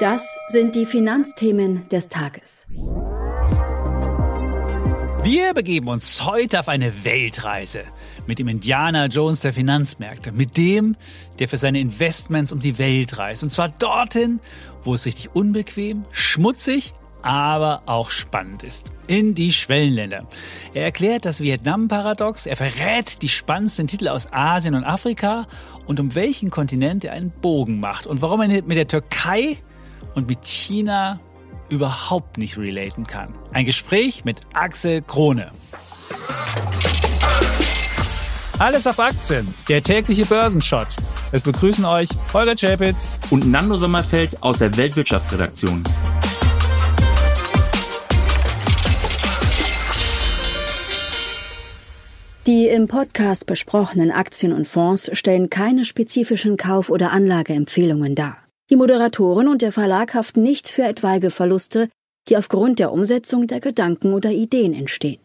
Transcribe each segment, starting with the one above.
Das sind die Finanzthemen des Tages. Wir begeben uns heute auf eine Weltreise mit dem Indianer Jones der Finanzmärkte, mit dem, der für seine Investments um die Welt reist. Und zwar dorthin, wo es richtig unbequem, schmutzig, aber auch spannend ist. In die Schwellenländer. Er erklärt das Vietnam-Paradox, er verrät die spannendsten Titel aus Asien und Afrika und um welchen Kontinent er einen Bogen macht und warum er mit der Türkei und mit China überhaupt nicht relaten kann. Ein Gespräch mit Axel Krone. Alles auf Aktien, der tägliche Börsenshot. Es begrüßen euch Holger Czapitz und Nando Sommerfeld aus der Weltwirtschaftsredaktion. Die im Podcast besprochenen Aktien und Fonds stellen keine spezifischen Kauf- oder Anlageempfehlungen dar. Die Moderatoren und der Verlag haften nicht für etwaige Verluste, die aufgrund der Umsetzung der Gedanken oder Ideen entstehen.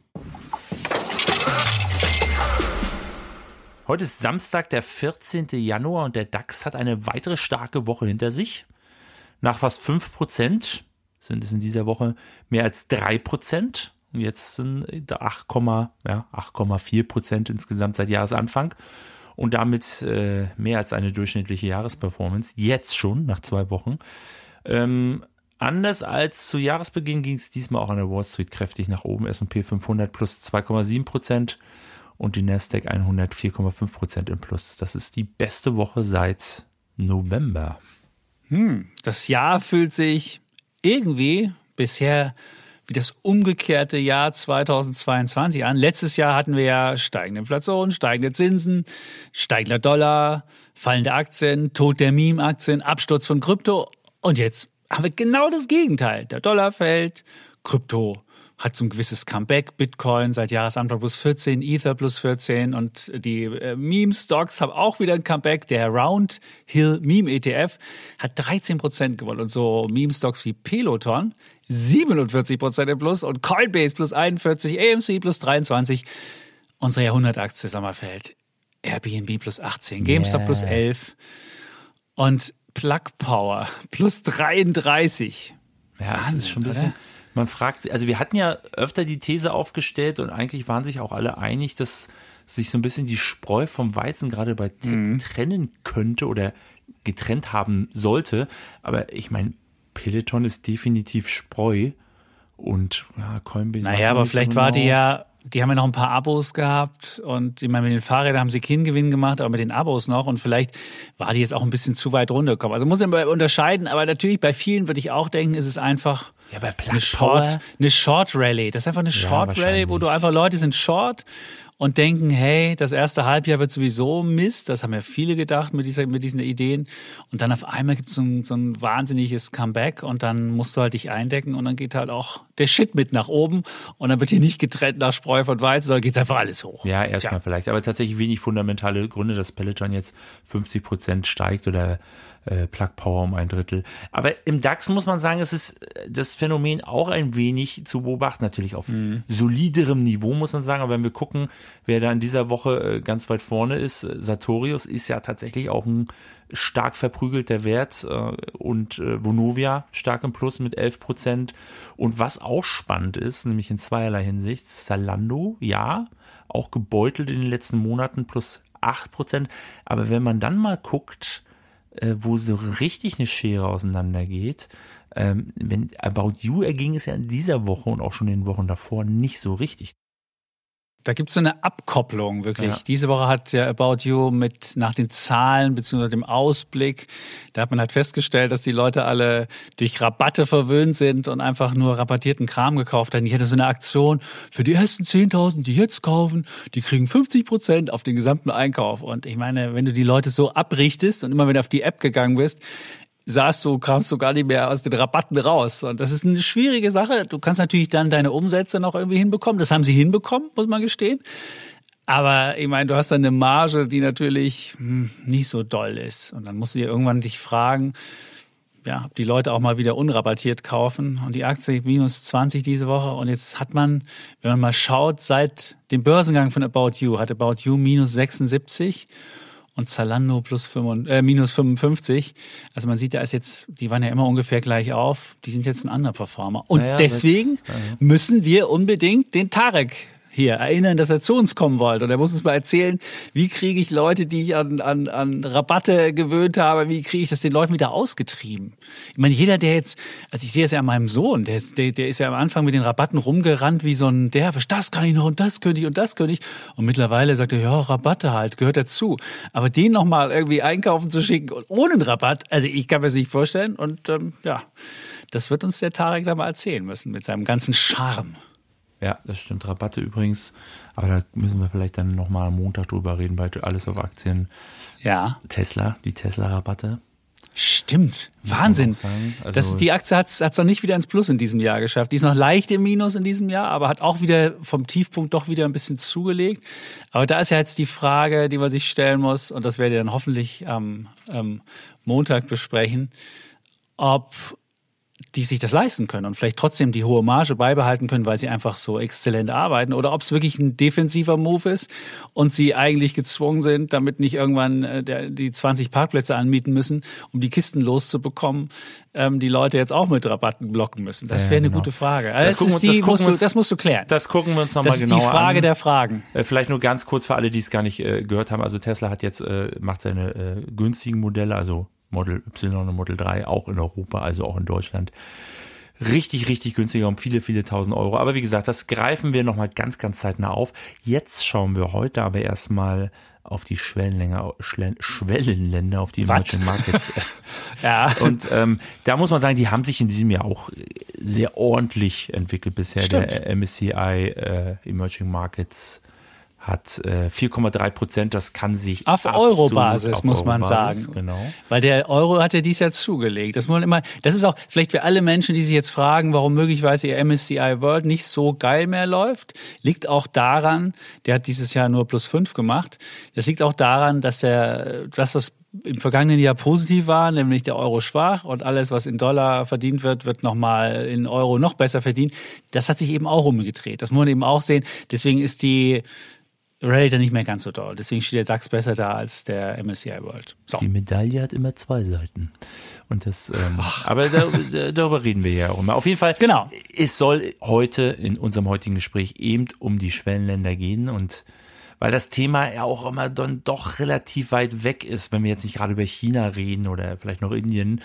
Heute ist Samstag, der 14. Januar und der DAX hat eine weitere starke Woche hinter sich. Nach fast 5% sind es in dieser Woche mehr als 3%. Und jetzt sind 8,4 ja, 8,4 insgesamt seit Jahresanfang und damit äh, mehr als eine durchschnittliche Jahresperformance, jetzt schon nach zwei Wochen. Ähm, anders als zu Jahresbeginn ging es diesmal auch an der Wall Street kräftig nach oben. S&P 500 plus 2,7 Prozent und die Nasdaq 100 4,5 Prozent im Plus. Das ist die beste Woche seit November. Hm, das Jahr fühlt sich irgendwie bisher das umgekehrte Jahr 2022 an. Letztes Jahr hatten wir ja steigende Inflation, steigende Zinsen, steigender Dollar, fallende Aktien, Tod der Meme-Aktien, Absturz von Krypto. Und jetzt haben wir genau das Gegenteil. Der Dollar fällt, Krypto hat so ein gewisses Comeback. Bitcoin seit Jahresanfang plus 14, Ether plus 14 und die äh, Meme-Stocks haben auch wieder ein Comeback. Der Roundhill Meme ETF hat 13 Prozent gewonnen und so Meme-Stocks wie Peloton 47 Prozent im Plus und Coinbase plus 41, AMC plus 23. Unsere Jahrhundertaktie Sommerfeld, Airbnb plus 18, GameStop yeah. plus 11 und Plug Power plus 33. Ja, Wahnsinn, das ist schon ein bisschen. Oder? Man fragt also wir hatten ja öfter die These aufgestellt und eigentlich waren sich auch alle einig, dass sich so ein bisschen die Spreu vom Weizen gerade bei Tech mhm. trennen könnte oder getrennt haben sollte. Aber ich meine, Peloton ist definitiv Spreu und ja, Coinbase. Naja, aber vielleicht so war die genau. ja, die haben ja noch ein paar Abos gehabt und ich meine, mit den Fahrrädern haben sie keinen Gewinn gemacht, aber mit den Abos noch und vielleicht war die jetzt auch ein bisschen zu weit runtergekommen. Also muss man unterscheiden, aber natürlich bei vielen würde ich auch denken, ist es einfach ja, bei eine Short, eine Short Rally. Das ist einfach eine Short ja, Rally, wo du einfach Leute sind Short und denken, hey, das erste Halbjahr wird sowieso Mist. Das haben ja viele gedacht mit, dieser, mit diesen Ideen. Und dann auf einmal gibt es so ein, so ein wahnsinniges Comeback und dann musst du halt dich eindecken und dann geht halt auch der Shit mit nach oben und dann wird hier nicht getrennt nach Spreu von Weizen, sondern geht einfach alles hoch. Ja, erstmal ja. vielleicht. Aber tatsächlich wenig fundamentale Gründe, dass Peloton jetzt 50 Prozent steigt oder äh, Plug Power um ein Drittel. Aber im DAX muss man sagen, es ist äh, das Phänomen auch ein wenig zu beobachten, natürlich auf mhm. soliderem Niveau, muss man sagen. Aber wenn wir gucken, wer da in dieser Woche äh, ganz weit vorne ist, äh, Sartorius ist ja tatsächlich auch ein stark verprügelter Wert und Vonovia stark im Plus mit 11 Prozent. Und was auch spannend ist, nämlich in zweierlei Hinsicht, Zalando, ja, auch gebeutelt in den letzten Monaten plus 8 Prozent. Aber wenn man dann mal guckt, äh, wo so richtig eine Schere auseinandergeht. Ähm, wenn About You erging es ja in dieser Woche und auch schon in den Wochen davor nicht so richtig. Da gibt es so eine Abkopplung, wirklich. Ja. Diese Woche hat ja About You mit nach den Zahlen bzw. dem Ausblick, da hat man halt festgestellt, dass die Leute alle durch Rabatte verwöhnt sind und einfach nur rabattierten Kram gekauft haben. Ich hätte so eine Aktion für die ersten 10.000, die jetzt kaufen, die kriegen 50 Prozent auf den gesamten Einkauf. Und ich meine, wenn du die Leute so abrichtest und immer du auf die App gegangen bist, saßt du, kamst du gar nicht mehr aus den Rabatten raus. Und das ist eine schwierige Sache. Du kannst natürlich dann deine Umsätze noch irgendwie hinbekommen. Das haben sie hinbekommen, muss man gestehen. Aber ich meine, du hast dann eine Marge, die natürlich hm, nicht so doll ist. Und dann musst du dir irgendwann dich fragen, ja, ob die Leute auch mal wieder unrabattiert kaufen. Und die Aktie minus 20 diese Woche. Und jetzt hat man, wenn man mal schaut, seit dem Börsengang von About You, hat About You minus 76. und Zalando plus 5, äh, minus 55. Also man sieht, da ist jetzt, die waren ja immer ungefähr gleich auf, die sind jetzt ein anderer Performer. Und naja, deswegen das, müssen wir unbedingt den Tarek hier erinnern, dass er zu uns kommen wollte. Und er muss uns mal erzählen, wie kriege ich Leute, die ich an, an, an Rabatte gewöhnt habe, wie kriege ich das den Leuten wieder ausgetrieben? Ich meine, jeder, der jetzt, also ich sehe es ja an meinem Sohn, der ist, der, der ist ja am Anfang mit den Rabatten rumgerannt wie so ein der, das kann ich noch und das könnte ich und das könnte ich. Und mittlerweile sagt er, ja, Rabatte halt, gehört dazu. Aber den nochmal irgendwie einkaufen zu schicken und ohne einen Rabatt, also ich kann mir das nicht vorstellen. Und ähm, ja, das wird uns der Tarek da mal erzählen müssen mit seinem ganzen Charme. Ja, das stimmt. Rabatte übrigens. Aber da müssen wir vielleicht dann nochmal am Montag drüber reden bei Alles auf Aktien. Ja. Tesla, die Tesla-Rabatte. Stimmt. Wahnsinn. Also das die Aktie hat es noch nicht wieder ins Plus in diesem Jahr geschafft. Die ist noch leicht im Minus in diesem Jahr, aber hat auch wieder vom Tiefpunkt doch wieder ein bisschen zugelegt. Aber da ist ja jetzt die Frage, die man sich stellen muss, und das werdet ihr dann hoffentlich am ähm, Montag besprechen, ob die sich das leisten können und vielleicht trotzdem die hohe Marge beibehalten können, weil sie einfach so exzellent arbeiten oder ob es wirklich ein defensiver Move ist und sie eigentlich gezwungen sind, damit nicht irgendwann äh, der, die 20 Parkplätze anmieten müssen, um die Kisten loszubekommen, ähm, die Leute jetzt auch mit Rabatten blocken müssen. Das wäre ja, eine genau. gute Frage. Also das, das, die, das, musst du, das, musst du, klären. Das gucken wir uns nochmal genauer an. Das ist die Frage an. der Fragen. Äh, vielleicht nur ganz kurz für alle, die es gar nicht äh, gehört haben. Also Tesla hat jetzt, äh, macht seine günstigen Modelle, also Model Y und Model 3, auch in Europa, also auch in Deutschland. Richtig, richtig günstiger um viele, viele tausend Euro. Aber wie gesagt, das greifen wir nochmal ganz, ganz zeitnah auf. Jetzt schauen wir heute aber erstmal auf die Schwellenländer, Schwellenländer, auf die Emerging Markets. ja. Und ähm, da muss man sagen, die haben sich in diesem Jahr auch sehr ordentlich entwickelt bisher. Stimmt. Der MSCI äh, Emerging Markets hat äh, 4,3 Prozent. Das kann sich auf Euro-Basis muss man sagen, genau. Weil der Euro hat ja dies Jahr zugelegt. Das muss man immer. Das ist auch vielleicht für alle Menschen, die sich jetzt fragen, warum möglicherweise ihr MSCI World nicht so geil mehr läuft, liegt auch daran. Der hat dieses Jahr nur plus fünf gemacht. Das liegt auch daran, dass der das was im vergangenen Jahr positiv war, nämlich der Euro schwach und alles, was in Dollar verdient wird, wird nochmal in Euro noch besser verdient. Das hat sich eben auch umgedreht. Das muss man eben auch sehen. Deswegen ist die Rallye dann nicht mehr ganz so doll. Deswegen steht der DAX besser da als der MSCI World. So. Die Medaille hat immer zwei Seiten. Und das, ähm, aber da, darüber reden wir ja auch immer. Auf jeden Fall, genau. es soll heute in unserem heutigen Gespräch eben um die Schwellenländer gehen und weil das Thema ja auch immer dann doch relativ weit weg ist, wenn wir jetzt nicht gerade über China reden oder vielleicht noch Indien,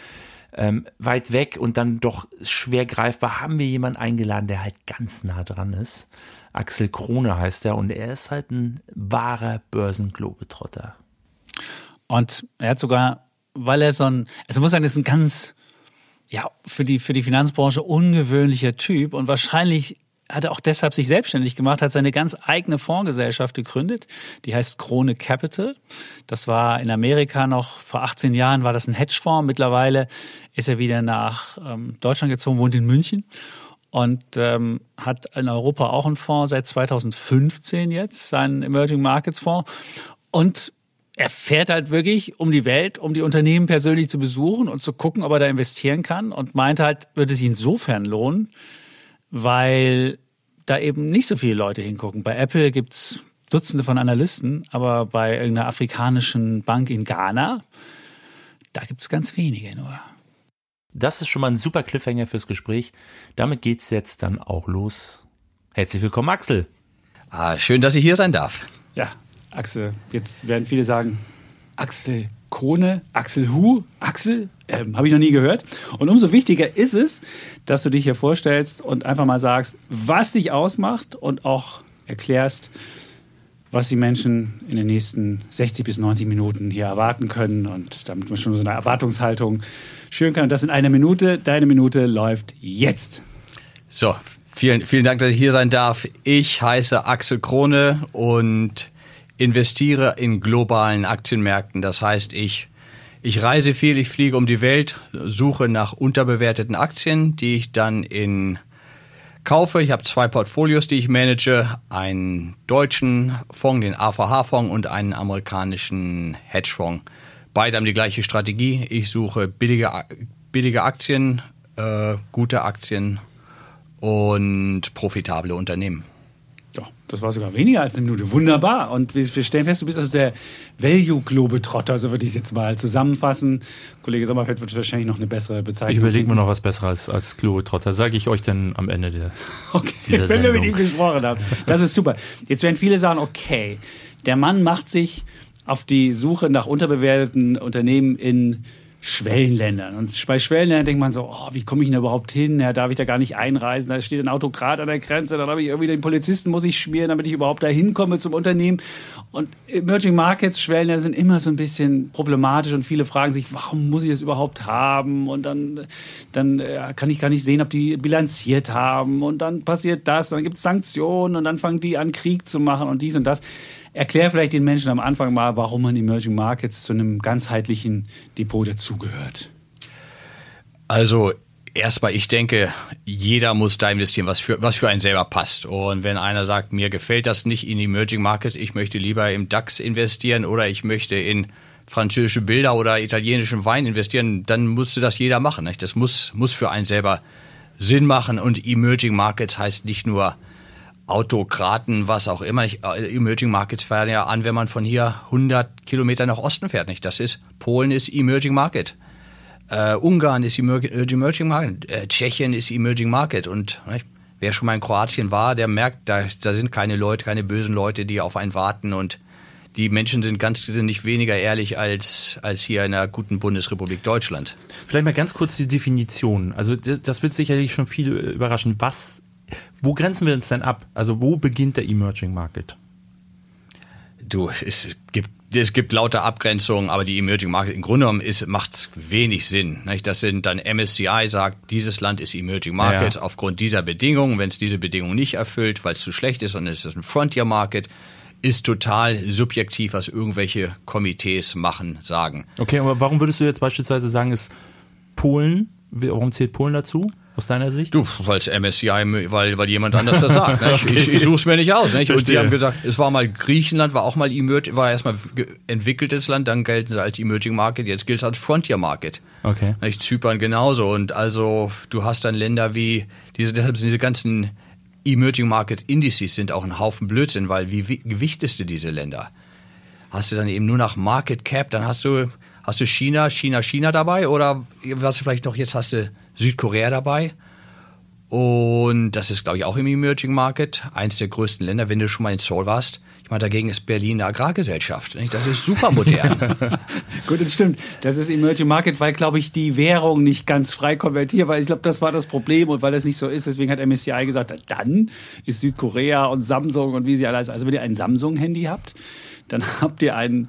ähm, weit weg und dann doch schwer greifbar, haben wir jemanden eingeladen, der halt ganz nah dran ist. Axel Krone heißt er und er ist halt ein wahrer Börsenglobetrotter. Und er hat sogar, weil er so ein, also muss sagen, das ist ein ganz, ja, für die, für die Finanzbranche ungewöhnlicher Typ und wahrscheinlich hat er auch deshalb sich selbstständig gemacht, hat seine ganz eigene Fondsgesellschaft gegründet. Die heißt Krone Capital. Das war in Amerika noch vor 18 Jahren war das ein Hedgefonds. Mittlerweile ist er wieder nach ähm, Deutschland gezogen, wohnt in München und ähm, hat in Europa auch einen Fonds seit 2015 jetzt, seinen Emerging Markets Fonds. Und er fährt halt wirklich um die Welt, um die Unternehmen persönlich zu besuchen und zu gucken, ob er da investieren kann und meint halt, würde es ihn insofern lohnen, weil da eben nicht so viele Leute hingucken. Bei Apple gibt's Dutzende von Analysten, aber bei irgendeiner afrikanischen Bank in Ghana, da gibt's ganz wenige nur. Das ist schon mal ein super Cliffhanger fürs Gespräch. Damit geht's jetzt dann auch los. Herzlich willkommen, Axel. Ah, schön, dass ich hier sein darf. Ja, Axel. Jetzt werden viele sagen, Axel Krone, Axel Hu, Axel, ähm, habe ich noch nie gehört. Und umso wichtiger ist es, dass du dich hier vorstellst und einfach mal sagst, was dich ausmacht und auch erklärst, was die Menschen in den nächsten 60 bis 90 Minuten hier erwarten können und damit man schon so eine Erwartungshaltung schön kann. Und das in einer Minute. Deine Minute läuft jetzt. So, vielen, vielen Dank, dass ich hier sein darf. Ich heiße Axel Krone und investiere in globalen Aktienmärkten. Das heißt, ich, ich reise viel, ich fliege um die Welt, suche nach unterbewerteten Aktien, die ich dann in kaufe. Ich habe zwei Portfolios, die ich manage. Einen deutschen Fonds, den AVH-Fonds und einen amerikanischen Hedgefonds. Beide haben die gleiche Strategie. Ich suche billige, billige Aktien, äh, gute Aktien und profitable Unternehmen. Das war sogar weniger als eine Minute. Wunderbar. Und wir, wir stellen fest, du bist also der Value-Globetrotter, so würde ich es jetzt mal zusammenfassen. Kollege Sommerfeld wird wahrscheinlich noch eine bessere Bezeichnung. Ich überlege mir noch was Besseres als, als Globetrotter. Sage ich euch dann am Ende der, okay, dieser wenn Sendung. wir mit ihm gesprochen haben. Das ist super. Jetzt werden viele sagen, okay, der Mann macht sich auf die Suche nach unterbewerteten Unternehmen in Schwellenländern. Und bei Schwellenländern denkt man so, oh, wie komme ich denn überhaupt hin? Ja, darf ich da gar nicht einreisen? Da steht ein Autokrat an der Grenze, dann habe ich irgendwie den Polizisten muss ich schmieren, damit ich überhaupt da hinkomme zum Unternehmen. Und Emerging Markets, Schwellenländer sind immer so ein bisschen problematisch und viele fragen sich, warum muss ich das überhaupt haben? Und dann, dann äh, kann ich gar nicht sehen, ob die bilanziert haben. Und dann passiert das, dann gibt es Sanktionen und dann fangen die an, Krieg zu machen und dies und das. Erklär vielleicht den Menschen am Anfang mal, warum man Emerging Markets zu einem ganzheitlichen Depot dazugehört. Also erstmal, ich denke, jeder muss da investieren, was für, was für einen selber passt. Und wenn einer sagt, mir gefällt das nicht in Emerging Markets, ich möchte lieber im DAX investieren oder ich möchte in französische Bilder oder italienischen Wein investieren, dann musste das jeder machen. Nicht? Das muss, muss für einen selber Sinn machen. Und Emerging Markets heißt nicht nur Autokraten, was auch immer. Ich, äh, Emerging Markets feiern ja an, wenn man von hier 100 Kilometer nach Osten fährt. Nicht? Das ist Polen ist Emerging Market, äh, Ungarn ist Emerging Market, äh, Tschechien ist Emerging Market und nicht? wer schon mal in Kroatien war, der merkt, da, da sind keine Leute, keine bösen Leute, die auf einen warten und die Menschen sind ganz sind nicht weniger ehrlich als, als hier in der guten Bundesrepublik Deutschland. Vielleicht mal ganz kurz die Definition. Also das wird sicherlich schon viel überraschen. Was wo grenzen wir uns denn ab? Also wo beginnt der Emerging Market? Du, es gibt es gibt lauter Abgrenzungen, aber die Emerging Market im Grunde genommen macht wenig Sinn. Nicht? Das sind dann MSCI sagt, dieses Land ist Emerging Market ja. aufgrund dieser Bedingungen. Wenn es diese Bedingungen nicht erfüllt, weil es zu schlecht ist, dann ist es ein Frontier Market. Ist total subjektiv, was irgendwelche Komitees machen, sagen. Okay, aber warum würdest du jetzt beispielsweise sagen, ist Polen, warum zählt Polen dazu? aus deiner Sicht? Du, weil es MSCI, weil, weil jemand anders das sagt. Ne? Ich, okay. ich, ich suche es mir nicht aus. Nicht? Und die haben gesagt, es war mal Griechenland, war auch mal Emerging, war erstmal entwickeltes Land, dann gelten sie als Emerging Market, jetzt gilt es als Frontier Market. Okay. Nicht? Zypern genauso. Und also du hast dann Länder wie, diese, deshalb sind diese ganzen Emerging Market Indices sind auch ein Haufen Blödsinn, weil wie, wie gewichtest du diese Länder? Hast du dann eben nur nach Market Cap, dann hast du, hast du China, China, China dabei oder was vielleicht noch, jetzt hast du Südkorea dabei. Und das ist, glaube ich, auch im Emerging Market, eins der größten Länder, wenn du schon mal in Seoul warst. Ich meine, dagegen ist Berlin eine Agrargesellschaft. Nicht? Das ist super modern. Gut, das stimmt. Das ist Emerging Market, weil, glaube ich, die Währung nicht ganz frei konvertiert, weil ich glaube, das war das Problem und weil das nicht so ist. Deswegen hat MSCI gesagt, dann ist Südkorea und Samsung und wie sie alle heißen. Also wenn ihr ein Samsung-Handy habt, dann habt ihr einen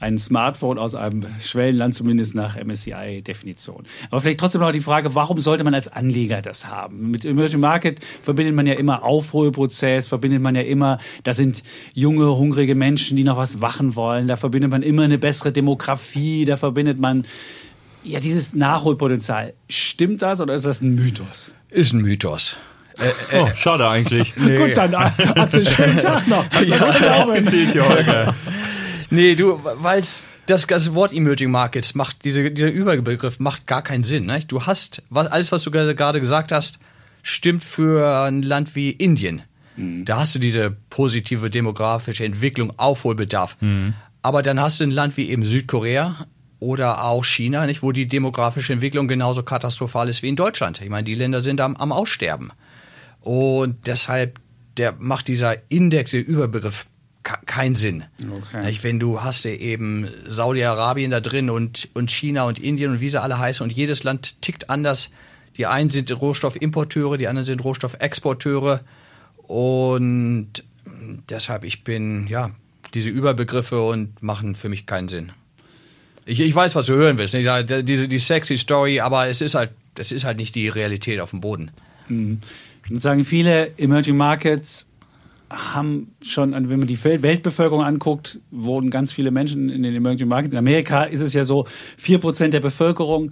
ein Smartphone aus einem Schwellenland, zumindest nach MSCI-Definition. Aber vielleicht trotzdem noch die Frage, warum sollte man als Anleger das haben? Mit Emerging Market verbindet man ja immer Aufholprozess, verbindet man ja immer, da sind junge, hungrige Menschen, die noch was machen wollen, da verbindet man immer eine bessere Demografie, da verbindet man ja dieses Nachholpotenzial. Stimmt das oder ist das ein Mythos? Ist ein Mythos. Äh, äh, oh, schade eigentlich. Nee. Gut, dann hat einen schönen Tag noch. Hast du ja. schon aufgezählt hier, Holger? Nee, du, weil das ganze Wort Emerging Markets macht, diese, dieser Überbegriff macht gar keinen Sinn. Ne? Du hast, was, alles, was du gerade gesagt hast, stimmt für ein Land wie Indien. Mhm. Da hast du diese positive demografische Entwicklung, Aufholbedarf. Mhm. Aber dann hast du ein Land wie eben Südkorea oder auch China, nicht, wo die demografische Entwicklung genauso katastrophal ist wie in Deutschland. Ich meine, die Länder sind am, am Aussterben. Und deshalb der, macht dieser Index, der Überbegriff keinen Sinn. Okay. Wenn du hast ja eben Saudi-Arabien da drin und, und China und Indien und wie sie alle heißen und jedes Land tickt anders. Die einen sind Rohstoffimporteure, die anderen sind Rohstoffexporteure und deshalb ich bin ja diese Überbegriffe und machen für mich keinen Sinn. Ich, ich weiß, was du hören willst. Nicht? Diese die sexy Story, aber es ist halt es ist halt nicht die Realität auf dem Boden. Mhm. Und sagen viele Emerging Markets haben schon, wenn man die Weltbevölkerung anguckt, wurden ganz viele Menschen in den Emerging Markets. In Amerika ist es ja so, vier Prozent der Bevölkerung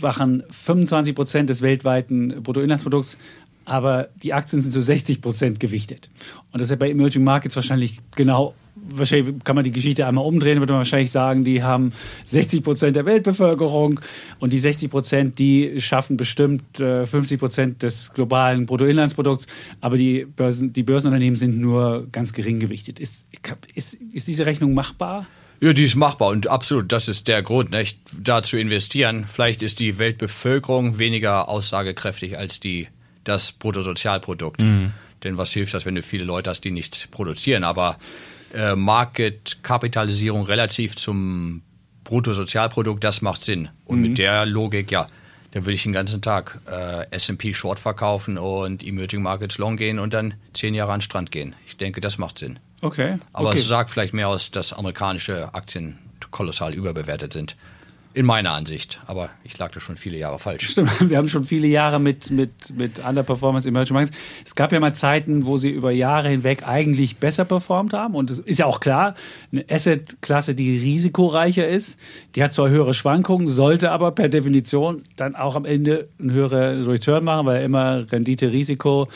machen 25 Prozent des weltweiten Bruttoinlandsprodukts, aber die Aktien sind zu 60 Prozent gewichtet. Und das ist ja bei Emerging Markets wahrscheinlich genau wahrscheinlich kann man die Geschichte einmal umdrehen, würde man wahrscheinlich sagen, die haben 60 Prozent der Weltbevölkerung und die 60 Prozent, die schaffen bestimmt äh, 50 Prozent des globalen Bruttoinlandsprodukts, aber die, Börsen, die Börsenunternehmen sind nur ganz gering gewichtet. Ist, ist, ist diese Rechnung machbar? Ja, die ist machbar und absolut, das ist der Grund, nicht, da zu investieren. Vielleicht ist die Weltbevölkerung weniger aussagekräftig als die, das Bruttosozialprodukt. Mhm. Denn was hilft das, wenn du viele Leute hast, die nichts produzieren? Aber äh, Marketkapitalisierung relativ zum Bruttosozialprodukt, das macht Sinn. Und mhm. mit der Logik, ja, dann würde ich den ganzen Tag äh, S&P Short verkaufen und Emerging Markets Long gehen und dann zehn Jahre an den Strand gehen. Ich denke, das macht Sinn. Okay. Aber okay. es sagt vielleicht mehr aus, dass amerikanische Aktien kolossal überbewertet sind. In meiner Ansicht. Aber ich lag da schon viele Jahre falsch. Stimmt, wir haben schon viele Jahre mit, mit, mit Underperformance Emerging Markets. Es gab ja mal Zeiten, wo sie über Jahre hinweg eigentlich besser performt haben. Und es ist ja auch klar, eine Asset-Klasse, die risikoreicher ist, die hat zwar höhere Schwankungen, sollte aber per Definition dann auch am Ende einen höheren Return machen, weil immer Rendite, Risiko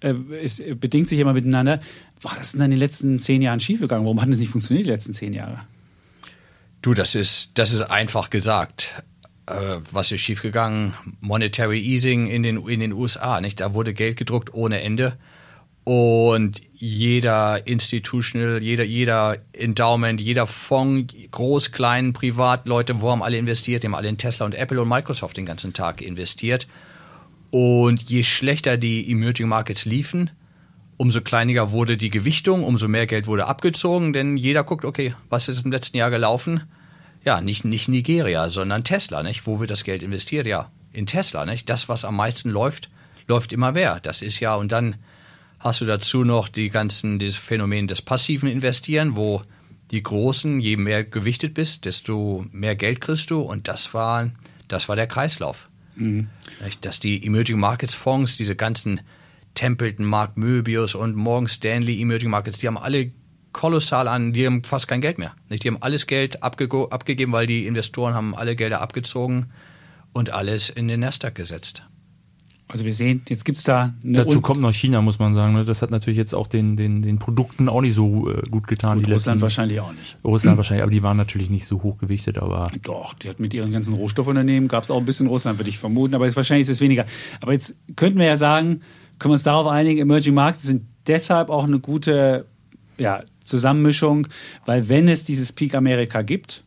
äh, es bedingt sich immer miteinander. Was ist denn in den letzten zehn Jahren schiefgegangen? Warum hat es nicht funktioniert die letzten zehn Jahre? Du, das ist, das ist einfach gesagt. Äh, was ist schiefgegangen? Monetary Easing in den, in den USA, nicht? Da wurde Geld gedruckt ohne Ende. Und jeder Institutional, jeder, jeder Endowment, jeder Fonds, groß, klein, privat, Leute, wo haben alle investiert? Die haben alle in Tesla und Apple und Microsoft den ganzen Tag investiert. Und je schlechter die Emerging Markets liefen, umso kleiniger wurde die Gewichtung, umso mehr Geld wurde abgezogen, denn jeder guckt, okay, was ist im letzten Jahr gelaufen? Ja, nicht, nicht Nigeria, sondern Tesla, nicht? Wo wird das Geld investiert? Ja, in Tesla, nicht? Das, was am meisten läuft, läuft immer wer. Das ist ja, und dann hast du dazu noch die ganzen, das Phänomen des passiven Investieren, wo die Großen, je mehr gewichtet bist, desto mehr Geld kriegst du. Und das war, das war der Kreislauf. Mhm. Dass die Emerging Markets Fonds, diese ganzen Templeton, Mark Möbius und Morgan Stanley Emerging Markets, die haben alle kolossal an, die haben fast kein Geld mehr. Die haben alles Geld abge abgegeben, weil die Investoren haben alle Gelder abgezogen und alles in den Nasdaq gesetzt. Also wir sehen, jetzt gibt es da eine Dazu kommt noch China, muss man sagen. Ne? Das hat natürlich jetzt auch den, den, den Produkten auch nicht so äh, gut getan. Und Russland letzten, wahrscheinlich auch nicht. Russland hm. wahrscheinlich, aber die waren natürlich nicht so hochgewichtet, aber. Doch, die hat mit ihren ganzen Rohstoffunternehmen, gab es auch ein bisschen Russland, würde ich vermuten, aber jetzt, wahrscheinlich ist es weniger. Aber jetzt könnten wir ja sagen, können wir uns darauf einigen, Emerging Markets sind deshalb auch eine gute ja, Zusammenmischung, weil wenn es dieses Peak Amerika gibt,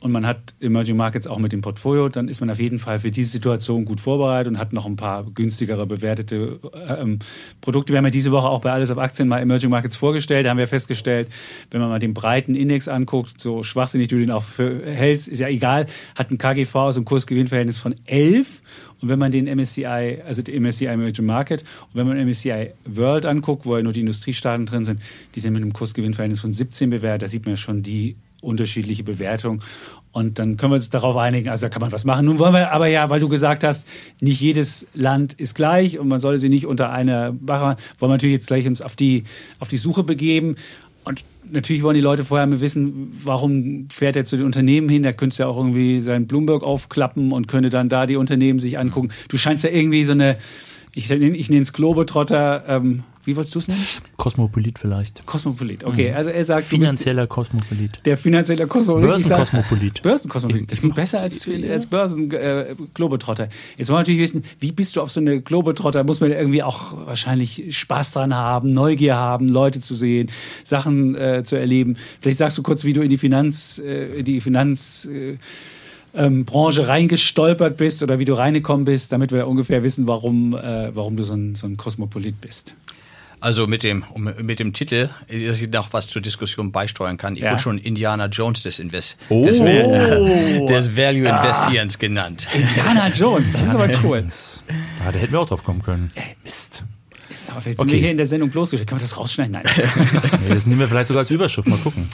und man hat Emerging Markets auch mit dem Portfolio, dann ist man auf jeden Fall für diese Situation gut vorbereitet und hat noch ein paar günstigere bewertete ähm, Produkte. Wir haben ja diese Woche auch bei Alles auf Aktien mal Emerging Markets vorgestellt. Da haben wir festgestellt, wenn man mal den breiten Index anguckt, so schwachsinnig du den auch hältst, ist ja egal, hat ein KGV aus einem Kursgewinnverhältnis von 11 und wenn man den MSCI, also den MSCI Emerging Market, und wenn man MSCI World anguckt, wo ja nur die Industriestaaten drin sind, die sind mit einem Kursgewinnverhältnis von 17 bewertet. Da sieht man ja schon die unterschiedliche Bewertung. Und dann können wir uns darauf einigen, also da kann man was machen. Nun wollen wir aber ja, weil du gesagt hast, nicht jedes Land ist gleich und man sollte sie nicht unter eine Wache, wollen wir natürlich jetzt gleich uns auf die, auf die Suche begeben. Und natürlich wollen die Leute vorher mal wissen, warum fährt er zu den Unternehmen hin? Da könntest du ja auch irgendwie seinen Bloomberg aufklappen und könnte dann da die Unternehmen sich angucken. Du scheinst ja irgendwie so eine, ich, ich nenne es Globetrotter, ähm, wie wolltest du es nennen? Kosmopolit vielleicht. Kosmopolit, okay. Mhm. Also er sagt, finanzieller Kosmopolit. Der finanzielle Kosmopolit. Börsenkosmopolit. Börsenkosmopolit. Das klingt besser als, als Börsen äh. Jetzt wollen wir natürlich wissen, wie bist du auf so eine Globetrotter? Muss man irgendwie auch wahrscheinlich Spaß dran haben, Neugier haben, Leute zu sehen, Sachen äh, zu erleben. Vielleicht sagst du kurz, wie du in die Finanz, äh, die Finanz äh, ähm, Branche reingestolpert bist oder wie du reingekommen bist, damit wir ungefähr wissen, warum, äh, warum du so ein, so ein Kosmopolit bist. Also mit dem, mit dem Titel, dass ich noch was zur Diskussion beisteuern kann. Ich ja. wurde schon Indiana Jones des, Invest oh. des, des Value ah. Investierens genannt. Indiana Jones, das ist aber cool. Ja, da hätten wir auch drauf kommen können. Ey, Mist. Jetzt okay. sind wir hier in der Sendung bloßgestellt. Können wir das rausschneiden? Nein. nee, das nehmen wir vielleicht sogar als Überschrift. Mal gucken.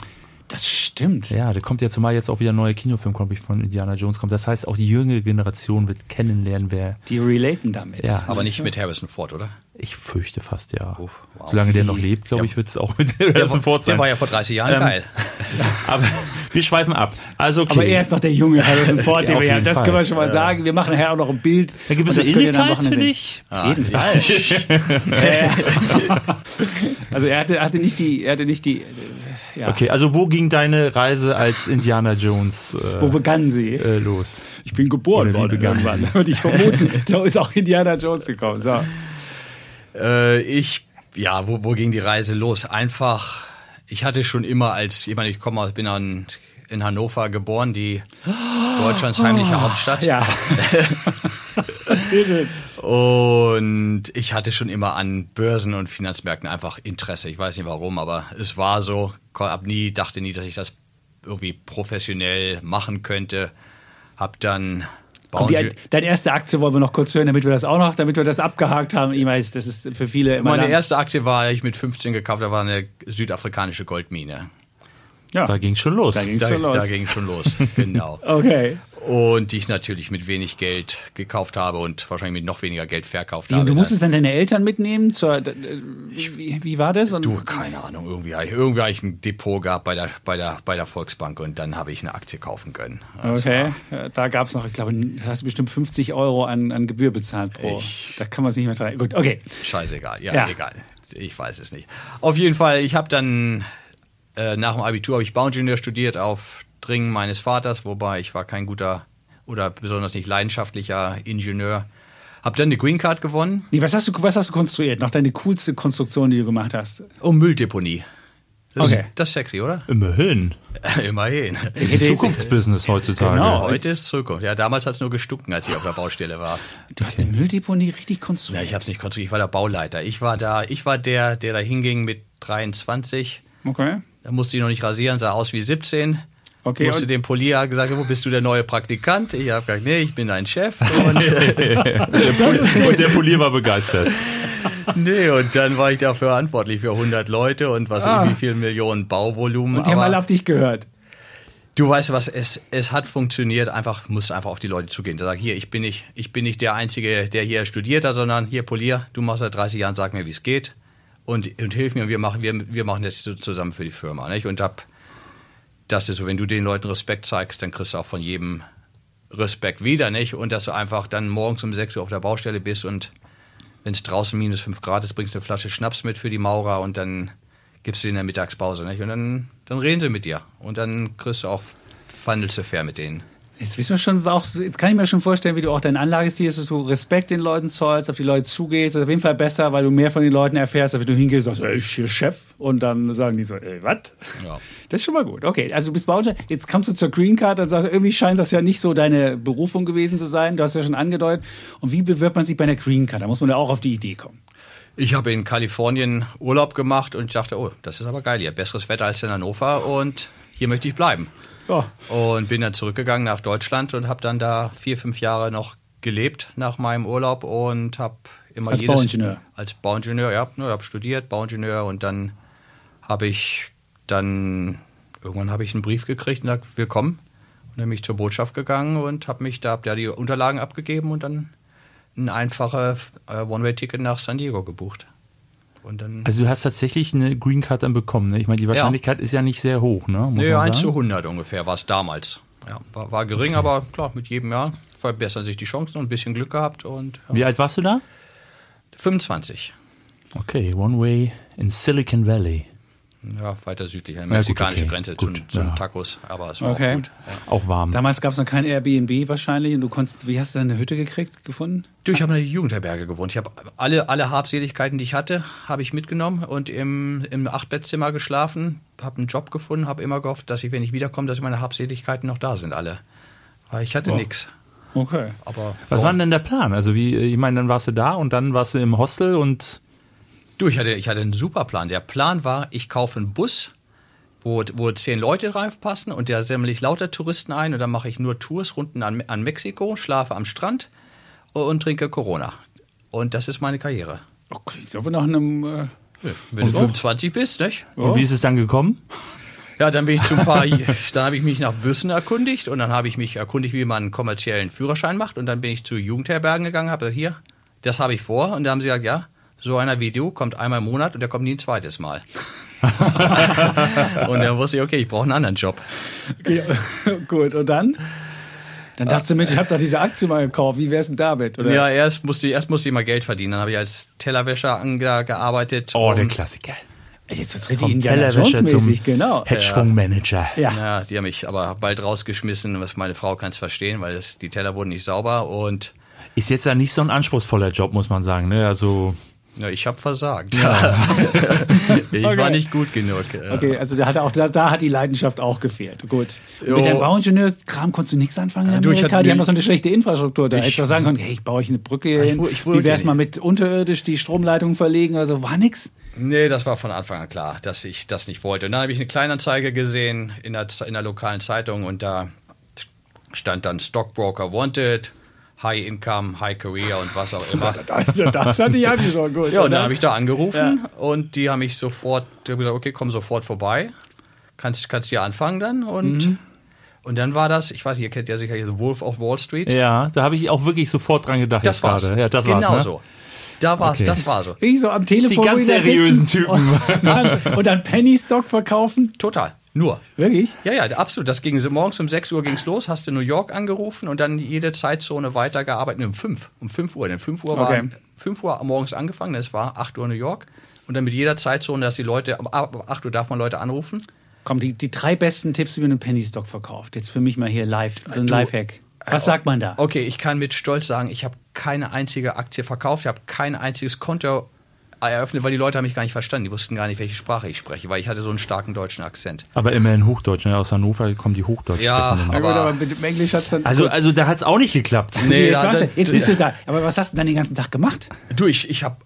Das stimmt. Ja, da kommt ja zumal jetzt auch wieder ein neuer Kinofilm, glaube ich, von Indiana Jones kommt. Das heißt, auch die jüngere Generation wird kennenlernen, wer. Die relaten damit. Ja. Aber nicht mit Harrison Ford, oder? Ich fürchte fast, ja. Uff, wow. Solange der noch lebt, glaube ich, wird es auch mit Harrison Ford sein. Der war ja vor 30 Jahren ähm, geil. aber wir schweifen ab. Also okay. Aber er ist noch der junge Harrison Ford, den wir ja, das Fall. können wir schon mal sagen. Wir machen nachher auch noch ein Bild. Da gibt es für dich? Auf jeden Fall. also er hatte, hatte nicht die, er hatte nicht die ja. Okay, also wo ging deine Reise als Indiana Jones äh, Wo begann sie? äh, los? Ich bin geboren Oder worden begann irgendwann. Würde ich vermuten. so ist auch Indiana Jones gekommen. So. Äh, ich, ja, wo, wo ging die Reise los? Einfach, ich hatte schon immer als, ich meine, ich komme aus, bin an, in Hannover geboren, die Deutschlands heimliche Hauptstadt. Oh, Ja. Sehr schön. Und ich hatte schon immer an Börsen und Finanzmärkten einfach Interesse. Ich weiß nicht warum, aber es war so. Hab nie, dachte nie, dass ich das irgendwie professionell machen könnte. Hab dann Komm, die, deine erste Aktie wollen wir noch kurz hören, damit wir das auch noch, damit wir das abgehakt haben. Ich weiß, das ist für viele immer meine lang- erste Aktie war ich mit 15 gekauft, da war eine südafrikanische Goldmine. Ja, Da ging schon los. Da ging's Da, schon los. da ging schon los, genau. okay. Und die ich natürlich mit wenig Geld gekauft habe und wahrscheinlich mit noch weniger Geld verkauft Wie, habe. du musstest dann deine Eltern mitnehmen? Zur, wie, wie war das? Und, Du, keine Ahnung, irgendwie, habe ich- irgendwie habe ich ein Depot gehabt bei der, bei der, bei der Volksbank und dann habe ich eine Aktie kaufen können. Das Okay, da gab es noch, ich glaube, hast du bestimmt 50 Euro an, an Gebühr bezahlt pro. Ich- da kann man sich nicht mehr dran. Gut, okay. Scheißegal, ja, Ja. egal. Ich weiß es nicht. Auf jeden Fall, ich habe dann äh, nach dem Abitur habe ich Bauingenieur studiert auf Dringen meines Vaters, wobei ich war kein guter oder besonders nicht leidenschaftlicher Ingenieur. Habe dann eine Green Card gewonnen Nee, was hast du, was hast du konstruiert? Noch deine coolste Konstruktion, die du gemacht hast? und Mülldeponie. Das, Okay. ist, das ist sexy, oder? Immerhin. Immerhin. Jetzt- Zukunftsbusiness heutzutage. Genau. Heute ist Zukunft. Ja, damals hat es nur gestunken, als ich auf der Baustelle war. Du hast eine Mülldeponie richtig Ja, konstruiert. ich habe es nicht konstruiert, ich war der Bauleiter. Ich war da, ich war der, der da hinging mit 23. Okay. Da musste ich noch nicht rasieren, sah aus wie 17. Okay, musste dem Polier gesagt, wo bist du der neue Praktikant? Ich habe gesagt, nee, ich bin dein Chef. Und, Und der Polier war begeistert. nee, und dann war ich da verantwortlich für 100 Leute und was Ah. wie viel Millionen Bauvolumen. Und die haben alle auf dich gehört. du weißt was, es, es hat funktioniert, einfach, musste einfach auf die Leute zugehen. Da sag hier, ich bin nicht, ich bin nicht der Einzige, der hier studiert hat, sondern hier Polier, du machst seit 30 Jahren, sag mir, wie es geht. Und, und hilf mir, und wir machen, wir, wir machen das zusammen für die Firma. Nicht? Und hab, das ist so, wenn du den Leuten Respekt zeigst, dann kriegst du auch von jedem Respekt wieder, nicht? Und dass du einfach dann morgens um 6 Uhr auf der Baustelle bist und wenn es draußen minus 5 Grad ist, bringst du eine Flasche Schnaps mit für die Maurer und dann gibst du in der Mittagspause, nicht? Und dann, dann reden sie mit dir. Und dann kriegst du auch, verhandelst du fair mit denen. Jetzt wissen wir schon, auch, jetzt kann ich mir schon vorstellen, wie du auch dein Anlagestil ist, dass du Respekt den Leuten zollst, auf die Leute zugehst. Das ist auf jeden Fall besser, weil du mehr von den Leuten erfährst, als wenn du hingehst und sagst, ey, ich hier Chef. Und dann sagen die so, ey, was? Ja. Das ist schon mal gut. Okay, also du bist Bauingenieur. Jetzt kommst du zur Green Card und sagst, irgendwie scheint das ja nicht so deine Berufung gewesen zu sein. Du hast ja schon angedeutet. Und wie bewirbt man sich bei einer Green Card? Da muss man ja auch auf die Idee kommen. Ich habe in Kalifornien Urlaub gemacht und dachte, oh, das ist aber geil hier. Besseres Wetter als in Hannover und hier möchte ich bleiben. Ja. Und bin dann zurückgegangen nach Deutschland und habe dann da vier, fünf Jahre noch gelebt nach meinem Urlaub und habe immer Als jedes... Bauingenieur? Als Bauingenieur, ja. Ich habe studiert, Bauingenieur und dann habe ich dann... Irgendwann habe ich einen Brief gekriegt und gesagt, willkommen. Und dann bin ich zur Botschaft gegangen und habe mich da, hab da die Unterlagen abgegeben und dann ein einfaches äh, One-Way-Ticket nach San Diego gebucht. Und dann... Also du hast tatsächlich eine Green Card dann bekommen. Ne? Ich meine, die Wahrscheinlichkeit ist ja nicht sehr hoch, ne? Muss man 1 zu sagen. 100 ungefähr war es damals. Ja, war, war gering, aber klar, mit jedem Jahr verbessern sich die Chancen und ein bisschen Glück gehabt. Und ja. Wie alt warst du da? 25. Okay, One Way in Silicon Valley. Ja, weiter südlich, an Ja, der gut, mexikanische okay. Grenze Gut, zum, zum ja. Tacos. Aber es war Okay. auch gut. Ja. Auch warm. Damals gab es noch kein Airbnb wahrscheinlich und du konntest, wie hast du deine Hütte gekriegt, gefunden? Du, ich habe in der Jugendherberge gewohnt. Ich habe alle, alle Habseligkeiten, die ich hatte, habe ich mitgenommen und im, im Achtbettzimmer geschlafen, habe einen Job gefunden, habe immer gehofft, dass ich, wenn ich wiederkomme, dass meine Habseligkeiten noch da sind, alle. Weil ich hatte Oh. nichts. Okay. Aber Was so. war denn der Plan? Also wie, ich meine, dann warst du da und dann warst du im Hostel und Du, ich hatte, ich hatte einen super Plan. Der Plan war, ich kaufe einen Bus, wo, wo zehn Leute reinpassen und da sammle ich lauter Touristen ein und dann mache ich nur Tours runden an, an Mexiko, schlafe am Strand und, und trinke Corona. Und das ist meine Karriere. Okay, ist aber nach einem. Äh, Wenn du 25 bist, nicht? Und wie ist es dann gekommen? Ja, dann bin ich zu ein paar, dann habe ich mich nach Bussen erkundigt und dann habe ich mich erkundigt, wie man einen kommerziellen Führerschein macht und dann bin ich zu Jugendherbergen gegangen, habe gesagt, hier, das habe ich vor und dann haben sie gesagt, ja, so einer wie du kommt einmal im Monat und der kommt nie ein zweites Mal. und dann wusste ich, okay, ich brauche einen anderen Job. ja, gut, und dann? Dann dachte du, Mensch, ich habe doch diese Aktie mal gekauft. Wie wär's denn damit? Oder? Ja, erst musste, ich- erst musste ich mal Geld verdienen. Dann habe ich als Tellerwäscher gearbeitet. Oh, der Klassiker. Jetzt wird's richtig Vom Indiana Tellerwäscher zum Jones-mäßig, genau. Hedgefondsmanager. Ja. Ja, die haben mich aber bald rausgeschmissen. Was meine Frau kann es verstehen, weil das, die Teller wurden nicht sauber und Ist jetzt ja nicht so ein anspruchsvoller Job, muss man sagen. Ne? Also ja, ich habe versagt. ich Okay. war nicht gut genug. Okay, also da hat, auch, da, da hat die Leidenschaft auch gefehlt. Gut. Jo. Mit dem Bauingenieur-Kram konntest du nichts anfangen in ich Amerika. hatte- die haben doch so eine schlechte Infrastruktur. Da Ich- hättest du sagen können, hey, ich baue euch eine Brücke Ich hin. ich wollte Wie wär's mal mit unterirdisch die Stromleitung verlegen oder so? War nix. Nee, das war von Anfang an klar, dass ich das nicht wollte. Und dann habe ich eine Kleinanzeige gesehen in der, in der lokalen Zeitung und da stand dann Stockbroker Wanted, High Income, High Career und was auch immer. Das hatte ich angeschaut. Gut. Ja, und dann habe ich da angerufen und die haben mich sofort, die haben gesagt, okay, komm sofort vorbei. Kannst, kannst hier anfangen dann und, Mhm. und dann war das, ich weiß, ihr kennt ja sicher The Wolf of Wall Street. ja, da habe ich auch wirklich sofort dran gedacht. das war's. gerade. Ja, das genau war's, ne? so. Da war's, Okay. das war so. Ich so am Telefon. Die ganz seriösen Typen. Und und dann Penny Stock verkaufen. Total. Nur. Wirklich? Ja, ja, absolut. Das ging morgens um 6 Uhr ging's los, hast du New York angerufen und dann jede Zeitzone weitergearbeitet. Nee, um 5. Um 5 Uhr. Denn 5 Uhr war Okay. 5 Uhr morgens angefangen, es war 8 Uhr New York. Und dann mit jeder Zeitzone, dass die Leute, ab 8 Uhr darf man Leute anrufen. Komm, die, die drei besten Tipps, wie man einen Penny Stock verkauft. Jetzt für mich mal hier live. So ein Lifehack. Was sagt man da? Okay, ich kann mit Stolz sagen, ich habe keine einzige Aktie verkauft, ich habe kein einziges Konto eröffnet, weil die Leute haben mich gar nicht verstanden. Die wussten gar nicht, welche Sprache ich spreche, weil ich hatte so einen starken deutschen Akzent. Aber immerhin Hochdeutsch. Ne? Aus Hannover kommen die Hochdeutsch. Ja. Ja, gut, aber- aber mit dem Englisch hat's dann. Also, also da hat es auch nicht geklappt. Nee, jetzt, da- da- jetzt bist du da. Aber was hast du denn dann den ganzen Tag gemacht? Du, ich, ich habe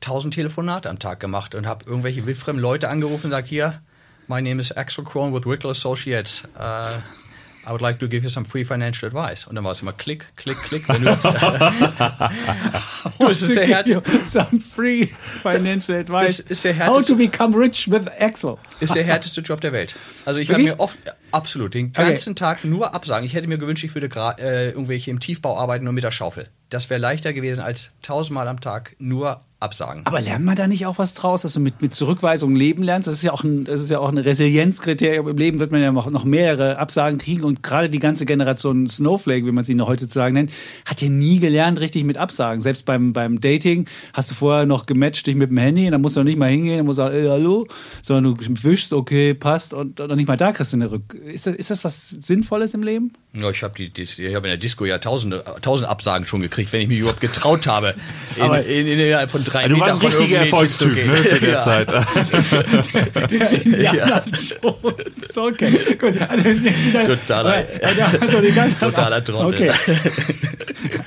tausend Telefonate am Tag gemacht und habe irgendwelche wildfremden Leute angerufen und gesagt, hier, my name is Axel Kron with Wickler Associates. Uh, I would like to give you some free financial advice. Und dann war es immer klick, klick, klick. Wenn du, du, es ist der Herd, Some free financial advice. Das ist der How to become rich with Excel. ist der härteste Job der Welt. Also ich habe mir oft, absolut, den Okay. ganzen Tag nur Absagen. Ich hätte mir gewünscht, ich würde äh, irgendwelche im Tiefbau arbeiten nur mit der Schaufel. Das wäre leichter gewesen als tausendmal am Tag nur Absagen. Aber lernt man da nicht auch was draus, dass du mit, mit Zurückweisung leben lernst? Das ist ja auch ein, das ist ja auch ein Resilienzkriterium. Im Leben wird man ja noch, noch mehrere Absagen kriegen und gerade die ganze Generation Snowflake, wie man sie noch heutzutage nennt, hat ja nie gelernt, richtig mit Absagen. Selbst beim, beim Dating hast du vorher noch gematcht dich mit dem Handy, dann musst du noch nicht mal hingehen, musst du sagen, ey, hallo, sondern du wischst, okay, passt und, und nicht mal da kriegst du eine Rück. Ist das, ist das was Sinnvolles im Leben? Ja, ich habe hab in der Disco ja tausende, tausend Absagen schon gekriegt, wenn ich mich überhaupt getraut habe, in, Aber- in, in, innerhalb von drei Du Metern warst von richtiger zu Erfolgstyp gehen. ne, zu der Ja. Zeit. Ja, schon. So, okay. Gut. Also, jetzt wieder- Totaler- ja, ganze- Totaler Trottel. Okay.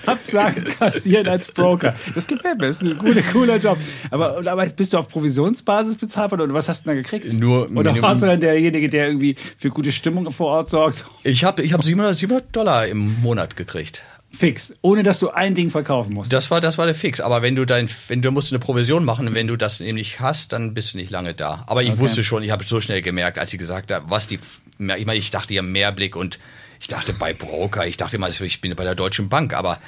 Absagen kassieren als Broker. Das gefällt mir. Das ist ein guter, cooler Job. Aber, aber bist du auf Provisionsbasis bezahlt worden oder was hast du denn da gekriegt? Nur Oder warst du dann derjenige, der irgendwie für gute Stimmung vor Ort sorgt? Ich habe ich hab 700, 700 Dollar im Monat gekriegt. Fix. Ohne dass du ein Ding verkaufen musst. Das war, das war der Fix. Aber wenn du dein, wenn du musst eine Provision machen und wenn du das nicht hast, dann bist du nicht lange da. Aber ich wusste schon, ich habe so schnell gemerkt, als sie gesagt hat, was die, ich meine, ich dachte ja Mehrblick und ich dachte bei Broker, ich dachte immer, ich bin bei der Deutschen Bank, aber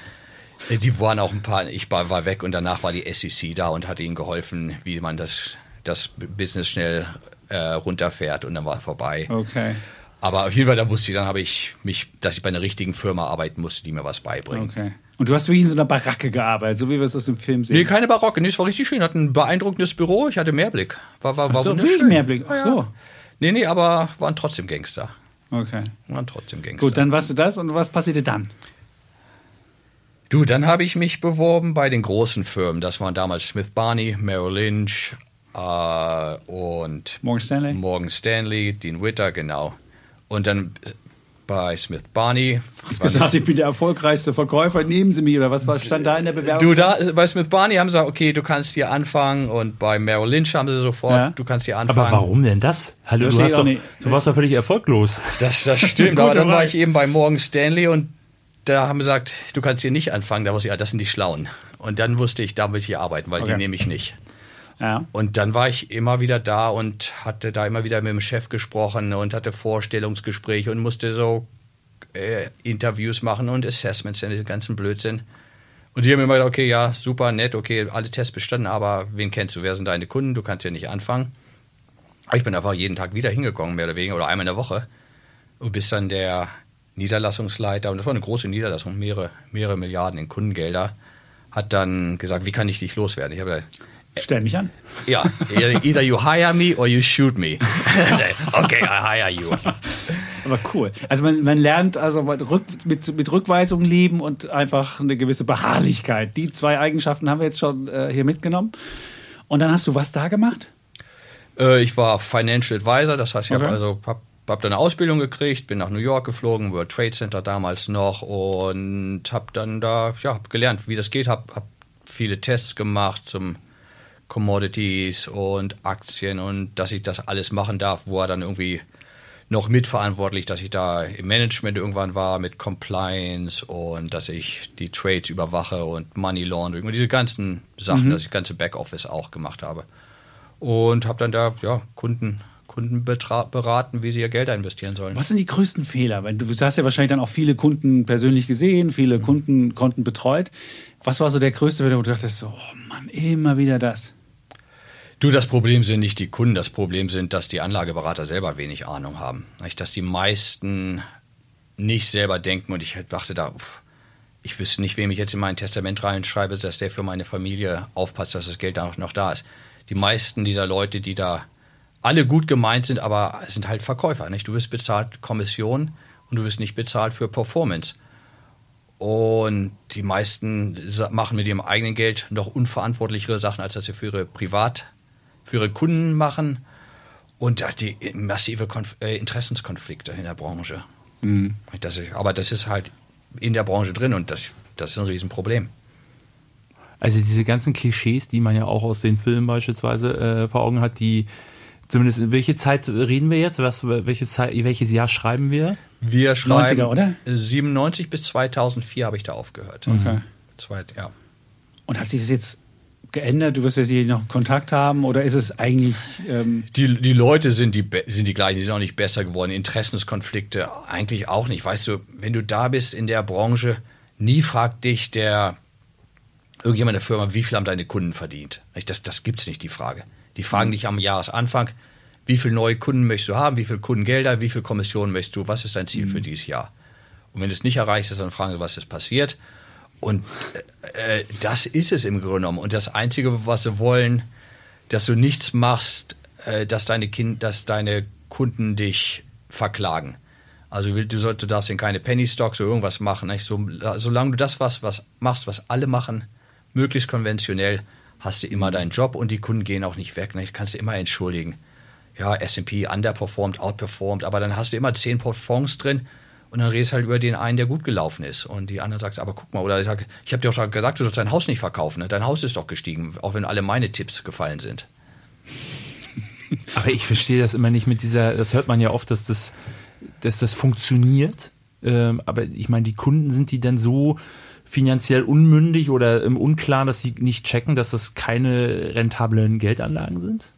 die waren auch ein paar, ich war, war weg und danach war die SEC da und hat ihnen geholfen, wie man das, das Business schnell äh, runterfährt und dann war vorbei. okay. Aber auf jeden Fall, da wusste ich, dann habe ich mich, dass ich bei einer richtigen Firma arbeiten musste, die mir was beibringt. Okay. Und du hast wirklich in so einer Baracke gearbeitet, so wie wir es aus dem Film sehen. Nee, keine Barocke. Nee, es war richtig schön. Hat ein beeindruckendes Büro. Ich hatte Mehrblick. War, war, war so, wunderschön. wirklich Mehrblick. Ach so. ja. Nee, nee, aber waren trotzdem Gangster. Okay. Waren trotzdem Gangster. Gut, dann warst du das und was passierte dann? du, dann habe ich mich beworben bei den großen Firmen. Das waren damals Smith Barney, Merrill Lynch äh, und Morgan Stanley? Morgan Stanley, Dean Witter, genau. Und dann bei Smith Barney. hast gesagt, ich bin der erfolgreichste Verkäufer, nehmen Sie mich oder was war, stand da in der Bewerbung? Du, da, bei Smith Barney haben sie gesagt, okay, du kannst hier anfangen und bei Merrill Lynch haben sie sofort, Ja. du kannst hier anfangen. Aber warum denn das? Hallo, Das du, doch, du warst doch völlig erfolglos. Das, das stimmt, aber dann war ich eben bei Morgan Stanley und da haben sie gesagt, du kannst hier nicht anfangen. Da wusste ich, ja, das sind die Schlauen. Und dann wusste ich, da will ich hier arbeiten, weil Okay. die nehme ich nicht. Und dann war ich immer wieder da und hatte da immer wieder mit dem Chef gesprochen und hatte Vorstellungsgespräche und musste so äh, Interviews machen und Assessments, den ganzen Blödsinn. Und die haben immer gesagt, okay, ja, super, nett, okay, alle Tests bestanden, aber wen kennst du? Wer sind deine Kunden? Du kannst ja nicht anfangen. Ich bin einfach jeden Tag wieder hingegangen, mehr oder weniger, oder einmal in der Woche. Und bis dann der Niederlassungsleiter, und das war eine große Niederlassung, mehrere, mehrere Milliarden in Kundengelder, hat dann gesagt, wie kann ich dich loswerden? Ich habe gesagt, Stell mich an. Ja, either you hire me or you shoot me. okay, I hire you. Aber cool. Also man, man lernt also mit, mit, Rückweisung leben und einfach eine gewisse Beharrlichkeit. Die zwei Eigenschaften haben wir jetzt schon äh, hier mitgenommen. Und dann hast du was da gemacht? Äh, ich war Financial Advisor, das heißt, ich okay. habe also hab, hab dann eine Ausbildung gekriegt, bin nach New York geflogen, World Trade Center damals noch und habe dann da ja, gelernt, wie das geht, habe hab viele Tests gemacht zum Commodities und Aktien und dass ich das alles machen darf, wo er dann irgendwie noch mitverantwortlich, dass ich da im Management irgendwann war mit Compliance und dass ich die Trades überwache und Money Laundering und diese ganzen Sachen, mhm. dass ich ganze Backoffice auch gemacht habe. Und habe dann da ja, Kunden, Kunden beraten, wie sie ihr Geld investieren sollen. Was sind die größten Fehler? Du, hast ja wahrscheinlich dann auch viele Kunden persönlich gesehen, viele mhm. Kundenkonten betreut. Was war so der größte Fehler, wo du dachtest, oh Mann, immer wieder das? Du, das Problem sind nicht die Kunden, das Problem sind, dass die Anlageberater selber wenig Ahnung haben. Dass die meisten nicht selber denken und ich dachte da, ich wüsste nicht, wem ich jetzt in mein Testament reinschreibe, dass der für meine Familie aufpasst, dass das Geld auch noch da ist. Die meisten dieser Leute, die da alle gut gemeint sind, aber sind halt Verkäufer. Nicht? Du wirst bezahlt Kommission und du wirst nicht bezahlt für Performance. Und die meisten machen mit ihrem eigenen Geld noch unverantwortlichere Sachen, als dass sie für ihre Privat für ihre Kunden machen und die massive Konf äh, Interessenskonflikte in der Branche. Mhm. Das ist, aber das ist halt in der Branche drin und das, das ist ein Riesenproblem. Also diese ganzen Klischees, die man ja auch aus den Filmen beispielsweise äh, vor Augen hat, die zumindest in welche Zeit reden wir jetzt? Was, welche Zeit, welches Jahr schreiben wir? Wir schreiben 90er, oder? 97 bis 2004 habe ich da aufgehört. Okay. Zweit, ja. Und hat sich das jetzt geändert? Du wirst ja sicher noch Kontakt haben oder ist es eigentlich. Ähm die, die Leute sind die, sind die gleichen, die sind auch nicht besser geworden. Interessenskonflikte eigentlich auch nicht. Weißt du, wenn du da bist in der Branche, nie fragt dich der irgendjemand in der Firma, wie viel haben deine Kunden verdient. Das, das gibt es nicht, die Frage. Die fragen dich am Jahresanfang, wie viele neue Kunden möchtest du haben, wie viele Kundengelder, wie viel Kommission möchtest du, was ist dein Ziel mhm. für dieses Jahr? Und wenn du es nicht erreichst, dann fragen sie, was ist passiert. Und äh, das ist es im Grunde genommen. Und das Einzige, was sie wollen, dass du nichts machst, äh, dass, deine kind, dass deine Kunden dich verklagen. Also du, sollst, du darfst in keine Penny Stocks oder irgendwas machen. So, solange du das was, was machst, was alle machen, möglichst konventionell, hast du immer deinen Job und die Kunden gehen auch nicht weg. Nicht? Kannst du immer entschuldigen. Ja, S&P underperformed, outperformed, aber dann hast du immer zehn Fonds drin und dann redest halt über den einen, der gut gelaufen ist. Und die andere sagt, aber guck mal, oder ich sage, ich habe dir auch schon gesagt, du sollst dein Haus nicht verkaufen. Ne? Dein Haus ist doch gestiegen, auch wenn alle meine Tipps gefallen sind. Aber ich verstehe das immer nicht mit dieser, das hört man ja oft, dass das, dass das funktioniert. Ähm, aber ich meine, die Kunden sind die dann so finanziell unmündig oder im Unklaren, dass sie nicht checken, dass das keine rentablen Geldanlagen sind?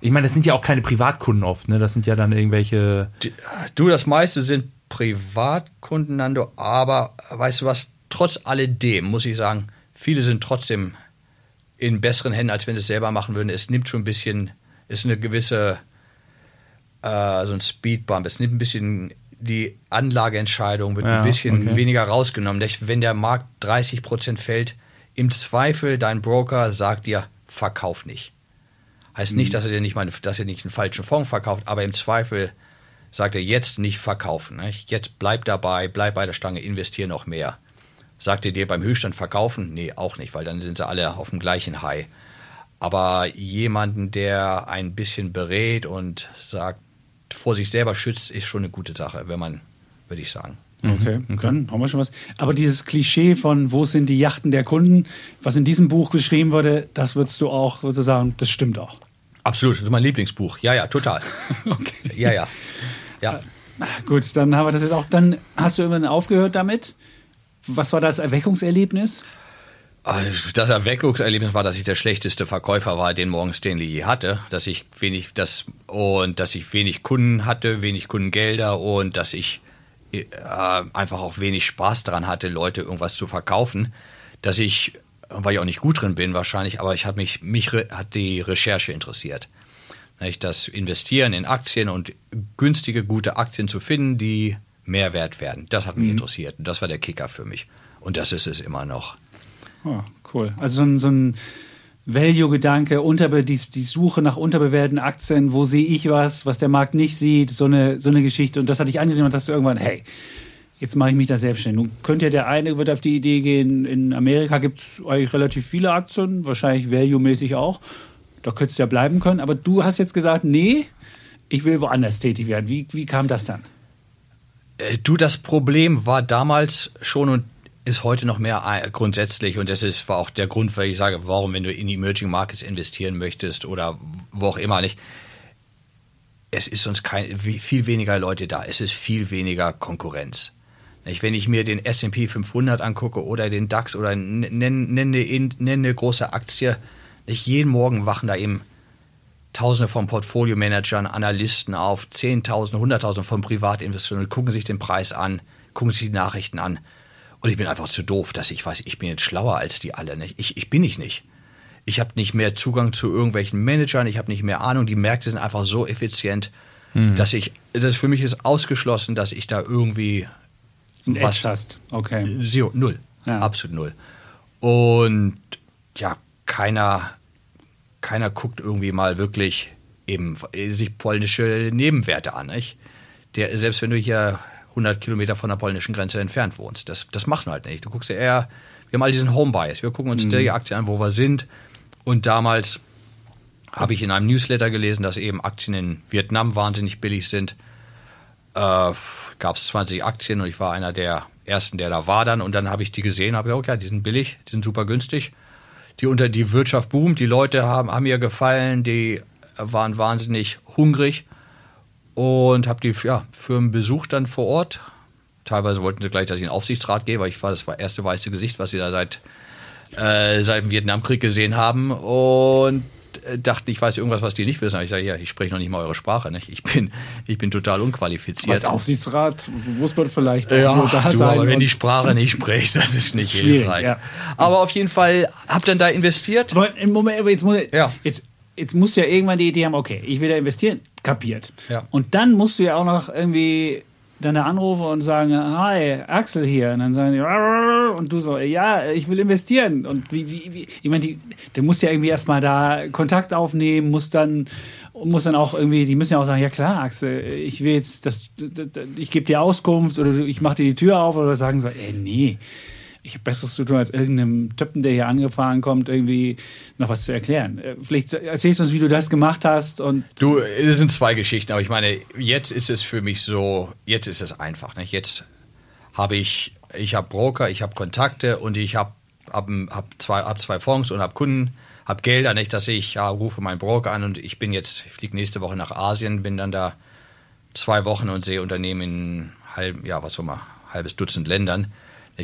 Ich meine, das sind ja auch keine Privatkunden oft, ne? Das sind ja dann irgendwelche. Du, das meiste sind Privatkunden, Nando, aber weißt du was, trotz alledem muss ich sagen, viele sind trotzdem in besseren Händen, als wenn sie es selber machen würden. Es nimmt schon ein bisschen, ist eine gewisse, äh, so ein Speedbump, es nimmt ein bisschen die Anlageentscheidung, wird ja, ein bisschen okay. weniger rausgenommen. Wenn der Markt 30 Prozent fällt, im Zweifel dein Broker sagt dir, verkauf nicht. Heißt nicht, mhm. dass er dir nicht mal, dass er nicht einen falschen Fonds verkauft, aber im Zweifel sagt er jetzt nicht verkaufen. Nicht? Jetzt bleib dabei, bleib bei der Stange, investier noch mehr. Sagt er dir beim Höchststand verkaufen? Nee, auch nicht, weil dann sind sie alle auf dem gleichen High. Aber jemanden, der ein bisschen berät und sagt, vor sich selber schützt, ist schon eine gute Sache, wenn man, würde ich sagen. Okay, okay, dann haben wir schon was. Aber dieses Klischee von, wo sind die Yachten der Kunden, was in diesem Buch geschrieben wurde, das würdest du auch sozusagen, das stimmt auch. Absolut, das ist mein Lieblingsbuch. Ja, ja, total. okay. Ja, ja. ja. Gut, dann haben wir das jetzt auch. Dann hast du irgendwann aufgehört damit. Was war das Erweckungserlebnis? Also, das Erweckungserlebnis war, dass ich der schlechteste Verkäufer war, den Morgan Stanley je hatte, dass ich wenig das und dass ich wenig Kunden hatte, wenig Kundengelder und dass ich äh, einfach auch wenig Spaß daran hatte, Leute irgendwas zu verkaufen, dass ich weil ich auch nicht gut drin bin wahrscheinlich, aber ich hat mich, mich hat die Recherche interessiert. Das Investieren in Aktien und günstige, gute Aktien zu finden, die mehr wert werden. Das hat mich mhm. interessiert. Und das war der Kicker für mich. Und das ist es immer noch. Oh, cool. Also so ein, so ein, Value-Gedanke, die, die Suche nach unterbewerteten Aktien, wo sehe ich was, was der Markt nicht sieht, so eine, so eine Geschichte. Und das hatte ich angenommen und dachte irgendwann, hey, jetzt mache ich mich da selbstständig. Nun könnte ja der eine wird auf die Idee gehen, in Amerika gibt es eigentlich relativ viele Aktien, wahrscheinlich value-mäßig auch. Da könntest du ja bleiben können. Aber du hast jetzt gesagt, nee, ich will woanders tätig werden. Wie, wie kam das dann? Äh, du, das Problem war damals schon und ist heute noch mehr grundsätzlich und das ist war auch der Grund, weil ich sage, warum, wenn du in Emerging Markets investieren möchtest oder wo auch immer nicht, es ist uns kein, viel weniger Leute da, es ist viel weniger Konkurrenz. Wenn ich mir den S&P 500 angucke oder den DAX oder nenne, eine große Aktie, nicht jeden Morgen wachen da eben Tausende von Portfolio-Managern, Analysten auf, Zehntausende, Hunderttausende von Privatinvestoren, gucken sich den Preis an, gucken sich die Nachrichten an. Und ich bin einfach zu doof, dass ich weiß, ich bin jetzt schlauer als die alle. Nicht? Ich, ich bin ich nicht. Ich habe nicht mehr Zugang zu irgendwelchen Managern, ich habe nicht mehr Ahnung. Die Märkte sind einfach so effizient, mhm. dass ich, das für mich ist ausgeschlossen, dass ich da irgendwie Ein was hast. Okay. Zero, null. Ja. Absolut null. Und ja, keiner, keiner guckt irgendwie mal wirklich eben sich polnische Nebenwerte an. Nicht? Der, selbst wenn du hier 100 Kilometer von der polnischen Grenze entfernt wohnst. Das, das machen wir halt nicht. Du guckst ja eher, wir haben all diesen Home Bias. Wir gucken uns mhm. die Aktien an, wo wir sind. Und damals habe ich in einem Newsletter gelesen, dass eben Aktien in Vietnam wahnsinnig billig sind. Äh, Gab es 20 Aktien und ich war einer der ersten, der da war dann. Und dann habe ich die gesehen, habe gesagt, okay, die sind billig, die sind super günstig. Die unter die Wirtschaft boomt, die Leute haben, haben mir gefallen, die waren wahnsinnig hungrig und habe die ja, Firmen besucht dann vor Ort. Teilweise wollten sie gleich, dass ich in den Aufsichtsrat gehe, weil ich war das war erste weiße Gesicht, was sie da seit, äh, seit dem Vietnamkrieg gesehen haben. Und dachten, ich weiß irgendwas, was die nicht wissen. Aber ich sage, ja, ich spreche noch nicht mal eure Sprache. Nicht? Ich, bin, ich bin total unqualifiziert. Als Aufsichtsrat muss man vielleicht ja, nur da du, sein. Aber wenn die Sprache nicht spricht, das ist nicht hilfreich. Ja. Aber auf jeden Fall, hab dann da investiert. Aber im Moment, jetzt, muss, ja. jetzt, jetzt musst du ja irgendwann die Idee haben, okay, ich will da investieren kapiert. Ja. Und dann musst du ja auch noch irgendwie deine anrufen und sagen, hi, Axel hier. Und dann sagen die, und du so, ja, ich will investieren. Und wie, wie, wie ich meine, die, der muss ja irgendwie erstmal da Kontakt aufnehmen, muss dann, muss dann auch irgendwie, die müssen ja auch sagen, ja klar, Axel, ich will jetzt, das, ich gebe dir Auskunft oder ich mache dir die Tür auf oder sagen so, ey, nee ich habe Besseres zu tun, als irgendeinem Typen, der hier angefahren kommt, irgendwie noch was zu erklären. Äh, vielleicht erzählst du uns, wie du das gemacht hast. Und du, es sind zwei Geschichten, aber ich meine, jetzt ist es für mich so, jetzt ist es einfach. Nicht? Jetzt habe ich, ich habe Broker, ich habe Kontakte und ich habe hab, hab zwei, hab zwei Fonds und habe Kunden, habe Gelder, nicht, dass ich ja, rufe meinen Broker an und ich bin jetzt, ich fliege nächste Woche nach Asien, bin dann da zwei Wochen und sehe Unternehmen in halb, ja, was soll man, halbes Dutzend Ländern.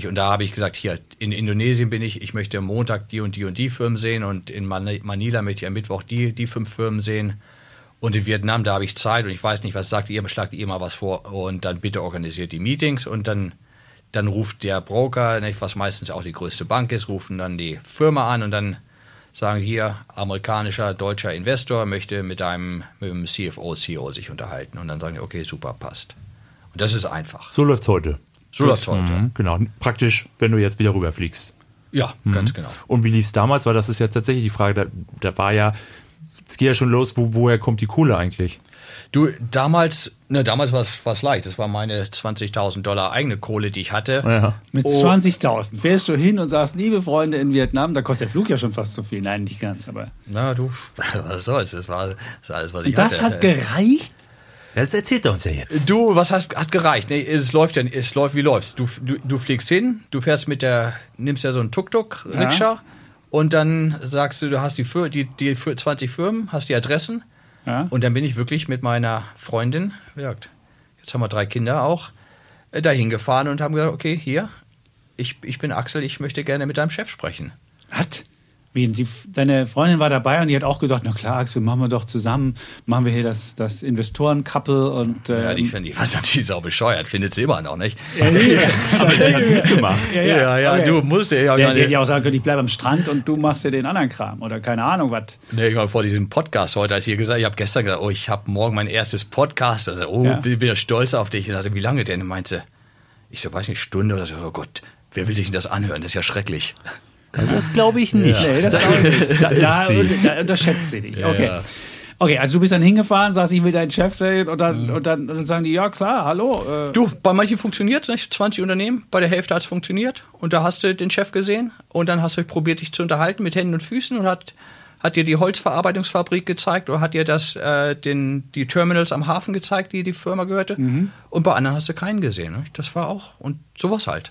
Und da habe ich gesagt, hier in Indonesien bin ich, ich möchte am Montag die und die und die Firmen sehen und in Manila möchte ich am Mittwoch die, die fünf Firmen sehen. Und in Vietnam, da habe ich Zeit und ich weiß nicht, was sagt ihr, schlagt ihr mal was vor und dann bitte organisiert die Meetings und dann, dann ruft der Broker, was meistens auch die größte Bank ist, rufen dann die Firma an und dann sagen hier, amerikanischer, deutscher Investor möchte mit einem, mit einem CFO, CEO sich unterhalten. Und dann sagen die, okay, super, passt. Und das ist einfach. So läuft es heute. So läuft heute. Mhm, genau. Praktisch, wenn du jetzt wieder rüberfliegst. Ja, mhm. ganz genau. Und wie lief es damals? Weil das ist ja tatsächlich die Frage, da, da war ja, es geht ja schon los, wo, woher kommt die Kohle eigentlich? Du, damals, ne, damals war es leicht. Das war meine 20.000 Dollar eigene Kohle, die ich hatte. Ja. Mit oh. 20.000 fährst du hin und sagst, liebe Freunde in Vietnam, da kostet der Flug ja schon fast zu viel. Nein, nicht ganz, aber. Na, du, was soll's, das war, das war alles, was ich das hatte. Das hat gereicht? Das erzählt er uns ja jetzt. Du, was hast, hat gereicht? Nee, es läuft ja, es läuft wie läuft's. Du, du, du fliegst hin, du fährst mit der, nimmst ja so einen Tuk-Tuk-Rikscha ja. und dann sagst du, du hast die, die, die 20 Firmen, hast die Adressen. Ja. Und dann bin ich wirklich mit meiner Freundin, jetzt haben wir drei Kinder auch, äh, dahin gefahren und haben gesagt, okay, hier, ich, ich bin Axel, ich möchte gerne mit deinem Chef sprechen. Was? Wie, die, deine Freundin war dabei und die hat auch gesagt, na klar, Axel, machen wir doch zusammen, machen wir hier das, das Investoren-Couple und ähm, Ja, die finde ich was natürlich sau bescheuert, findet sie immer noch, nicht? Ja, aber sie hat gut gemacht. Ja, ja, ja, okay. du musst ja... ja, sie hätte ja auch sagen können, ich bleibe am Strand und du machst ja den anderen Kram oder keine Ahnung was. Nee, ich war vor diesem Podcast heute, als ihr gesagt ich habe gestern gesagt, oh, ich habe morgen mein erstes Podcast, also, oh, ja. bin wieder stolz auf dich. Und dachte, wie lange denn? Und meinte, ich so, weiß nicht, Stunde oder so, oh Gott, wer will sich denn das anhören? Das ist ja schrecklich. Das glaube ich nicht. Nee, das. Da, da, da unterschätzt sie dich. Okay. Ja. Okay, also du bist dann hingefahren, sagst, ich will deinen Chef sehen und dann, und dann, und dann sagen die, ja klar, hallo. Äh, Du, bei manchen funktioniert es, 20 Unternehmen, bei der Hälfte hat es funktioniert und da hast du den Chef gesehen und dann hast du probiert, dich zu unterhalten mit Händen und Füßen und hat, hat dir die Holzverarbeitungsfabrik gezeigt oder hat dir das, äh, den, die Terminals am Hafen gezeigt, die die Firma gehörte und bei anderen hast du keinen gesehen. Ne? Das war auch, und sowas halt.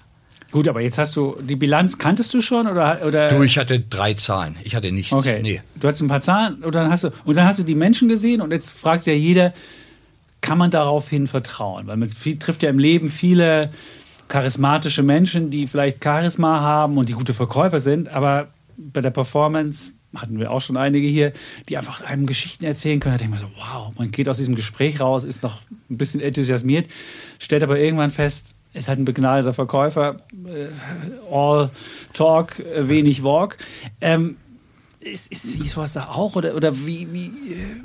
Gut, aber jetzt hast du die Bilanz, kanntest du schon oder? oder Du, ich hatte drei Zahlen, ich hatte nichts. Okay. Nee. Du hast ein paar Zahlen und dann hast du und dann hast du die Menschen gesehen und jetzt fragt ja jeder, kann man daraufhin vertrauen? Weil man viel, trifft ja im Leben viele charismatische Menschen, die vielleicht Charisma haben und die gute Verkäufer sind, aber bei der Performance hatten wir auch schon einige hier, die einfach einem Geschichten erzählen können. Da denkt man so, wow, man geht aus diesem Gespräch raus, ist noch ein bisschen enthusiasmiert, stellt aber irgendwann fest, ist halt ein begnadeter Verkäufer, äh, all talk, äh, wenig walk. Ähm, ist, ist sowas da auch oder, oder wie, wie,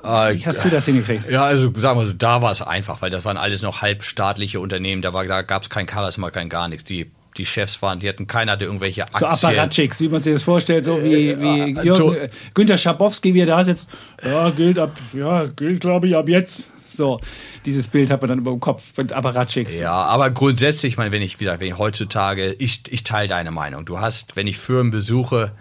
äh, wie hast du das hingekriegt? Ja, also sagen wir so, da war es einfach, weil das waren alles noch halbstaatliche Unternehmen, da, war- da gab es kein Charisma, kein gar nichts. Die, die Chefs waren, die hatten, keiner hatte irgendwelche So Aktien. Apparatschicks, wie man sich das vorstellt, so wie, wie Jürgen, Günther Schabowski, wie er da sitzt. Ja, gilt ab, ja, gilt glaube ich ab jetzt. So, dieses Bild hat man dann über dem Kopf mit Apparatschicks. Ja, aber grundsätzlich, ich meine, wenn ich wieder, wenn ich heutzutage, ich, ich teile deine Meinung. Du hast, wenn ich Firmen besuche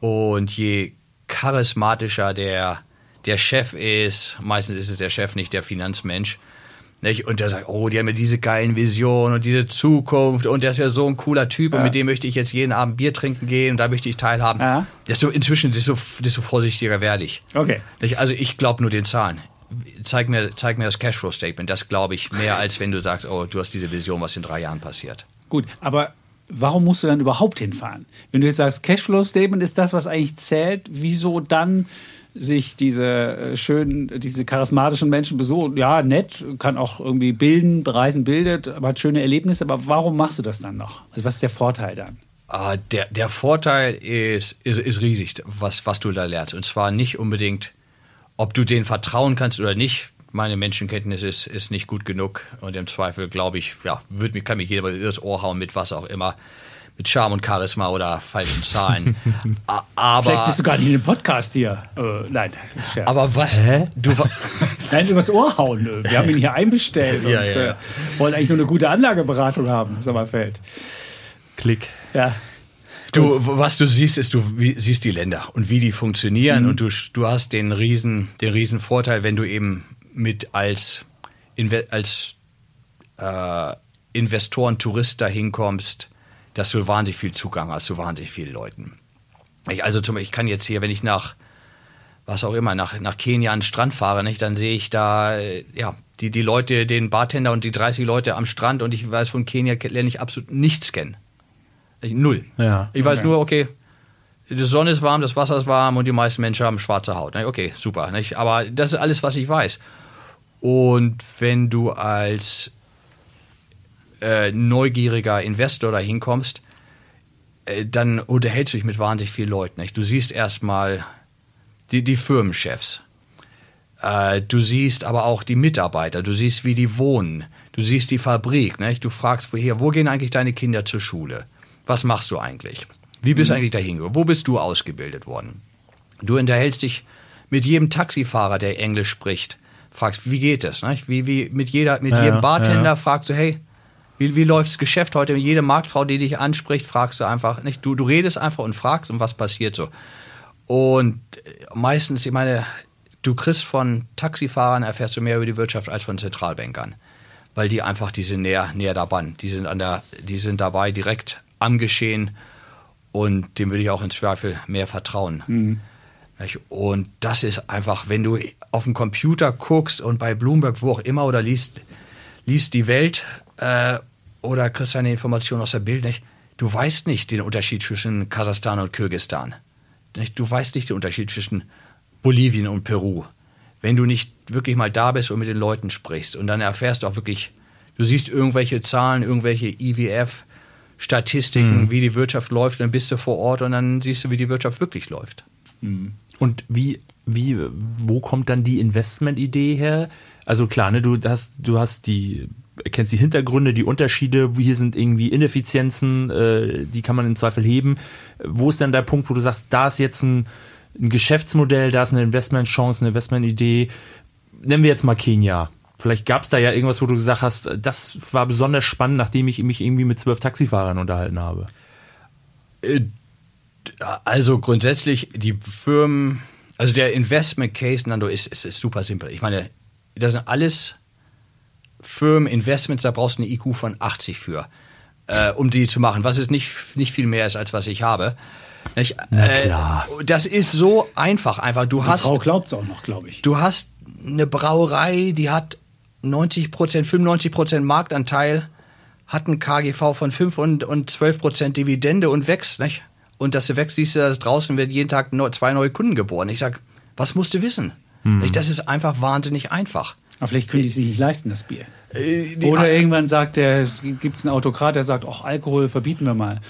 und je charismatischer der, der Chef ist, meistens ist es der Chef, nicht der Finanzmensch, nicht? und der sagt, oh, die haben ja diese geilen Visionen und diese Zukunft und der ist ja so ein cooler Typ und mit dem möchte ich jetzt jeden Abend Bier trinken gehen und da möchte ich teilhaben. Ja. Desto, inzwischen, desto, desto vorsichtiger werde ich. Okay. Nicht? Also ich glaube nur den Zahlen. Zeig mir, zeig mir das Cashflow-Statement. Das glaube ich mehr, als wenn du sagst, oh, du hast diese Vision, was in drei Jahren passiert. Gut, aber warum musst du dann überhaupt hinfahren? Wenn du jetzt sagst, Cashflow-Statement ist das, was eigentlich zählt, wieso dann sich diese äh, schönen, diese charismatischen Menschen besuchen? Ja, nett, kann auch irgendwie bilden, bereisen bildet, aber hat schöne Erlebnisse. Aber warum machst du das dann noch? Also was ist der Vorteil dann? Äh, der, der Vorteil ist, ist, ist riesig, was, was du da lernst. Und zwar nicht unbedingt, ob du denen vertrauen kannst oder nicht. Meine Menschenkenntnis ist, ist nicht gut genug. Und im Zweifel, glaube ich, ja, wird, mich- kann mich jeder das Ohr hauen mit was auch immer. Mit Charme und Charisma oder falschen Zahlen. Aber, Vielleicht bist du gar nicht in dem Podcast hier. Äh, nein, Scherz. aber was? Du, wa- Nein, übers Ohr hauen. Wir haben ihn hier einbestellt Ja, und ja, ja. Äh, wollen eigentlich nur eine gute Anlageberatung haben, Sommerfeld. Klick. Ja. Du, was du siehst, ist, du wie, siehst die Länder und wie die funktionieren und du, du hast den riesen, den riesen Vorteil, wenn du eben mit als, als äh, Investoren, Tourist da hinkommst, dass du wahnsinnig viel Zugang hast zu wahnsinnig vielen Leuten. Ich, also zum Beispiel, ich kann jetzt hier, wenn ich nach was auch immer, nach, nach Kenia an den Strand fahre, nicht, dann sehe ich da, äh, ja, die, die Leute, den Bartender und die 30 Leute am Strand und ich weiß, von Kenia lerne ich absolut nichts kennen. Ich, null. Ja. Ich weiß Okay. nur, okay, die Sonne ist warm, das Wasser ist warm und die meisten Menschen haben schwarze Haut. Okay, super. Nicht? Aber das ist alles, was ich weiß. Und wenn du als äh, neugieriger Investor da hinkommst, äh, dann unterhältst du dich mit wahnsinnig vielen Leuten. Nicht? Du siehst erstmal die, die Firmenchefs. Äh, du siehst aber auch die Mitarbeiter, du siehst, wie die wohnen, du siehst die Fabrik, nicht? du fragst, woher, wo gehen eigentlich deine Kinder zur Schule? Was machst du eigentlich? Wie bist du eigentlich dahin gekommen? Wo bist du ausgebildet worden? Du unterhältst dich mit jedem Taxifahrer, der Englisch spricht, fragst, wie geht es? Nicht? Wie, wie mit, jeder, mit Ja, jedem Bartender ja. fragst du, hey, wie, wie läuft das Geschäft heute? Mit jeder Marktfrau, die dich anspricht, fragst du einfach, nicht? Du, du redest einfach und fragst und was passiert so. Und meistens, ich meine, du kriegst von Taxifahrern, erfährst du mehr über die Wirtschaft als von Zentralbankern. Weil die einfach, die sind näher, näher dabei. Die sind, an der, die sind dabei direkt am Geschehen und dem würde ich auch im Zweifel mehr vertrauen. Nicht? Und das ist einfach, wenn du auf dem Computer guckst und bei Bloomberg, wo auch immer, oder liest, liest die Welt äh, oder kriegst eine Information aus der Bild, nicht? du weißt nicht den Unterschied zwischen Kasachstan und Kirgisistan. Nicht? Du weißt nicht den Unterschied zwischen Bolivien und Peru. Wenn du nicht wirklich mal da bist und mit den Leuten sprichst und dann erfährst du auch wirklich, du siehst irgendwelche Zahlen, irgendwelche IWF, Statistiken, wie die Wirtschaft läuft, dann bist du vor Ort und dann siehst du, wie die Wirtschaft wirklich läuft. Und wie, wie, wo kommt dann die Investmentidee her? Also klar, ne, du hast, du hast die, kennst die Hintergründe, die Unterschiede, hier sind irgendwie Ineffizienzen, äh, die kann man im Zweifel heben. Wo ist denn der Punkt, wo du sagst, da ist jetzt ein, ein Geschäftsmodell, da ist eine Investmentchance, eine Investmentidee. Nennen wir jetzt mal Kenia. Vielleicht gab es da ja irgendwas, wo du gesagt hast, das war besonders spannend, nachdem ich mich irgendwie mit zwölf Taxifahrern unterhalten habe. Äh, also grundsätzlich die Firmen, also der Investment Case, Nando, ist, ist, ist super simpel. Ich meine, das sind alles Firmen, Investments, da brauchst du eine IQ von 80 für, äh, um die zu machen, was es nicht, nicht viel mehr ist, als was ich habe. Nicht? Na klar. Äh, das ist so einfach, einfach. Du Die hast, Frau glaubt es auch noch, glaube ich. du hast eine Brauerei, die hat 90 Prozent, 95 Prozent Marktanteil, hat ein KGV von 5 und, und 12 Prozent Dividende und wächst, nicht? Und dass sie wächst, siehst du, dass draußen werden jeden Tag neu- zwei neue Kunden geboren. Ich sag, was musst du wissen? Nicht? Das ist einfach wahnsinnig einfach. Aber vielleicht können die sich nicht leisten, das Bier. Äh, Oder irgendwann sagt der, gibt es einen Autokrat, der sagt, ach, Alkohol verbieten wir mal.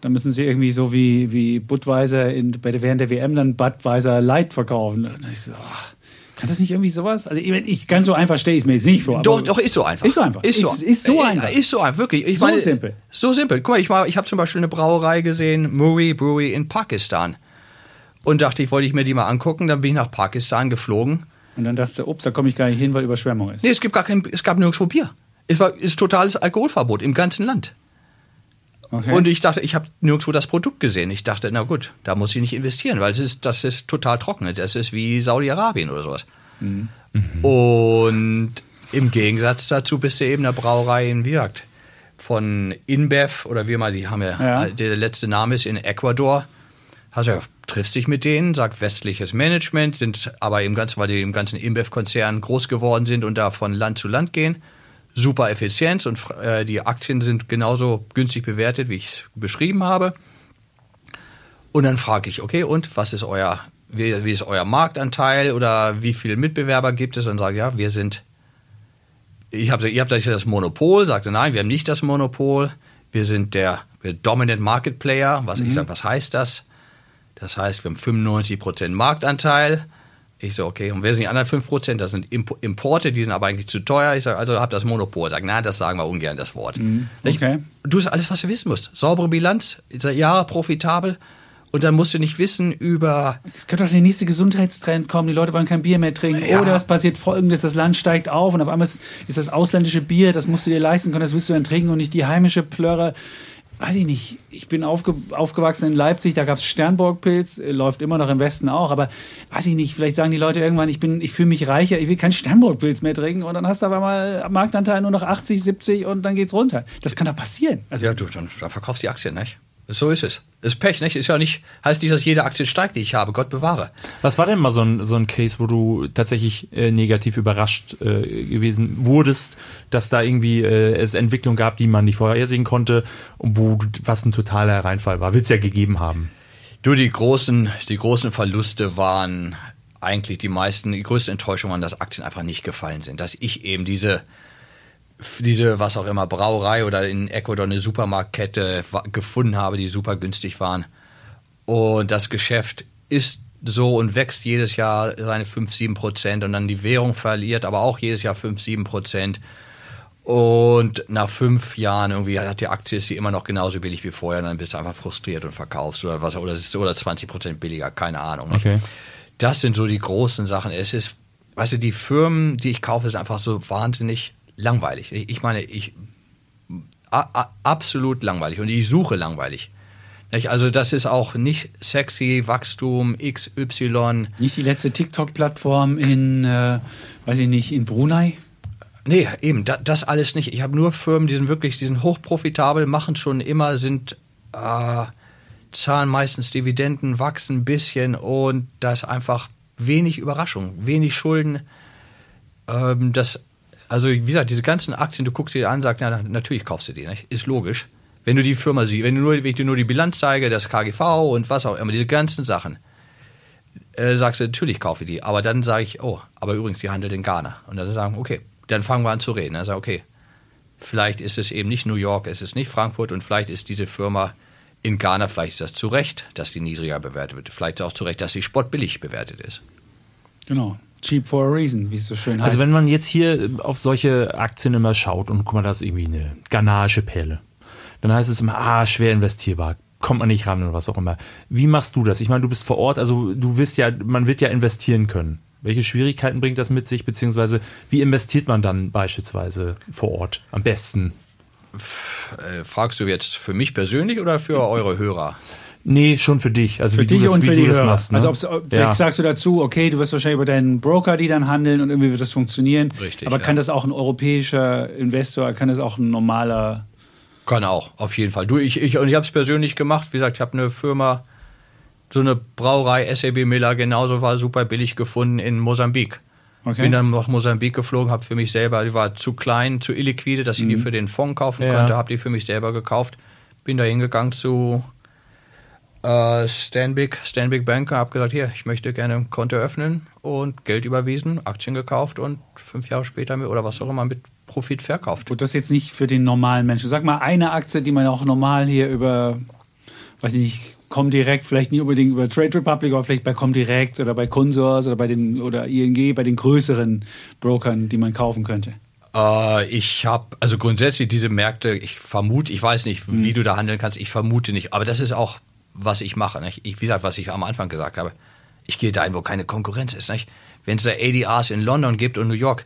Dann müssen sie irgendwie so wie, wie Budweiser in, bei der, während der WM dann Budweiser Light verkaufen. Und ich so, ach, kann das nicht irgendwie sowas? Also ich, ich ganz so einfach stelle ich es mir jetzt nicht vor. Doch, doch, ist so einfach. Ist so einfach. Ist so, Ist- ist so Äh, einfach. Ist so einfach, wirklich. Ich So meine, simpel. So simpel. Guck mal, ich, ich habe zum Beispiel eine Brauerei gesehen, Murray Brewery in Pakistan. Und dachte, ich wollte ich mir die mal angucken. Dann bin ich nach Pakistan geflogen. Und dann dachte ich, ups, da komme ich gar nicht hin, weil Überschwemmung ist. Nee, es gibt gar kein, es gab nirgendwo Bier. Es war ist totales Alkoholverbot im ganzen Land. Okay. Und ich dachte, ich habe nirgendwo das Produkt gesehen. Ich dachte, na gut, da muss ich nicht investieren, weil es ist, das ist total trocken. Das ist wie Saudi-Arabien oder sowas. Und im Gegensatz dazu bist du eben eine Brauerei in Wirkt von InBev oder wie mal, die haben ja, Ja. der letzte Name ist in Ecuador. Also ja, triffst dich mit denen, sagt westliches Management, sind aber im ganzen, weil die im ganzen InBev-Konzern groß geworden sind und da von Land zu Land gehen. Super Effizienz und äh, die Aktien sind genauso günstig bewertet, wie ich es beschrieben habe. Und dann frage ich, okay, und was ist euer, wie, wie ist euer Marktanteil oder wie viele Mitbewerber gibt es? Und sage, ja, wir sind, ich habe ihr habt das Monopol, sagte, nein, wir haben nicht das Monopol, wir sind der wir Dominant Market Player. Was ich sage, was heißt das? Das heißt, wir haben 95% Marktanteil. Ich so, okay, und wer sind die anderen 5%? Das sind Imp- Importe, die sind aber eigentlich zu teuer. Ich sage, also habt das Monopol. Sag, nein, das sagen wir ungern, das Wort. Ich, okay. Du hast alles, was du wissen musst. Saubere Bilanz, Jahre profitabel. Und dann musst du nicht wissen über Es könnte doch der nächste Gesundheitstrend kommen, die Leute wollen kein Bier mehr trinken. Ja. Oder es passiert folgendes, das Land steigt auf und auf einmal ist, ist das ausländische Bier, das musst du dir leisten können, das willst du dann trinken und nicht die heimische Plörre. Weiß ich nicht. Ich bin aufge aufgewachsen in Leipzig, da gab es Sternburg-Pilz, äh, läuft immer noch im Westen auch, aber weiß ich nicht, vielleicht sagen die Leute irgendwann, ich bin, ich fühle mich reicher, ich will kein Sternburg-Pilz mehr trinken und dann hast du aber mal Marktanteil nur noch 80, 70 und dann geht's runter. Das kann doch passieren. Also Ja, du, dann, dann verkaufst die Aktien, nicht? So ist es. Ist Pech, nicht? Ist ja nicht, heißt nicht, dass jede Aktie steigt, die ich habe. Gott bewahre. Was war denn mal so ein, so ein Case, wo du tatsächlich äh, negativ überrascht äh, gewesen wurdest, dass da irgendwie äh, es Entwicklung gab, die man nicht vorhersehen konnte und wo was ein totaler Reinfall war? Wird es ja gegeben haben. Du, die großen, die großen Verluste waren eigentlich die meisten, die größte Enttäuschung waren, dass Aktien einfach nicht gefallen sind. Dass ich eben diese, diese, was auch immer, Brauerei oder in Ecuador eine Supermarktkette gefunden habe, die super günstig waren. Und das Geschäft ist so und wächst jedes Jahr seine 5, 7 Prozent und dann die Währung verliert aber auch jedes Jahr 5, 7 Prozent. Und nach fünf Jahren irgendwie hat die Aktie ist sie immer noch genauso billig wie vorher, und dann bist du einfach frustriert und verkaufst oder was oder ist oder 20 Prozent billiger, keine Ahnung. Okay. Das sind so die großen Sachen. Es ist, weißt du, die Firmen, die ich kaufe, sind einfach so wahnsinnig langweilig. Ich, meine, ich a, a, absolut langweilig und ich suche langweilig. Also das ist auch nicht sexy, Wachstum, XY. nicht die letzte TikTok-Plattform in, äh, weiß ich nicht, in Brunei. Nee, eben, da, das alles nicht. Ich habe nur Firmen, die sind wirklich, die sind hochprofitabel, machen schon immer, sind, äh, zahlen meistens Dividenden, wachsen ein bisschen und da ist einfach wenig Überraschung, wenig Schulden. Ähm, das, also wie gesagt, diese ganzen Aktien, du guckst dir an, sagst, ja, natürlich kaufst du die, nicht? ist logisch. Wenn du die Firma siehst, wenn, du nur, wenn ich dir nur die Bilanz zeige, das KGV und was auch immer, diese ganzen Sachen, äh, sagst du, natürlich kaufe ich die. Aber dann sage ich, oh, aber übrigens, die handelt in Ghana. Und dann sagen, okay, dann fangen wir an zu reden. Dann sage ich, okay, vielleicht ist es eben nicht New York, es ist nicht Frankfurt und vielleicht ist diese Firma in Ghana, vielleicht ist das zu Recht, dass die niedriger bewertet wird. Vielleicht ist auch zu Recht, dass sie spottbillig bewertet ist. Genau. Cheap for a reason, wie es so schön heißt. Also wenn man jetzt hier auf solche Aktien immer schaut und guck mal, das ist irgendwie eine ghanaische Perle, dann heißt es immer, ah, schwer investierbar, kommt man nicht ran oder was auch immer. Wie machst du das? Ich meine, du bist vor Ort, also du wirst ja, man wird ja investieren können. Welche Schwierigkeiten bringt das mit sich, beziehungsweise wie investiert man dann beispielsweise vor Ort am besten? Äh, fragst du jetzt für mich persönlich oder für eure Hörer? Nee, schon für dich. Also für wie dich du das, und wie für du die das Hörer. machst. Ne? Also vielleicht Ja. sagst du dazu, okay, du wirst wahrscheinlich über deinen Broker, die dann handeln und irgendwie wird das funktionieren. Richtig, Aber ja. kann das auch ein europäischer Investor, kann das auch ein normaler Kann auch, auf jeden Fall. Du, ich, ich, und ich habe es persönlich gemacht. Wie gesagt, ich habe eine Firma, so eine Brauerei, SAB Miller, genauso war super billig gefunden in Mosambik. Okay. Bin dann nach Mosambik geflogen, habe für mich selber, die war zu klein, zu illiquide, dass ich die für den Fonds kaufen Ja. konnte, habe die für mich selber gekauft. Bin da hingegangen zu äh, Stanbic, Stanbic Banker, habe gesagt, hier, ich möchte gerne ein Konto öffnen und Geld überwiesen, Aktien gekauft und fünf Jahre später mit, oder was auch immer mit Profit verkauft. Gut, das jetzt nicht für den normalen Menschen. Sag mal eine Aktie, die man auch normal hier über, weiß ich nicht, Comdirect, vielleicht nicht unbedingt über Trade Republic, aber vielleicht bei Comdirect oder bei Consors oder bei den oder ING, bei den größeren Brokern, die man kaufen könnte. Äh, ich habe, also grundsätzlich diese Märkte, ich vermute, ich weiß nicht, wie du da handeln kannst, ich vermute nicht, aber das ist auch, was ich mache. Nicht? Ich, wie gesagt, was ich am Anfang gesagt habe, ich gehe dahin, wo keine Konkurrenz ist. Nicht? Wenn es da ADRs in London gibt und New York,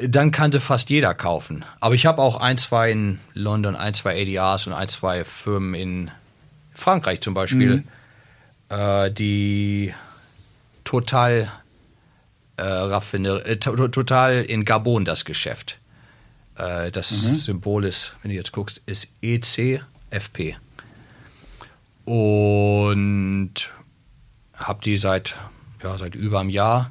dann kann sie fast jeder kaufen. Aber ich habe auch ein, zwei in London, ein, zwei ADRs und ein, zwei Firmen in Frankreich zum Beispiel, äh, die total äh, äh, to- total in Gabon das Geschäft. Äh, das Symbol ist, wenn du jetzt guckst, ist ECFP. Und habe die seit, ja, seit über einem Jahr,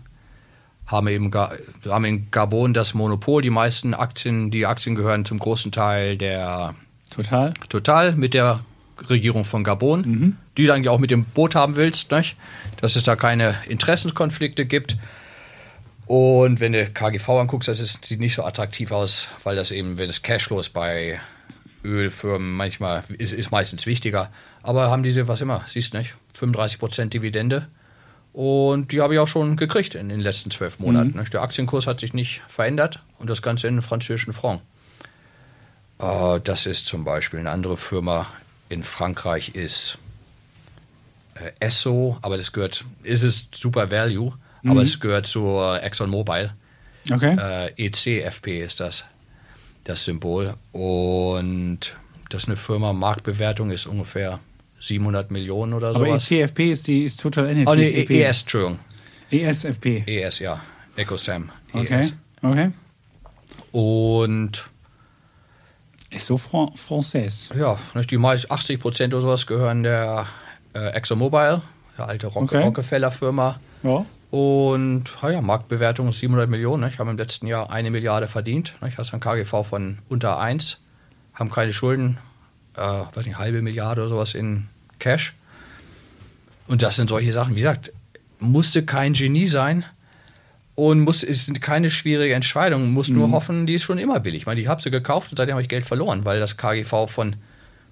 haben, eben, haben in Gabon das Monopol. Die meisten Aktien, die Aktien gehören zum großen Teil der Total. Total mit der Regierung von Gabon, die du eigentlich auch mit dem Boot haben willst, nicht? dass es da keine Interessenskonflikte gibt. Und wenn du KGV anguckst, das ist, sieht nicht so attraktiv aus, weil das eben, wenn es Cashflow ist bei Ölfirmen, manchmal ist, ist meistens wichtiger. Aber haben diese, was immer, siehst nicht, 35% Dividende. Und die habe ich auch schon gekriegt in den letzten zwölf Monaten. nicht? Der Aktienkurs hat sich nicht verändert und das Ganze in französischen Franc. Äh, das ist zum Beispiel eine andere Firma in Frankreich ist äh, Esso, aber das gehört, ist es Super Value, aber es gehört zur ExxonMobil. Okay. Äh, ECFP ist das, das Symbol. Und das ist eine Firma, Marktbewertung ist ungefähr 700 Millionen oder aber sowas. CFP ist die ist Total Energy. oh nee, EP. ES, Entschuldigung. ESFP. ES, ja. EcoSam. Okay. ES. Okay. Und Ist so fran français. Ja, nicht die meist 80 Prozent oder sowas gehören der äh, ExxonMobil, der alte Rock Okay. Rockefeller-Firma. Ja. Und ah ja, Marktbewertung ist 700 Millionen. Ich habe im letzten Jahr eine Milliarde verdient. Ich hast ein KGV von unter 1, haben keine Schulden, äh, weiß nicht, halbe Milliarde oder sowas in Cash. Und das sind solche Sachen, wie gesagt, musste kein Genie sein und muss, ist keine schwierige Entscheidung. Muss nur hoffen, die ist schon immer billig. Ich meine, ich habe sie gekauft und seitdem habe ich Geld verloren, weil das KGV von,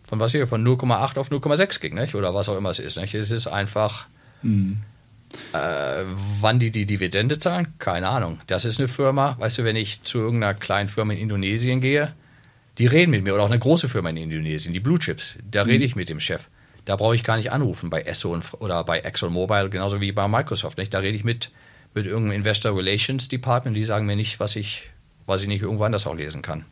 von was hier, von 0,8 auf 0,6 ging, nicht? oder was auch immer es ist. Nicht? Es ist einfach, äh, wann die die Dividende zahlen, keine Ahnung. Das ist eine Firma, weißt du, wenn ich zu irgendeiner kleinen Firma in Indonesien gehe, die reden mit mir, oder auch eine große Firma in Indonesien, die Blue Chips, da rede ich mit dem Chef. Da brauche ich gar nicht anrufen bei Esso oder bei ExxonMobil, genauso wie bei Microsoft. Nicht? Da rede ich mit, mit irgendeinem Investor Relations Department, die sagen mir nicht, was ich, was ich nicht irgendwo anders auch lesen kann.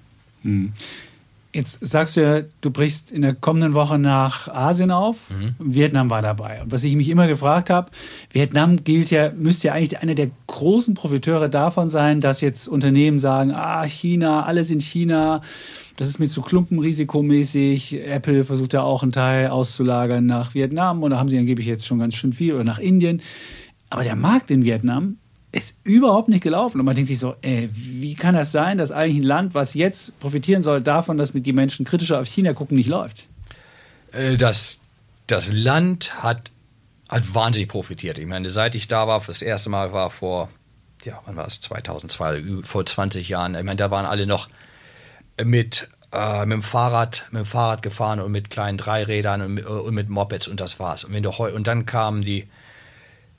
Jetzt sagst du ja, du brichst in der kommenden Woche nach Asien auf. Vietnam war dabei. Und was ich mich immer gefragt habe, Vietnam gilt ja, müsste ja eigentlich einer der großen Profiteure davon sein, dass jetzt Unternehmen sagen, ah, China, alles in China, das ist mir zu klumpenrisikomäßig. Apple versucht ja auch einen Teil auszulagern nach Vietnam und da haben sie angeblich jetzt schon ganz schön viel oder nach Indien. Aber der Markt in Vietnam ist überhaupt nicht gelaufen. Und man denkt sich so, ey, wie kann das sein, dass eigentlich ein Land, was jetzt profitieren soll davon, dass die Menschen kritischer auf China gucken, nicht läuft? Äh, Das, das Land hat, hat wahnsinnig profitiert. Ich meine, seit ich da war, das erste Mal war vor, ja, wann war es? 2002, ü- vor 20 Jahren. Ich meine, da waren alle noch mit, äh, mit, dem Fahrrad, mit dem Fahrrad gefahren und mit kleinen Dreirädern und, mit- und mit Mopeds und das war's. Und, wenn du heu und dann kamen die,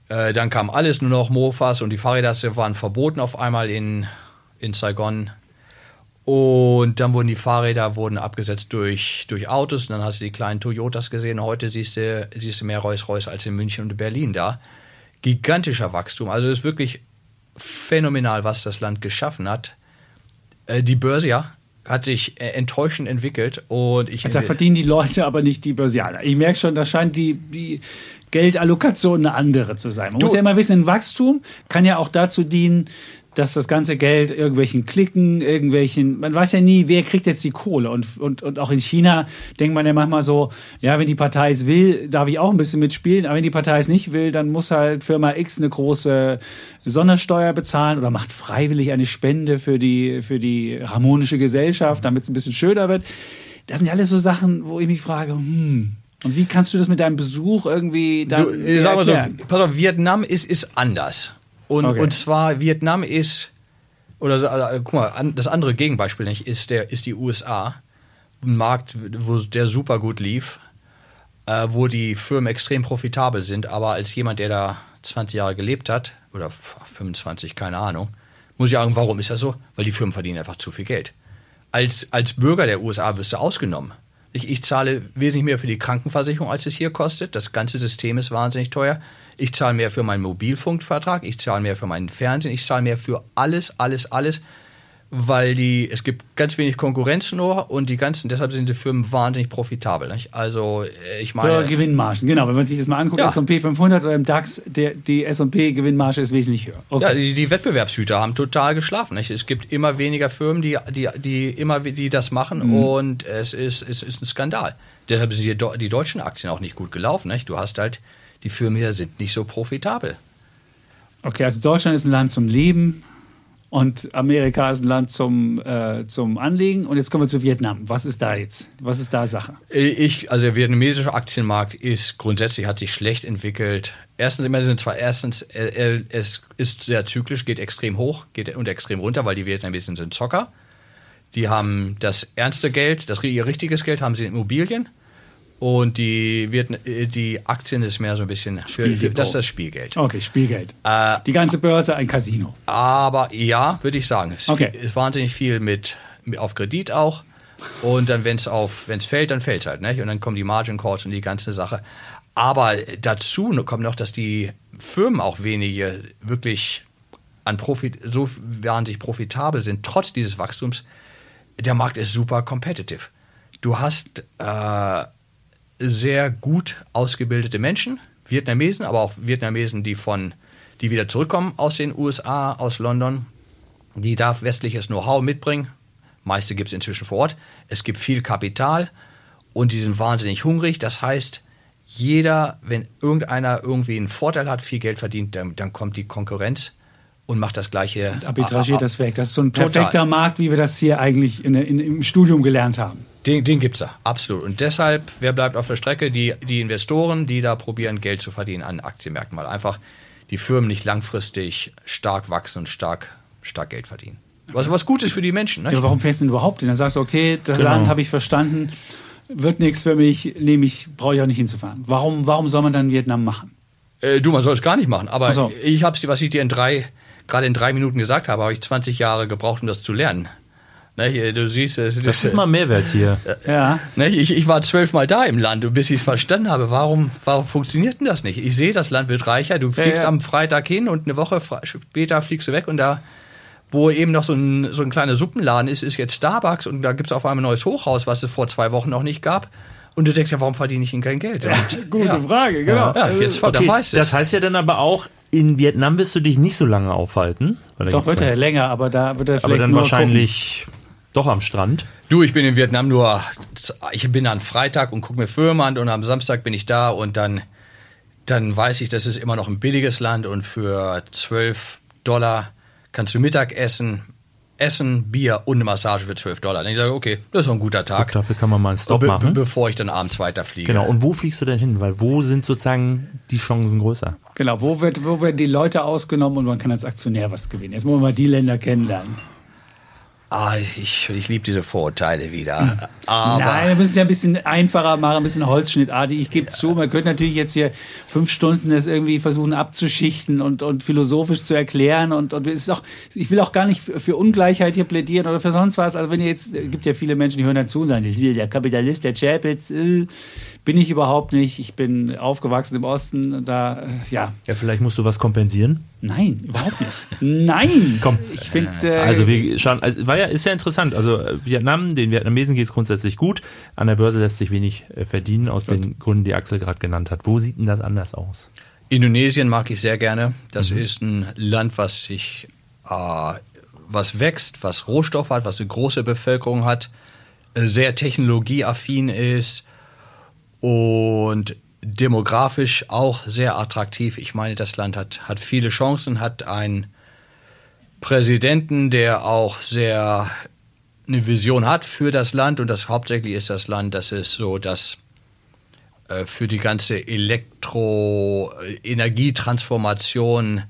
Äh, dann kam alles nur noch Mofas und die Fahrräder waren verboten auf einmal in, in Saigon. Und dann wurden die Fahrräder wurden abgesetzt durch, durch Autos. Und dann hast du die kleinen Toyotas gesehen. Heute siehst du, siehst du mehr Rolls-Royce als in München und Berlin da. Gigantischer Wachstum. Also es ist wirklich phänomenal, was das Land geschaffen hat. Äh, die Börse, ja, hat sich äh, enttäuschend entwickelt. Und ich da verdienen die Leute aber nicht die Börsianer. Ich merke schon, da scheint die, die Geldallokation eine andere zu sein. Man du, muss ja immer wissen, ein Wachstum kann ja auch dazu dienen, dass das ganze Geld irgendwelchen Klicken, irgendwelchen, man weiß ja nie, wer kriegt jetzt die Kohle. Und, und, und auch in China denkt man ja manchmal so, ja, wenn die Partei es will, darf ich auch ein bisschen mitspielen, aber wenn die Partei es nicht will, dann muss halt Firma X eine große Sondersteuer bezahlen oder macht freiwillig eine Spende für die, für die harmonische Gesellschaft, damit es ein bisschen schöner wird. Das sind ja alles so Sachen, wo ich mich frage, hm, und wie kannst du das mit deinem Besuch irgendwie dann. Du, sag mal so, pass auf, Vietnam ist, ist anders. Und, okay. und zwar Vietnam ist, oder äh, guck mal, das andere Gegenbeispiel nicht, ist, der, ist die USA. Ein Markt, wo der super gut lief, äh, wo die Firmen extrem profitabel sind. Aber als jemand, der da 20 Jahre gelebt hat, oder 25, keine Ahnung, muss ich sagen, warum ist das so? Weil die Firmen verdienen einfach zu viel Geld. Als, als Bürger der USA wirst du ausgenommen. Ich, ich zahle wesentlich mehr für die Krankenversicherung, als es hier kostet. Das ganze System ist wahnsinnig teuer. Ich zahle mehr für meinen Mobilfunkvertrag, ich zahle mehr für meinen Fernsehen, ich zahle mehr für alles, alles, alles, weil die, es gibt ganz wenig Konkurrenz nur und die ganzen, deshalb sind die Firmen wahnsinnig profitabel. Nicht? Also äh, ich meine. Ja, Gewinnmargen, genau. Wenn man sich das mal anguckt, ja. S&P 500 oder im DAX, der, die S&P Gewinnmarge ist wesentlich höher. Okay. Ja, die, die, Wettbewerbshüter haben total geschlafen. Nicht? Es gibt immer weniger Firmen, die, die, die immer die das machen mhm. und es ist, es ist ein Skandal. Deshalb sind die, die deutschen Aktien auch nicht gut gelaufen. Nicht? Du hast halt die Firmen hier sind nicht so profitabel. Okay, also Deutschland ist ein Land zum Leben und Amerika ist ein Land zum, äh, zum Anlegen. Und jetzt kommen wir zu Vietnam. Was ist da jetzt? Was ist da Sache? Ich, also der vietnamesische Aktienmarkt ist grundsätzlich hat sich schlecht entwickelt. Erstens, immer sind zwar erstens, äh, es ist sehr zyklisch, geht extrem hoch, geht und extrem runter, weil die Vietnamesen sind Zocker. Die haben das ernste Geld, das ihr richtiges Geld haben sie in Immobilien. Und die, wird, die Aktien ist mehr so ein bisschen für, für das ist das Spielgeld. Okay, Spielgeld. Äh, die ganze Börse ein Casino. Aber ja, würde ich sagen. Es okay. ist wahnsinnig viel mit, auf Kredit auch. Und dann, wenn es auf, wenn es fällt, dann fällt es halt, nicht? Und dann kommen die Margin Calls und die ganze Sache. Aber dazu kommt noch, dass die Firmen auch wenige wirklich an Profit, so wahnsinnig profitabel sind, trotz dieses Wachstums. Der Markt ist super competitive. Du hast äh, sehr gut ausgebildete Menschen, Vietnamesen, aber auch Vietnamesen, die von, die wieder zurückkommen aus den USA, aus London, die da westliches Know-how mitbringen. Meiste gibt es inzwischen vor Ort. Es gibt viel Kapital und die sind wahnsinnig hungrig. Das heißt, jeder, wenn irgendeiner irgendwie einen Vorteil hat, viel Geld verdient, dann, dann kommt die Konkurrenz und macht das gleiche. Und arbitragiert das weg. Das ist so ein perfekter Total. Markt, wie wir das hier eigentlich in, in, im Studium gelernt haben. Den, den gibt es da, absolut. Und deshalb, wer bleibt auf der Strecke? Die, die Investoren, die da probieren, Geld zu verdienen an Aktienmärkten, weil einfach die Firmen nicht langfristig stark wachsen und stark, stark Geld verdienen. Was, was gut ist für die Menschen. Ne? Ja, warum fährst du denn überhaupt hin? Dann sagst du, okay, das genau. Land habe ich verstanden, wird nichts für mich, nehme ich, brauche ich auch nicht hinzufahren. Warum, warum soll man dann Vietnam machen? Äh, du, man soll es gar nicht machen. Aber so. ich habe es, was ich dir in drei, gerade in drei Minuten gesagt habe, habe ich 20 Jahre gebraucht, um das zu lernen. Ne, hier, du siehst es. Das ist mal Mehrwert hier. Ja. Ne, ich, ich war zwölfmal da im Land, bis ich es verstanden habe. Warum, warum funktioniert denn das nicht? Ich sehe, das Land wird reicher. Du fliegst ja, ja. am Freitag hin und eine Woche später fliegst du weg und da, wo eben noch so ein, so ein kleiner Suppenladen ist, ist jetzt Starbucks und da gibt es auf einmal ein neues Hochhaus, was es vor zwei Wochen noch nicht gab. Und du denkst ja, warum verdiene ich denn kein Geld? Ja, gute ja. Frage, genau. Ja, jetzt okay, da weißt Das heißt ja dann aber auch, in Vietnam wirst du dich nicht so lange aufhalten. Doch, wird er länger, aber da wird er vielleicht Aber dann wahrscheinlich gucken. Doch am Strand? Du, ich bin in Vietnam nur, ich bin an Freitag und gucke mir Firmen an und am Samstag bin ich da und dann, dann weiß ich, das ist immer noch ein billiges Land und für 12 Dollar kannst du Mittag essen, Essen, Bier und eine Massage für 12 Dollar. Dann ich sage, okay, das ist ein guter Tag. Gut, dafür kann man mal einen Stop be machen. Bevor ich dann abends weiterfliege. Genau, und wo fliegst du denn hin? Weil wo sind sozusagen die Chancen größer? Genau, wo, wird, wo werden die Leute ausgenommen und man kann als Aktionär was gewinnen? Jetzt wollen wir mal die Länder kennenlernen. Ah, ich, ich liebe diese Vorurteile wieder. Aber Nein, wir müssen es ja ein bisschen einfacher machen, ein bisschen holzschnittartig. Ich gebe zu, man könnte natürlich jetzt hier fünf Stunden das irgendwie versuchen abzuschichten und, und philosophisch zu erklären. Und, und es ist auch, ich will auch gar nicht für, für Ungleichheit hier plädieren oder für sonst was. Also wenn ihr jetzt, es gibt ja viele Menschen, die hören dazu und sagen, der Kapitalist, der Chapitz, äh, bin ich überhaupt nicht. Ich bin aufgewachsen im Osten. Da, äh, ja. Ja, vielleicht musst du was kompensieren. Nein, überhaupt nicht. Nein! Komm. Ich finde. Äh, Also wir schauen, also war ja, ist ja interessant. Also äh, Vietnam, den Vietnamesen geht es grundsätzlich gut. An der Börse lässt sich wenig äh, verdienen, aus den Gründen, die Axel gerade genannt hat. Wo sieht denn das anders aus? Indonesien mag ich sehr gerne. Das ist ein Land, was sich, äh, was wächst, was Rohstoff hat, was eine große Bevölkerung hat, sehr technologieaffin ist und demografisch auch sehr attraktiv. Ich meine, das Land hat, hat viele Chancen, hat einen Präsidenten, der auch sehr eine Vision hat für das Land und das hauptsächlich ist das Land, das ist so, dass äh, für die ganze Elektro-Energietransformation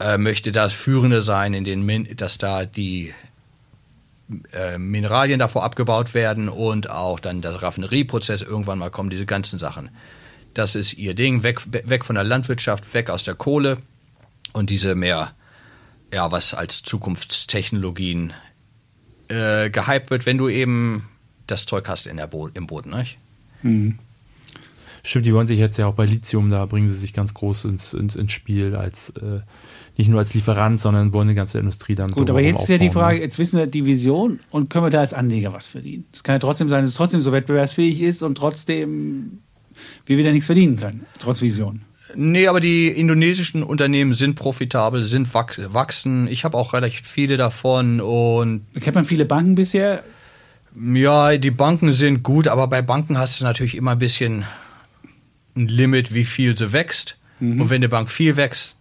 äh, möchte das Führende sein, in den dass da die äh, Mineralien davor abgebaut werden und auch dann der Raffinerieprozess irgendwann mal kommen, diese ganzen Sachen. Das ist ihr Ding, weg, weg von der Landwirtschaft, weg aus der Kohle und diese mehr, ja, was als Zukunftstechnologien äh, gehypt wird, wenn du eben das Zeug hast in der Bo im Boden, nicht? Stimmt, die wollen sich jetzt ja auch bei Lithium, da bringen sie sich ganz groß ins, ins, ins Spiel, als äh, nicht nur als Lieferant, sondern wollen die ganze Industrie dann Gut, so aber jetzt ist ja die aufbauen, Frage, ne? jetzt wissen wir die Vision und können wir da als Anleger was verdienen? Es kann ja trotzdem sein, dass es trotzdem so wettbewerbsfähig ist und trotzdem wir wieder nichts verdienen können, trotz Vision. Nee, aber die indonesischen Unternehmen sind profitabel, sind wachs wachsen. Ich habe auch relativ viele davon und Kennt man viele Banken bisher? ja, die Banken sind gut, aber bei Banken hast du natürlich immer ein bisschen ein Limit, wie viel sie wächst. Und wenn eine Bank viel wächst,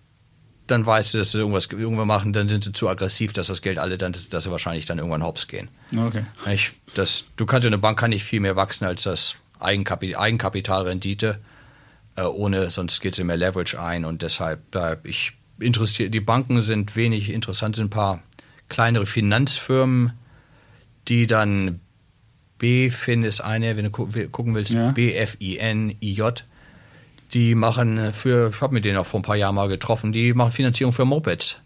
dann weißt du, dass sie irgendwas irgendwann machen, dann sind sie zu aggressiv, dass das Geld alle dann, dass sie wahrscheinlich dann irgendwann hops gehen. Okay. Ich, das, du kannst eine Bank kann nicht viel mehr wachsen als das Eigenkapi Eigenkapitalrendite, äh, ohne sonst geht sie mehr Leverage ein und deshalb äh, ich interessiere die Banken sind wenig interessant, sind ein paar kleinere Finanzfirmen, die dann BFIN ist eine, wenn du gu gucken willst, Ja. BFIN-IJ. Die machen für, ich habe mit denen auch vor ein paar Jahren mal getroffen, die machen Finanzierung für Mopeds.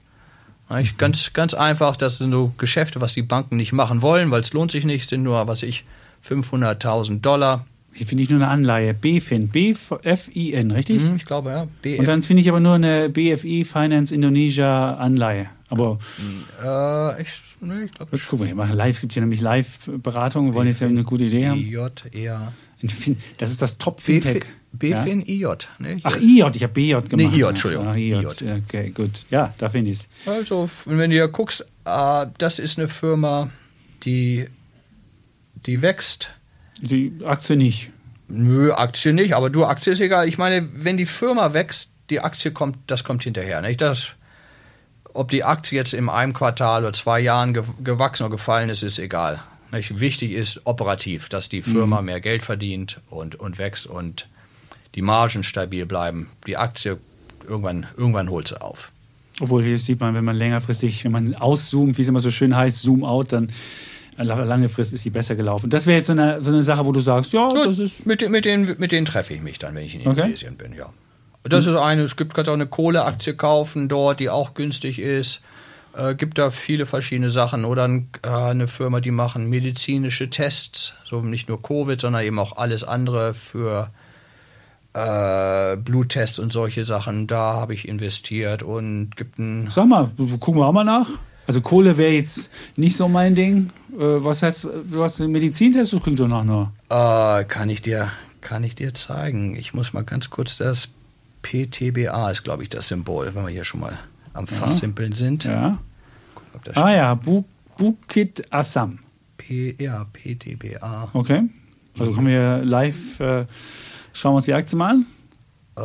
Eigentlich Ganz, ganz einfach, das sind so Geschäfte, was die Banken nicht machen wollen, weil es lohnt sich nicht, sind nur, was ich, 500.000 Dollar. Hier finde ich nur eine Anleihe. BFIN. B-F-I-N, richtig? Hm, ich glaube, ja. BF, Und dann finde ich aber nur eine BFI Finance Indonesia Anleihe. Aber äh, ich, nee, ich glaube, jetzt gucken wir hier mal live. Es gibt ja nämlich Live-Beratung. Wir wollen jetzt ja eine gute Idee haben. IJ, eher. Das ist das Top-Fintech. BFIN, IJ. Ne? Ach, IJ, ich habe BJ gemacht. Nee, IJ, Entschuldigung. Ah, IJ. IJ. Okay, gut. Ja, da finde ich es. Also, wenn du hier guckst, äh, das ist eine Firma, die, die wächst. Die Aktie nicht. Nö, Aktie nicht, aber du, Aktie ist egal. Ich meine, wenn die Firma wächst, die Aktie kommt, das kommt hinterher. Nicht? Das, ob die Aktie jetzt in einem Quartal oder zwei Jahren ge gewachsen oder gefallen ist, ist egal. Nicht? Wichtig ist operativ, dass die Firma mehr Geld verdient und, und wächst und die Margen stabil bleiben. Die Aktie, irgendwann, irgendwann holt sie auf. Obwohl hier sieht man, wenn man längerfristig, wenn man auszoomt, wie es immer so schön heißt, zoom out, dann la- lange Frist ist die besser gelaufen. Das wäre jetzt so eine, so eine Sache, wo du sagst, ja, das ist. Mit, mit, den, mit denen treffe ich mich dann, wenn ich in Okay. Indonesien bin, ja. Das ist eine, es gibt kannst auch eine Kohleaktie kaufen dort, die auch günstig ist. Äh, gibt da viele verschiedene Sachen. Oder ein, äh, eine Firma, die machen medizinische Tests, so nicht nur Covid, sondern eben auch alles andere für äh, Bluttests und solche Sachen. Da habe ich investiert und gibt ein Sag mal, gucken wir auch mal nach. Also Kohle wäre jetzt nicht so mein Ding. Äh, was heißt, du hast einen Medizintest, das klingt doch nach nur. Äh, kann ich dir, kann ich dir zeigen. Ich muss mal ganz kurz das PTBA ist, glaube ich, das Symbol, wenn wir hier schon mal am Fachsimpeln sind. Ja. Das Ah ja, Bu Bukit Assam. P, ja, PTBA. Okay. Also kommen wir live, äh, schauen wir uns die Aktie mal an. Äh,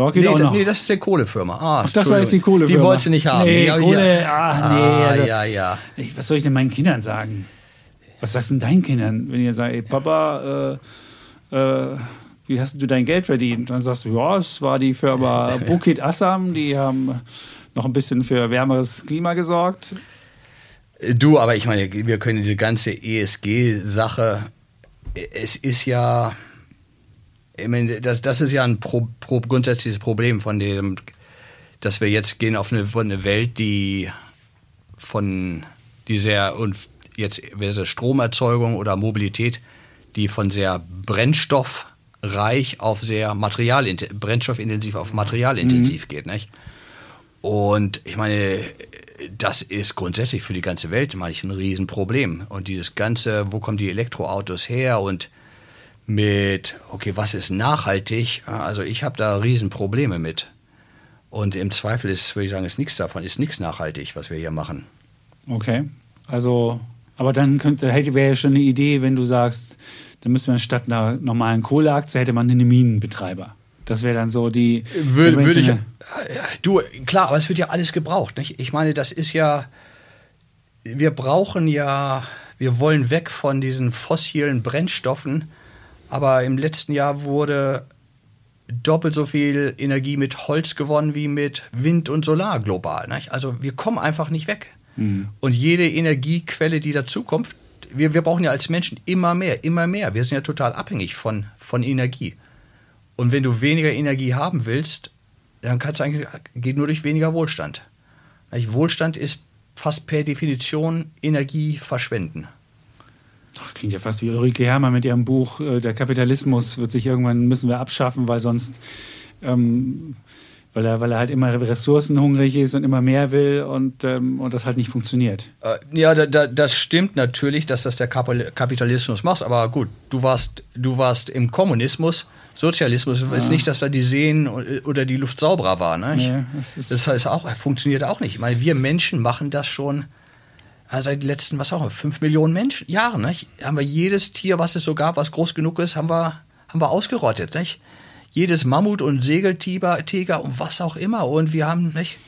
Ja, geht nee, auch noch. nee, das ist die Kohlefirma. Ah, Ach, das war jetzt die. Kohlefirma. Die wolltest du nicht haben. Nee, die Kohle, ja. ah, nee, also- ja, ja. Ich, was soll ich denn meinen Kindern sagen? Was sagst du denn deinen Kindern, wenn ihr sagt, ey, Papa, äh, äh, wie hast du dein Geld verdient? Dann sagst du, ja, es war die Firma Bukit Assam, die haben noch ein bisschen für wärmeres Klima gesorgt. Du, aber ich meine, wir können diese ganze ESG-Sache, es ist ja, ich meine, das, das ist ja ein pro, pro, grundsätzliches Problem von dem, dass wir jetzt gehen auf eine, eine Welt, die von, die sehr, und jetzt wäre Stromerzeugung oder Mobilität, die von sehr brennstoffreich auf sehr Material, brennstoffintensiv auf materialintensiv mhm. geht, nicht? Und ich meine, das ist grundsätzlich für die ganze Welt manchmal ein Riesenproblem. Und dieses ganze, wo kommen die Elektroautos her und mit, okay, was ist nachhaltig? Also ich habe da Riesenprobleme mit. Und im Zweifel ist, würde ich sagen, ist nichts davon, ist nichts nachhaltig, was wir hier machen. Okay. Also, aber dann könnte, hätte wäre ja schon eine Idee, wenn du sagst, dann müsste man statt einer normalen Kohleaktie hätte man einen Minenbetreiber. Das wäre dann so die. Würde, würde ich. Du, klar, aber es wird ja alles gebraucht. Nicht? Ich meine, das ist ja. Wir brauchen ja. Wir wollen weg von diesen fossilen Brennstoffen. Aber im letzten Jahr wurde doppelt so viel Energie mit Holz gewonnen wie mit Wind und Solar global. Nicht? Also wir kommen einfach nicht weg. Mhm. Und jede Energiequelle, die dazukommt, wir, wir brauchen ja als Menschen immer mehr, immer mehr. Wir sind ja total abhängig von, von Energie. Und wenn du weniger Energie haben willst, dann kannst du eigentlich, geht nur durch weniger Wohlstand. Wohlstand ist fast per Definition Energie verschwenden. Das klingt ja fast wie Ulrike Herrmann mit ihrem Buch, äh, der Kapitalismus wird sich irgendwann, müssen wir abschaffen, weil sonst, ähm, weil, er, weil er halt immer ressourcenhungrig ist und immer mehr will und, ähm, und das halt nicht funktioniert. Äh, ja, da, da, das stimmt natürlich, dass das der Kapitalismus macht, aber gut, du warst, du warst im Kommunismus Sozialismus ja. ist nicht, dass da die Seen oder die Luft sauberer war. Ne? Nee, das, das, heißt auch, funktioniert auch nicht. Ich meine, wir Menschen machen das schon also seit den letzten, was auch, fünf Millionen Menschen, Jahren. Nicht? Haben wir jedes Tier, was es so gab, was groß genug ist, haben wir, haben wir ausgerottet. Nicht? Jedes Mammut und Segeltiger Tiger und was auch immer. Und wir haben, nicht?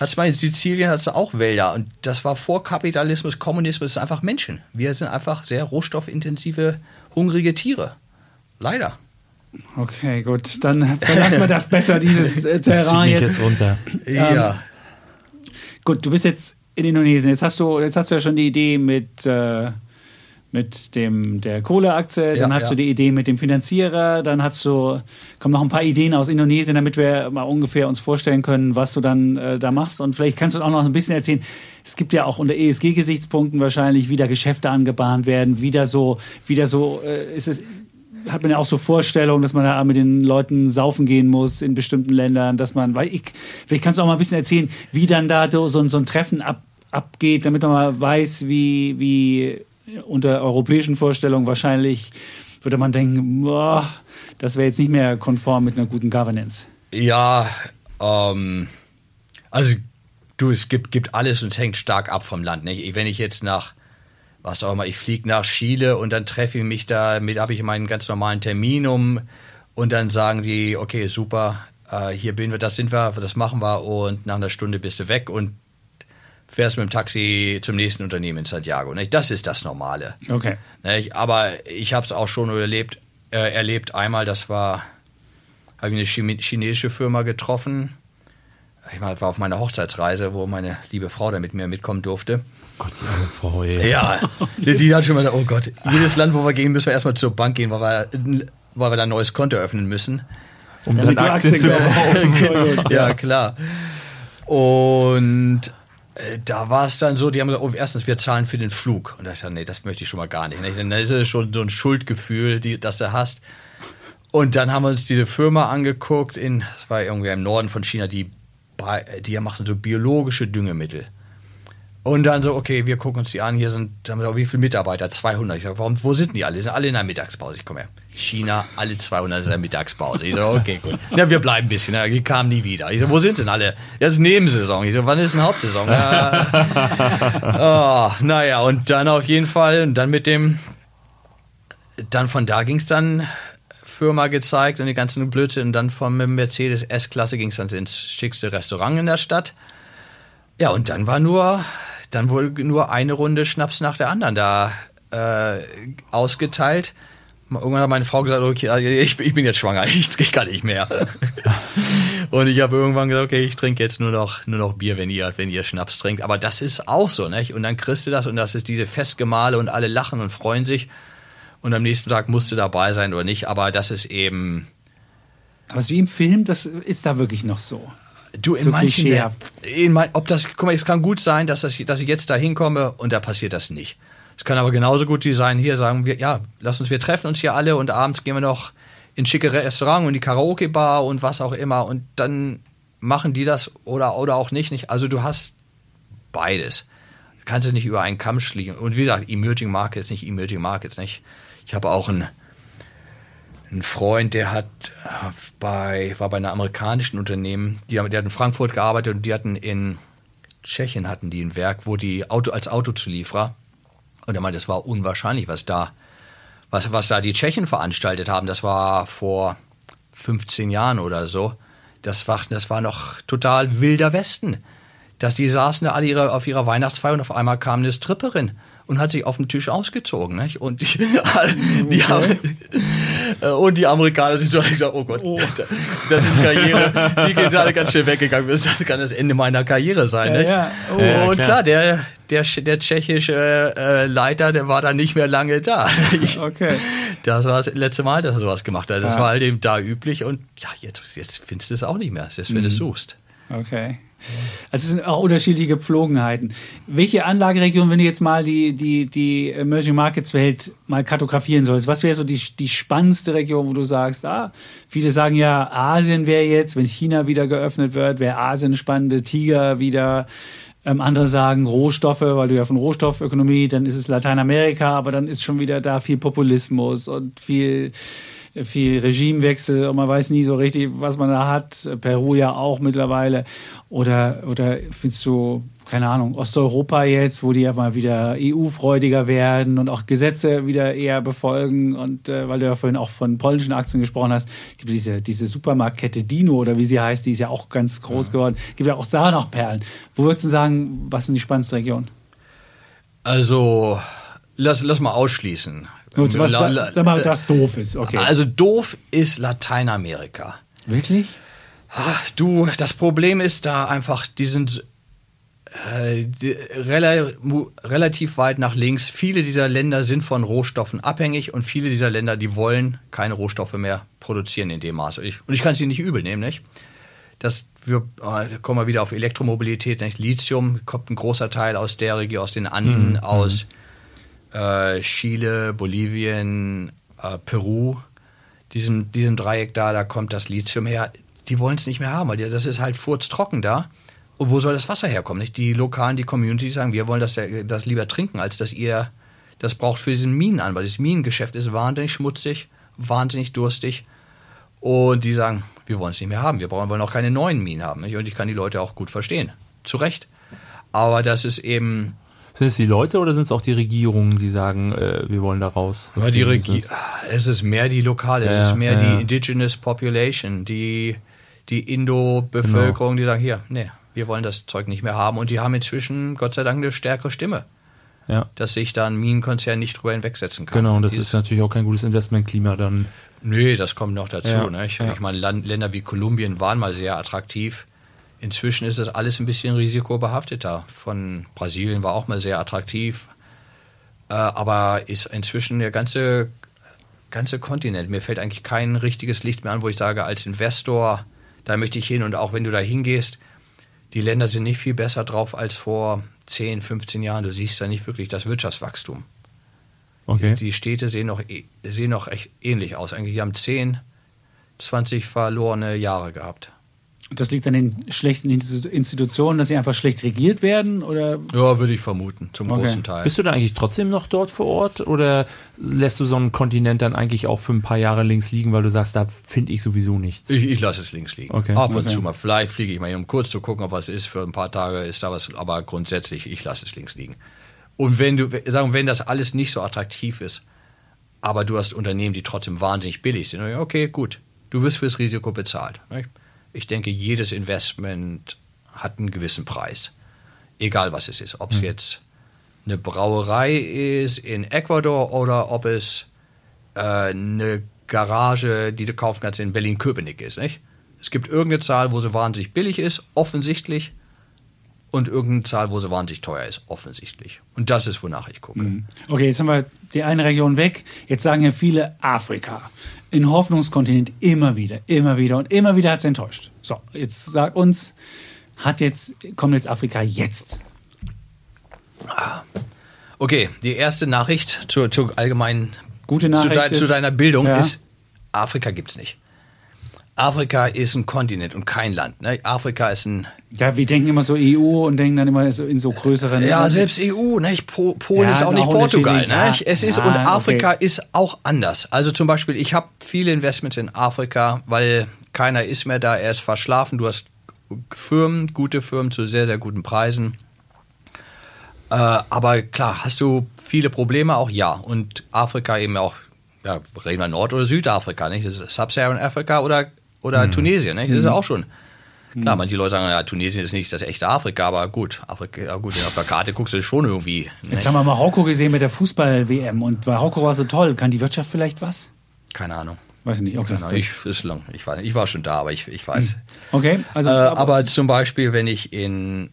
Hat's mal in Sizilien hat es auch Wälder. Und das war vor Kapitalismus, Kommunismus, das ist einfach Menschen. Wir sind einfach sehr rohstoffintensive, hungrige Tiere. Leider. Okay, gut. Dann verlassen wir das besser, dieses äh, Terrain jetzt. jetzt runter. Ja. Ähm, gut, du bist jetzt in Indonesien. Jetzt hast du, jetzt hast du ja schon die Idee mit, äh, mit dem, der Kohleaktie, dann ja, hast ja. du die Idee mit dem Finanzierer, dann hast du, kommen noch ein paar Ideen aus Indonesien, damit wir mal ungefähr uns vorstellen können, was du dann äh, da machst. Und vielleicht kannst du auch noch ein bisschen erzählen, es gibt ja auch unter ESG-Gesichtspunkten wahrscheinlich wieder Geschäfte angebahnt werden, wieder so, wieder so, äh, ist es hat man ja auch so Vorstellungen, dass man da mit den Leuten saufen gehen muss in bestimmten Ländern, dass man, weil ich, vielleicht kannst du auch mal ein bisschen erzählen, wie dann da so, so ein Treffen ab, abgeht, damit man mal weiß, wie, wie unter europäischen Vorstellungen wahrscheinlich würde man denken, boah, das wäre jetzt nicht mehr konform mit einer guten Governance. Ja, ähm, also du, es gibt, gibt alles und es hängt stark ab vom Land. Nicht? Wenn ich jetzt nach was auch immer, ich fliege nach Chile und dann treffe ich mich da, mit habe ich meinen ganz normalen Termin um und dann sagen die, okay, super, äh, hier bin wir, das sind wir, das machen wir und nach einer Stunde bist du weg und fährst mit dem Taxi zum nächsten Unternehmen in Santiago. Nicht? Das ist das Normale. Okay. Nicht? Aber ich habe es auch schon erlebt, äh, erlebt einmal, das war, habe ich eine chinesische Firma getroffen. Ich war auf meiner Hochzeitsreise, wo meine liebe Frau da mit mir mitkommen durfte. Gott, die arme Frau, ey. Ja, die, die, hat schon mal gesagt, oh Gott, jedes Land, wo wir gehen, müssen wir erstmal zur Bank gehen, weil wir, weil wir da ein neues Konto öffnen müssen. Um dann Aktien, Aktien zu kaufen. ja, klar. Und äh, da war es dann so, die haben gesagt, oh, erstens, wir zahlen für den Flug. Und da dachte ich, nee, das möchte ich schon mal gar nicht. Dann ist es schon so ein Schuldgefühl, die, das du hast. Und dann haben wir uns diese Firma angeguckt, in, das war irgendwie im Norden von China, die, die machen so biologische Düngemittel. Und dann so, okay, wir gucken uns die an. Hier sind, haben wir, wie viele Mitarbeiter? 200. Ich sage, warum, wo sind die alle? Die sind alle in der Mittagspause. Ich komme her. China, alle 200 in der Mittagspause. Ich so, okay, gut. Ja, wir bleiben ein bisschen. Ja, die kamen nie wieder. Ich so, wo sind denn alle? Ja, es ist Nebensaison. Ich so, wann ist denn Hauptsaison? Ja. oh, naja, und dann auf jeden Fall, und dann mit dem, dann von da ging es dann Firma gezeigt und die ganzen Blödsinn. Und dann vom Mercedes S-Klasse ging es dann ins schickste Restaurant in der Stadt. Ja, und dann war nur dann wurde nur eine Runde Schnaps nach der anderen da äh, ausgeteilt. Irgendwann hat meine Frau gesagt, okay, also ich, ich bin jetzt schwanger, ich, ich kann nicht mehr. Und ich habe irgendwann gesagt, okay, ich trinke jetzt nur noch, nur noch Bier, wenn ihr, wenn ihr Schnaps trinkt. Aber das ist auch so, nicht? Und dann kriegst du das und das ist diese Festgemale und alle lachen und freuen sich. Und am nächsten Tag musst du dabei sein oder nicht. Aber das ist eben. Aber es ist wie im Film, das ist da wirklich noch so. Du, in So manchen, in mein, ob das, guck mal, es kann gut sein, dass, das, dass ich jetzt da hinkomme und da passiert das nicht. Es kann aber genauso gut sein, hier sagen wir, ja, lass uns, wir treffen uns hier alle und abends gehen wir noch ins schicke Restaurant und die Karaoke-Bar und was auch immer und dann machen die das oder, oder auch nicht, nicht. Also du hast beides. Du kannst es nicht über einen Kamm schliegen. Und wie gesagt, Emerging Markets, nicht Emerging Markets, nicht. Ich habe auch einen, einen Freund, der hat bei, war bei einem amerikanischen Unternehmen, die, der hat in Frankfurt gearbeitet und die hatten in Tschechien hatten die ein Werk, wo die Auto als Autozulieferer und er meinte, das war unwahrscheinlich, was da, was, was da die Tschechen veranstaltet haben. Das war vor 15 Jahren oder so. Das war, das war noch total wilder Westen. Dass die saßen da alle ihre, auf ihrer Weihnachtsfeier und auf einmal kam eine Stripperin und hat sich auf dem Tisch ausgezogen. Nicht? Und, die, die haben, und die Amerikaner sind so gesagt, oh Gott, das ist Karriere, die geht alle ganz schnell weggegangen. Das kann das Ende meiner Karriere sein. Ja, ja. Oh. Ja, und klar. klar, der, der, der tschechische äh, Leiter, der war dann nicht mehr lange da. Ich, Okay. Das war das letzte Mal, dass er sowas gemacht hat. Das Ja. war halt eben da üblich und ja, jetzt, jetzt findest du es auch nicht mehr, selbst wenn du Mhm. es suchst. Okay. Also es sind auch unterschiedliche Gepflogenheiten. Welche Anlageregion, wenn du jetzt mal die, die, die Emerging Markets Welt mal kartografieren sollst, was wäre so die, die spannendste Region, wo du sagst, ah, viele sagen ja, Asien wäre jetzt, wenn China wieder geöffnet wird, wäre Asien spannende, Tiger wieder. Ähm, andere sagen Rohstoffe, weil du ja von Rohstoffökonomie, dann ist es Lateinamerika, aber dann ist schon wieder da viel Populismus und viel viel Regimewechsel und man weiß nie so richtig, was man da hat. Peru ja auch mittlerweile. Oder, oder findest du, keine Ahnung, Osteuropa jetzt, wo die ja mal wieder EU-freudiger werden und auch Gesetze wieder eher befolgen. Und äh, weil du ja vorhin auch von polnischen Aktien gesprochen hast, gibt diese, diese Supermarktkette Dino oder wie sie heißt, die ist ja auch ganz groß geworden. Gibt ja auch da noch Perlen. Wo würdest du sagen, was sind die spannendste Region? Also, lass, lass mal ausschließen. Gut, was, La- la- sag mal, das doof ist. Okay. Also doof ist Lateinamerika. Wirklich? Ah, Du, das Problem ist da einfach, die sind äh, die, rela mu- relativ weit nach links. Viele dieser Länder sind von Rohstoffen abhängig und viele dieser Länder, die wollen keine Rohstoffe mehr produzieren in dem Maße. Ich, und ich kann es ihnen nicht übel nehmen, nicht? Das, wir äh, kommen wir wieder auf Elektromobilität, nicht? Lithium kommt ein großer Teil aus der Region, aus den Anden, aus äh, Chile, Bolivien, äh, Peru, diesem, diesem Dreieck da, da kommt das Lithium her. Die wollen es nicht mehr haben, weil das ist halt furztrocken da. Und wo soll das Wasser herkommen? Nicht? Die Lokalen, die Community sagen, wir wollen das, das lieber trinken, als dass ihr das braucht für diesen Minen an, weil das Minengeschäft ist wahnsinnig schmutzig, wahnsinnig durstig. Und die sagen, wir wollen es nicht mehr haben, wir brauchen, wollen auch keine neuen Minen haben. Nicht? Und ich kann die Leute auch gut verstehen. Zu Recht. Aber das ist eben, Sind es die Leute oder sind es auch die Regierungen, die sagen, äh, wir wollen da raus? Ja, die Regi das? es ist mehr die lokale, es Ja, ist mehr ja, die indigenous population, die, die Indo-Bevölkerung, Genau. die sagen, hier, nee, wir wollen das Zeug nicht mehr haben. Und die haben inzwischen, Gott sei Dank, eine stärkere Stimme, Ja, dass sich da ein Minenkonzern nicht drüber hinwegsetzen kann. genau. Und das Dieses- ist natürlich auch kein gutes Investmentklima dann. Nee, das kommt noch dazu. Ja, ne? ich, ja. ich meine, Land, Länder wie Kolumbien waren mal sehr attraktiv. Inzwischen ist das alles ein bisschen risikobehafteter. Von Brasilien war auch mal sehr attraktiv. Äh, aber ist inzwischen der ganze, ganze Kontinent. Mir fällt eigentlich kein richtiges Licht mehr an, wo ich sage, als Investor, da möchte ich hin. Und auch wenn du da hingehst, die Länder sind nicht viel besser drauf als vor 10, 15 Jahren. Du siehst da nicht wirklich das Wirtschaftswachstum. Okay. Die Städte sehen noch, eh- sehen noch echt ähnlich aus. Eigentlich haben 10, 20 verlorene Jahre gehabt. Das liegt an den schlechten Institu- Institutionen, dass sie einfach schlecht regiert werden? Oder Ja, würde ich vermuten, zum Okay. großen Teil. Bist du da eigentlich trotzdem noch dort vor Ort oder lässt du so einen Kontinent dann eigentlich auch für ein paar Jahre links liegen, weil du sagst, da finde ich sowieso nichts? Ich, ich lasse es links liegen. Okay. Ab und Okay. zu mal. Vielleicht fliege ich mal hin, um kurz zu gucken, ob was ist. Für ein paar Tage ist da was. Aber grundsätzlich, ich lasse es links liegen. Und wenn du, sagen, wenn das alles nicht so attraktiv ist, aber du hast Unternehmen, die trotzdem wahnsinnig billig sind, okay, gut. Du wirst fürs Risiko bezahlt. nicht? Ich denke, jedes Investment hat einen gewissen Preis. Egal was es ist. Ob es jetzt eine Brauerei ist in Ecuador oder ob es äh, eine Garage, die du kaufen kannst in Berlin-Köpenick ist. Nicht? Es gibt irgendeine Zahl, wo sie wahnsinnig billig ist, offensichtlich, und irgendeine Zahl, wo sie wahnsinnig teuer ist, offensichtlich. Und das ist, wonach ich gucke. Mhm. Okay, jetzt haben wir die eine Region weg. Jetzt sagen ja viele Afrika. Ein Hoffnungskontinent immer wieder, immer wieder und immer wieder hat es enttäuscht. So, jetzt sag uns, hat jetzt, kommt jetzt Afrika jetzt? Okay, die erste Nachricht zur, zur allgemeinen, Gute zu, Nachricht dein, ist, zu deiner Bildung Ja. ist, Afrika gibt es nicht. Afrika ist ein Kontinent und kein Land. Ne? Afrika ist ein Ja, wir denken immer so EU und denken dann immer so in so größeren. Ja, selbst EU, nicht? Po Polen Ja, ist auch ist nicht auch Portugal. Nicht? ja. Es ist, Ja, und Afrika okay. ist auch anders. Also zum Beispiel, ich habe viele Investments in Afrika, weil keiner ist mehr da, er ist verschlafen. Du hast Firmen, gute Firmen zu sehr, sehr guten Preisen. Äh, aber klar, hast du viele Probleme auch? Ja. Und Afrika eben auch, ja, reden wir Nord- oder Südafrika, nicht? Das ist Sub-Saharan Afrika oder, oder Tunesien, nicht? Das ist ja auch schon. Klar, manche Leute sagen, ja, Tunesien ist nicht das echte Afrika, aber gut, Afrika, ja gut, auf der Karte guckst du schon irgendwie. Jetzt Nicht? haben wir Marokko gesehen mit der Fußball-WM und Marokko war so toll. Kann die Wirtschaft vielleicht was? Keine Ahnung. Weiß ich nicht. Okay. Ahnung. Ich, ist lang. Ich, weiß, ich war schon da, aber ich, ich weiß. okay. Also, Äh, aber zum Beispiel, wenn ich in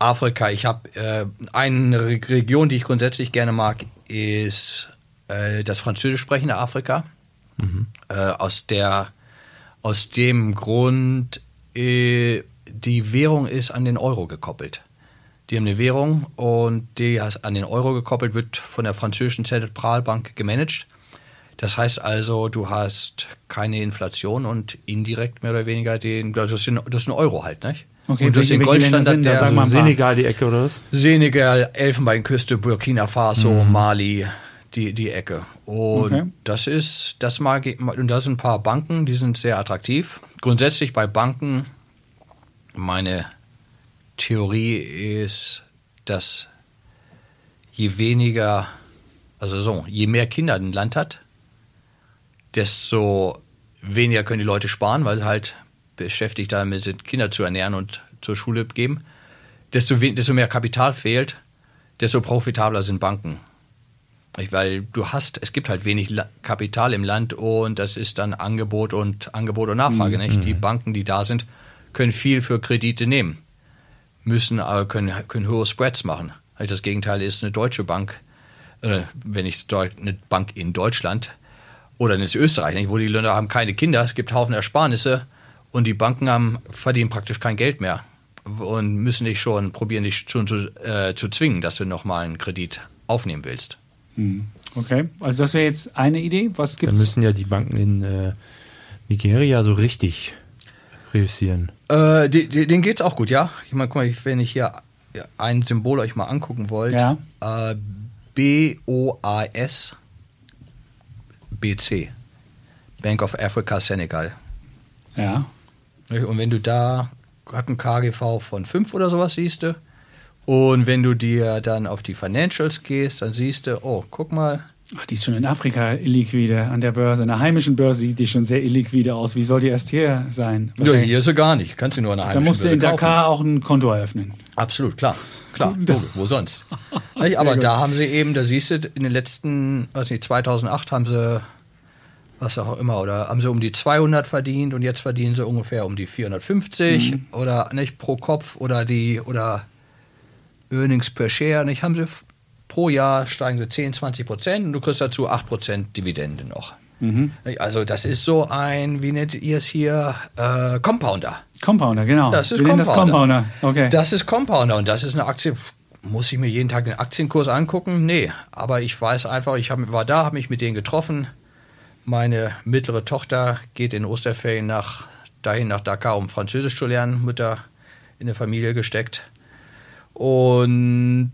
Afrika, ich habe äh, eine Re Region, die ich grundsätzlich gerne mag, ist äh, das französisch sprechende Afrika. Äh, aus, der, aus dem Grund, äh, die Währung ist an den Euro gekoppelt. Die haben eine Währung und die ist an den Euro gekoppelt, wird von der französischen Zentralbank gemanagt. Das heißt also, du hast keine Inflation und indirekt mehr oder weniger den, das ist ein, das ist ein Euro halt, nicht? Okay, und du hast welche- den Goldstandard sind das? der paar. Senegal die Ecke oder was? Senegal, Elfenbeinküste, Burkina Faso, Mali, die, die Ecke. Und Okay. das ist, das mag ich, und da sind ein paar Banken, die sind sehr attraktiv. Grundsätzlich bei Banken, meine Theorie ist, dass je weniger, also so, je mehr Kinder ein Land hat, desto weniger können die Leute sparen, weil sie halt beschäftigt damit sind, Kinder zu ernähren und zur Schule geben. Desto, desto mehr Kapital fehlt, desto profitabler sind Banken. Weil du hast, es gibt halt wenig Kapital im Land und das ist dann Angebot und Angebot und Nachfrage. Nicht? Die Banken, die da sind, können viel für Kredite nehmen, müssen aber können, können höhere Spreads machen. Halt, Das Gegenteil ist eine deutsche Bank, äh, wenn ich eine Bank in Deutschland oder in Österreich, nicht? wo die Länder haben keine Kinder, es gibt Haufen Ersparnisse und die Banken haben, verdienen praktisch kein Geld mehr und müssen dich schon, probieren dich schon zu, äh, zu zwingen, dass du nochmal einen Kredit aufnehmen willst. Okay. Also das wäre jetzt eine Idee. Was Dann gibt's? müssen ja die Banken in äh, Nigeria so richtig reüssieren. Äh, die, die, denen geht's auch gut, ja. Ich meine, guck mal, wenn ich hier ein Symbol euch mal angucken wollt, Ja. äh, B-O-A-S BC. Bank of Africa Senegal. Ja. Und wenn du da hat ein KGV von 5 oder sowas siehst du. Und wenn du dir dann auf die Financials gehst, dann siehst du, oh, guck mal, Ach, die ist schon in Afrika illiquide an der Börse. An der heimischen Börse sieht die schon sehr illiquide aus. Wie soll die erst hier sein? ja, hier ist sie gar nicht. Kannst du nur eine da heimischen musst du in Börse kaufen. Dakar auch ein Konto eröffnen. Absolut, klar. Klar, logisch, wo sonst? Aber gut. da haben sie eben, da siehst du, in den letzten, weiß nicht, 2008 haben sie, was auch immer, oder haben sie um die 200 verdient und jetzt verdienen sie ungefähr um die 450 Mhm. oder nicht pro Kopf oder die, oder Earnings per Share, nicht, haben sie pro Jahr steigen sie 10, 20 Prozent und du kriegst dazu 8 Prozent Dividende noch. Mhm. Also das ist so ein, wie nennt ihr es hier, äh, Compounder. Compounder, genau. Das ist nennen das Compounder. Compounder. Okay. Das ist Compounder und das ist eine Aktie. Muss ich mir jeden Tag den Aktienkurs angucken? Nee, aber ich weiß einfach, ich hab, war da, habe mich mit denen getroffen. Meine mittlere Tochter geht in Osterferien nach, dahin nach Dakar, um Französisch zu lernen, Mutter in eine Familie gesteckt. Und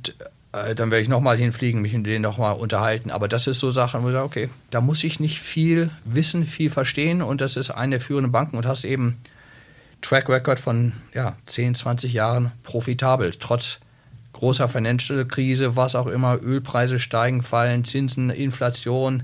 äh, dann werde ich nochmal hinfliegen, mich mit denen nochmal unterhalten. Aber das ist so Sachen, wo ich sage, okay, da muss ich nicht viel wissen, viel verstehen. Und das ist eine der führenden Banken und hast eben Track Record von ja, 10, 20 Jahren profitabel, trotz großer Financial-Krise, was auch immer, Ölpreise steigen, fallen, Zinsen, Inflation,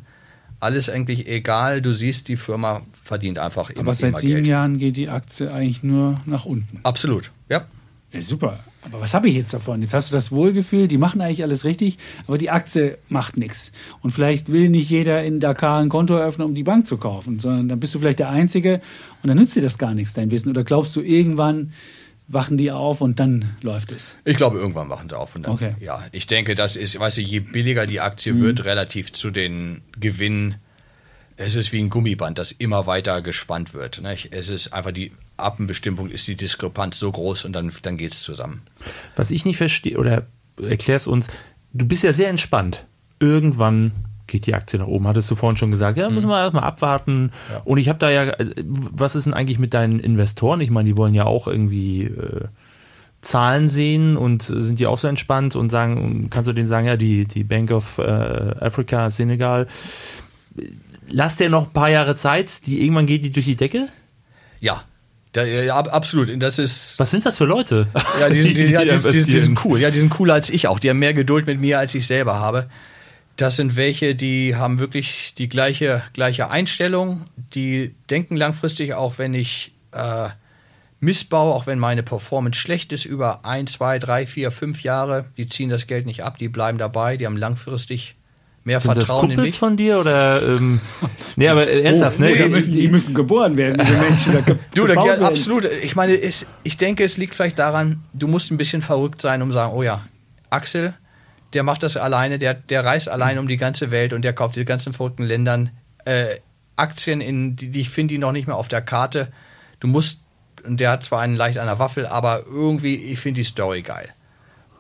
alles eigentlich egal. Du siehst, die Firma verdient einfach immer, Aber seit immer sieben Geld. Jahren geht die Aktie eigentlich nur nach unten. Absolut, ja. Ja, super. Aber was habe ich jetzt davon? Jetzt hast du das Wohlgefühl, die machen eigentlich alles richtig, aber die Aktie macht nichts. Und vielleicht will nicht jeder in Dakar ein Konto eröffnen, um die Bank zu kaufen, sondern dann bist du vielleicht der Einzige und dann nützt dir das gar nichts, dein Wissen. Oder glaubst du, irgendwann wachen die auf und dann läuft es? Ich glaube, irgendwann wachen sie auf. Und dann, Okay. Ja, ich denke, das ist, weißt du, je billiger die Aktie Mhm. wird, relativ zu den Gewinnen, es ist wie ein Gummiband, das immer weiter gespannt wird. Nicht? Es ist einfach die, ab einem bestimmten Punkt ist die Diskrepanz so groß und dann, dann geht es zusammen. Was ich nicht verstehe, oder erklär's uns, du bist ja sehr entspannt. Irgendwann geht die Aktie nach oben, hattest du vorhin schon gesagt. Ja, müssen wir erstmal abwarten. Und ich habe da ja, also, was ist denn eigentlich mit deinen Investoren? Ich meine, die wollen ja auch irgendwie äh, Zahlen sehen und sind die auch so entspannt und sagen, kannst du denen sagen, ja, die, die Bank of äh, Africa, Senegal, lass dir noch ein paar Jahre Zeit, die irgendwann geht die durch die Decke? Ja, ja ab- absolut. Das ist, Was sind das für Leute? Ja, die, sind- die, ja, die, die, die sind cool. Ja, die sind cooler als ich auch. Die haben mehr Geduld mit mir, als ich selber habe. Das sind welche, die haben wirklich die gleiche, gleiche Einstellung. Die denken langfristig, auch wenn ich äh, missbaue, auch wenn meine Performance schlecht ist, über ein, zwei, drei, vier, fünf Jahre. Die ziehen das Geld nicht ab, die bleiben dabei, die haben langfristig mehr Sind das Vertrauen in Kumpels mich. von dir oder ähm, nee, aber äh, ernsthaft, ne? Oh, die, müssen, die müssen geboren werden, diese Menschen. Da Du, da, ja, absolut. Ich meine, es, ich denke, es liegt vielleicht daran, du musst ein bisschen verrückt sein, um zu sagen, oh ja, Axel, der macht das alleine, der, der reist allein um die ganze Welt und der kauft die ganzen verrückten Ländern äh, Aktien, in, die, die ich finde, die noch nicht mehr auf der Karte. Du musst, und der hat zwar einen leicht an der Waffel, aber irgendwie, ich finde die Story geil.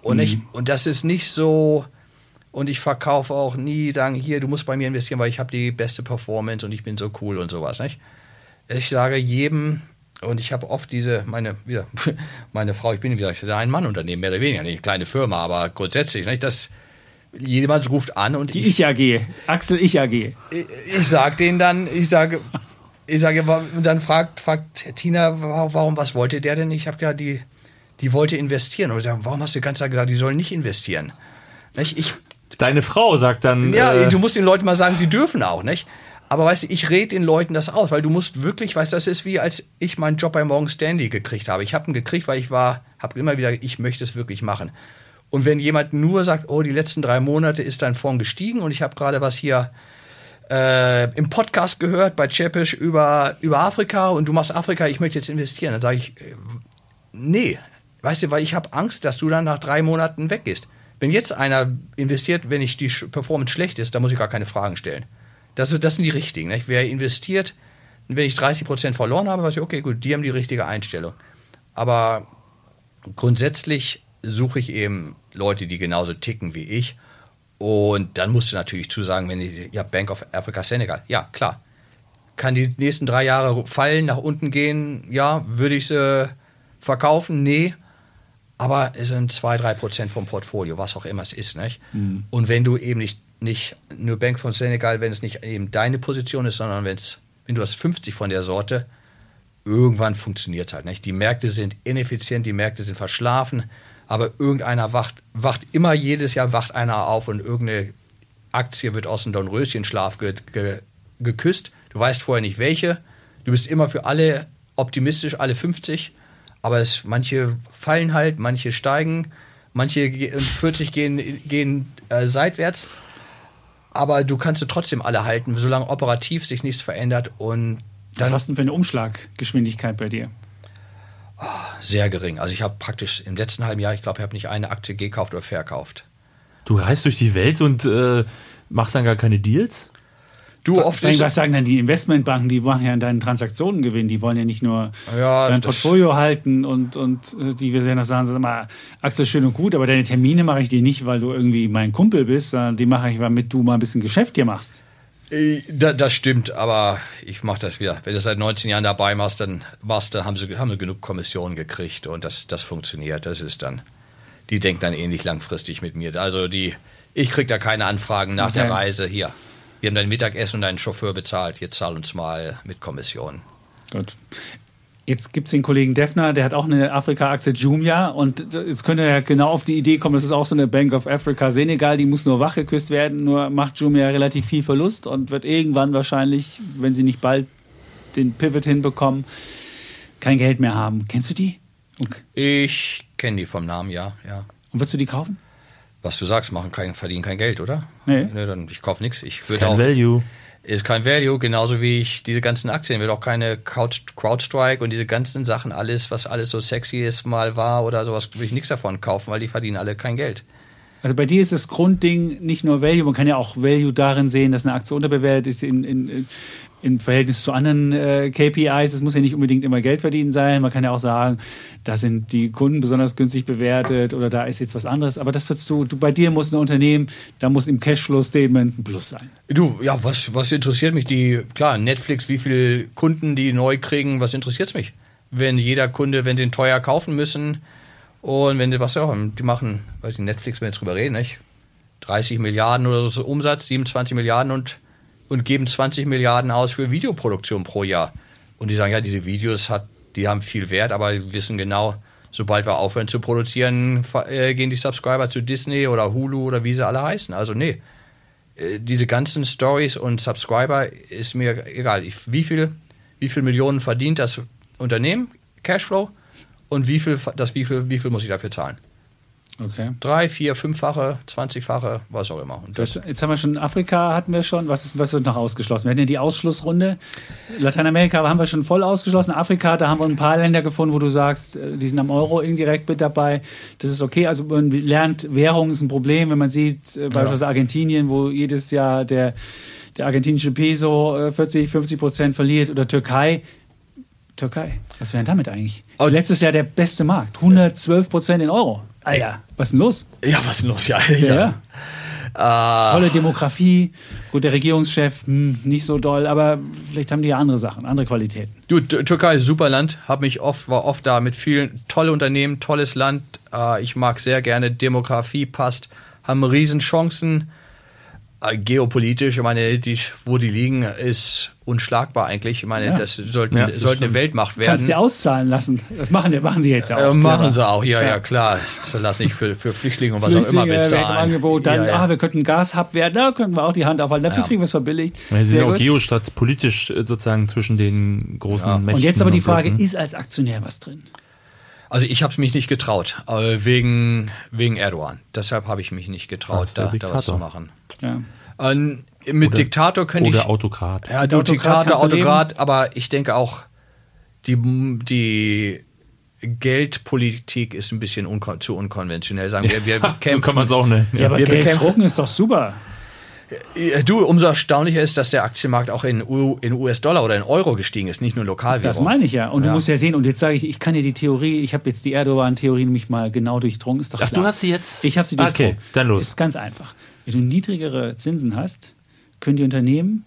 Und, ich, und das ist nicht so, und ich verkaufe auch nie, sagen, hier, du musst bei mir investieren, weil ich habe die beste Performance und ich bin so cool und sowas. Nicht? Ich sage jedem, und ich habe oft diese, meine, wieder, meine Frau, ich bin wieder ich ein Mann-Unternehmen, mehr oder weniger, nicht eine kleine Firma, aber grundsätzlich, nicht? Das, jemand ruft an und Die Ich AG. Axel Ich AG. ich, ich sage denen dann, ich sage, ich sage, und dann fragt, fragt Tina, wa- warum, was wollte der denn? Ich habe ja die, die wollte investieren. Und ich sage, warum hast du die ganze Zeit gesagt, die sollen nicht investieren? Nicht? Ich, Deine Frau sagt dann. ja, äh, du musst den Leuten mal sagen, sie dürfen auch, nicht? Aber weißt du, ich rede den Leuten das aus, weil du musst wirklich, weißt du, das ist wie als ich meinen Job bei Morgan Stanley gekriegt habe. Ich habe ihn gekriegt, weil ich war, habe immer wieder, ich möchte es wirklich machen. Und wenn jemand nur sagt, oh, die letzten drei Monate ist dein Fonds gestiegen und ich habe gerade was hier äh, im Podcast gehört bei Chepisch über, über Afrika und du machst Afrika, ich möchte jetzt investieren, dann sage ich, äh, nee, weißt du, weil ich habe Angst, dass du dann nach drei Monaten weggehst. Wenn jetzt einer investiert, wenn ich die Performance schlecht ist, dann muss ich gar keine Fragen stellen. Das, das sind die richtigen. Nicht? Wer investiert, wenn ich 30% verloren habe, weiß ich, okay, gut, die haben die richtige Einstellung. Aber grundsätzlich suche ich eben Leute, die genauso ticken wie ich. Und dann musst du natürlich zusagen, wenn ich, ja, Bank of Africa Senegal, ja, klar. Kann die nächsten drei Jahre fallen, nach unten gehen, ja, würde ich sie verkaufen? Nee. Aber es sind zwei, drei Prozent vom Portfolio, was auch immer es ist, nicht? Und wenn du eben nicht, nicht nur Bank von Senegal, wenn es nicht eben deine Position ist, sondern wenn es, wenn du hast 50 von der Sorte, irgendwann funktioniert es halt nicht. Die Märkte sind ineffizient, die Märkte sind verschlafen, aber irgendeiner wacht, wacht immer jedes Jahr wacht einer auf und irgendeine Aktie wird aus dem Dornröschenschlaf ge, ge, geküsst. Du weißt vorher nicht welche. Du bist immer für alle optimistisch, alle 50. Aber es, manche fallen halt, manche steigen, manche ge- 40 gehen, gehen äh, seitwärts. Aber du kannst sie trotzdem alle halten, solange operativ sich nichts verändert und Was hast du denn für eine Umschlaggeschwindigkeit bei dir? sehr gering. Also ich habe praktisch im letzten halben Jahr, ich glaube, ich habe nicht eine Aktie gekauft oder verkauft. Du reist durch die Welt und äh, machst dann gar keine Deals? Du oft ist was sagen dann die Investmentbanken? Die machen ja an deinen Transaktionen Gewinn. Die wollen ja nicht nur Ja, dein das- Portfolio halten und, und äh, die wir dann sagen, sag mal, Axel, schön und gut, aber deine Termine mache ich dir nicht, weil du irgendwie mein Kumpel bist, sondern die mache ich, damit du mal ein bisschen Geschäft hier machst. Äh, Da, das stimmt, aber ich mache das wieder. Wenn du seit 19 Jahren dabei machst, dann, machst, dann haben, sie, haben sie genug Kommissionen gekriegt und das, das funktioniert. Das ist dann, die denken dann ähnlich langfristig mit mir. Also die, ich kriege da keine Anfragen nach Okay. der Reise. Hier, wir haben dein Mittagessen und deinen Chauffeur bezahlt. Jetzt zahl uns mal mit Kommission. Gut. Jetzt gibt es den Kollegen Defner, der hat auch eine Afrika-Aktie Jumia und jetzt könnte er genau auf die Idee kommen, das ist auch so eine Bank of Africa Senegal, die muss nur wachgeküsst werden, nur macht Jumia relativ viel Verlust und wird irgendwann wahrscheinlich, wenn sie nicht bald den Pivot hinbekommen, kein Geld mehr haben. Kennst du die? Okay. Ich kenne die vom Namen, ja, ja. Und würdest du die kaufen? Was du sagst, machen kein, verdienen kein Geld, oder? Nee. nee dann, ich kaufe nichts. Ich Ist würde kein auch, Value. ist kein Value, genauso wie ich diese ganzen Aktien, wird auch keine Crowdstrike und diese ganzen Sachen, alles, was alles so sexy ist, mal war oder sowas, würde ich nichts davon kaufen, weil die verdienen alle kein Geld. Also bei dir ist das Grundding nicht nur Value, man kann ja auch Value darin sehen, dass eine Aktie unterbewertet ist in, in, im Verhältnis zu anderen äh, KPIs. Es muss ja nicht unbedingt immer Geld verdienen sein. Man kann ja auch sagen, da sind die Kunden besonders günstig bewertet oder da ist jetzt was anderes. Aber das würdest du, du bei dir muss ein Unternehmen, da muss im Cashflow-Statement ein Plus sein. Du, ja, was, was interessiert mich? Die, klar, Netflix, wie viele Kunden die neu kriegen, was interessiert mich? Wenn jeder Kunde, wenn sie ihn teuer kaufen müssen und wenn sie, was auch, die machen, weiß ich, Netflix, wenn wir jetzt drüber reden, nicht? 30 Milliarden oder so Umsatz, 27 Milliarden und, und geben 20 Milliarden aus für Videoproduktion pro Jahr. Und die sagen, ja, diese Videos hat, die haben viel Wert, aber wir wissen genau, sobald wir aufhören zu produzieren, äh, gehen die Subscriber zu Disney oder Hulu oder wie sie alle heißen. Also nee, äh, diese ganzen Stories und Subscriber ist mir egal. Ich, wie, viel, wie viel Millionen verdient das Unternehmen, Cashflow, und wie viel, das, wie, viel, wie viel muss ich dafür zahlen? Okay. Drei, vier, fünffache, zwanzigfache, was auch immer. Und das, jetzt haben wir schon Afrika hatten wir schon. Was, ist, was wird noch ausgeschlossen? Wir hatten ja die Ausschlussrunde. Lateinamerika haben wir schon voll ausgeschlossen. Afrika, da haben wir ein paar Länder gefunden, wo du sagst, äh, die sind am Euro indirekt mit dabei. Das ist okay. Also man lernt, Währung ist ein Problem, wenn man sieht, äh, beispielsweise Argentinien, wo jedes Jahr der, der argentinische Peso äh, 40, 50 Prozent verliert oder Türkei. Türkei, was wäre denn damit eigentlich? Oh. Letztes Jahr der beste Markt, 112 Prozent in Euro. Alter, was ist denn los? ja, was ist denn los? Ja, Ja. ja. Ah, Tolle Demografie. Gut, der Regierungschef, hm, nicht so doll, aber vielleicht haben die ja andere Sachen, andere Qualitäten. Du, Türkei ist ein super Land, hab mich oft, war oft da mit vielen tolle Unternehmen, tolles Land. Äh, ich mag sehr gerne, Demografie passt, haben riesen Chancen. Äh, geopolitisch, ich meine, die, wo die liegen, ist unschlagbar eigentlich. Ich meine, Ja. das sollten, Ja, das sollte eine. Weltmacht Kannst werden. du dir auszahlen lassen. Das machen, die- machen sie jetzt ja auch. Äh, machen sie auch, ja, ja, Ja. klar. Das lass nicht für, für Flüchtlinge und was auch Flüchtlinge, immer werden im bezahlen. Angebot, dann, ja, ja. ah, wir könnten einen Gashub werden, da könnten wir auch die Hand aufhalten. Dafür Ja. kriegen wir es verbilligt. Wir sind Sehr auch gut. geostadt politisch äh, sozusagen zwischen den großen Ja. Mächten. Und jetzt aber die Frage, ist als Aktionär was drin? Also ich habe es mich nicht getraut, äh, wegen, wegen Erdogan. Deshalb habe ich mich nicht getraut, da, da was zu Diktator. Ja. Ähm, mit Oder- Diktator könnte ich... Oder Autokrat. Ja, du Autokrat Diktator, du Autokrat, aber ich denke auch, die, die Geldpolitik ist ein bisschen unkon zu unkonventionell. Sagen wir, wir so kämpfen. kann man es auch nennen. Ja, aber Wir Geld bekämpfen- drucken ist doch super. Du, umso erstaunlicher ist, dass der Aktienmarkt auch in, US-Dollar oder in Euro gestiegen ist, nicht nur Lokalwährung. Das meine ich ja. Und du Ja. musst ja sehen, und jetzt sage ich, ich kann dir die Theorie, ich habe jetzt die Erdogan-Theorie nämlich mal genau durchdrungen. Ist doch Ach, klar. du hast sie jetzt? Ich habe sie Okay, durchdrungen. dann los. Ist ganz einfach. Wenn du niedrigere Zinsen hast, können die Unternehmen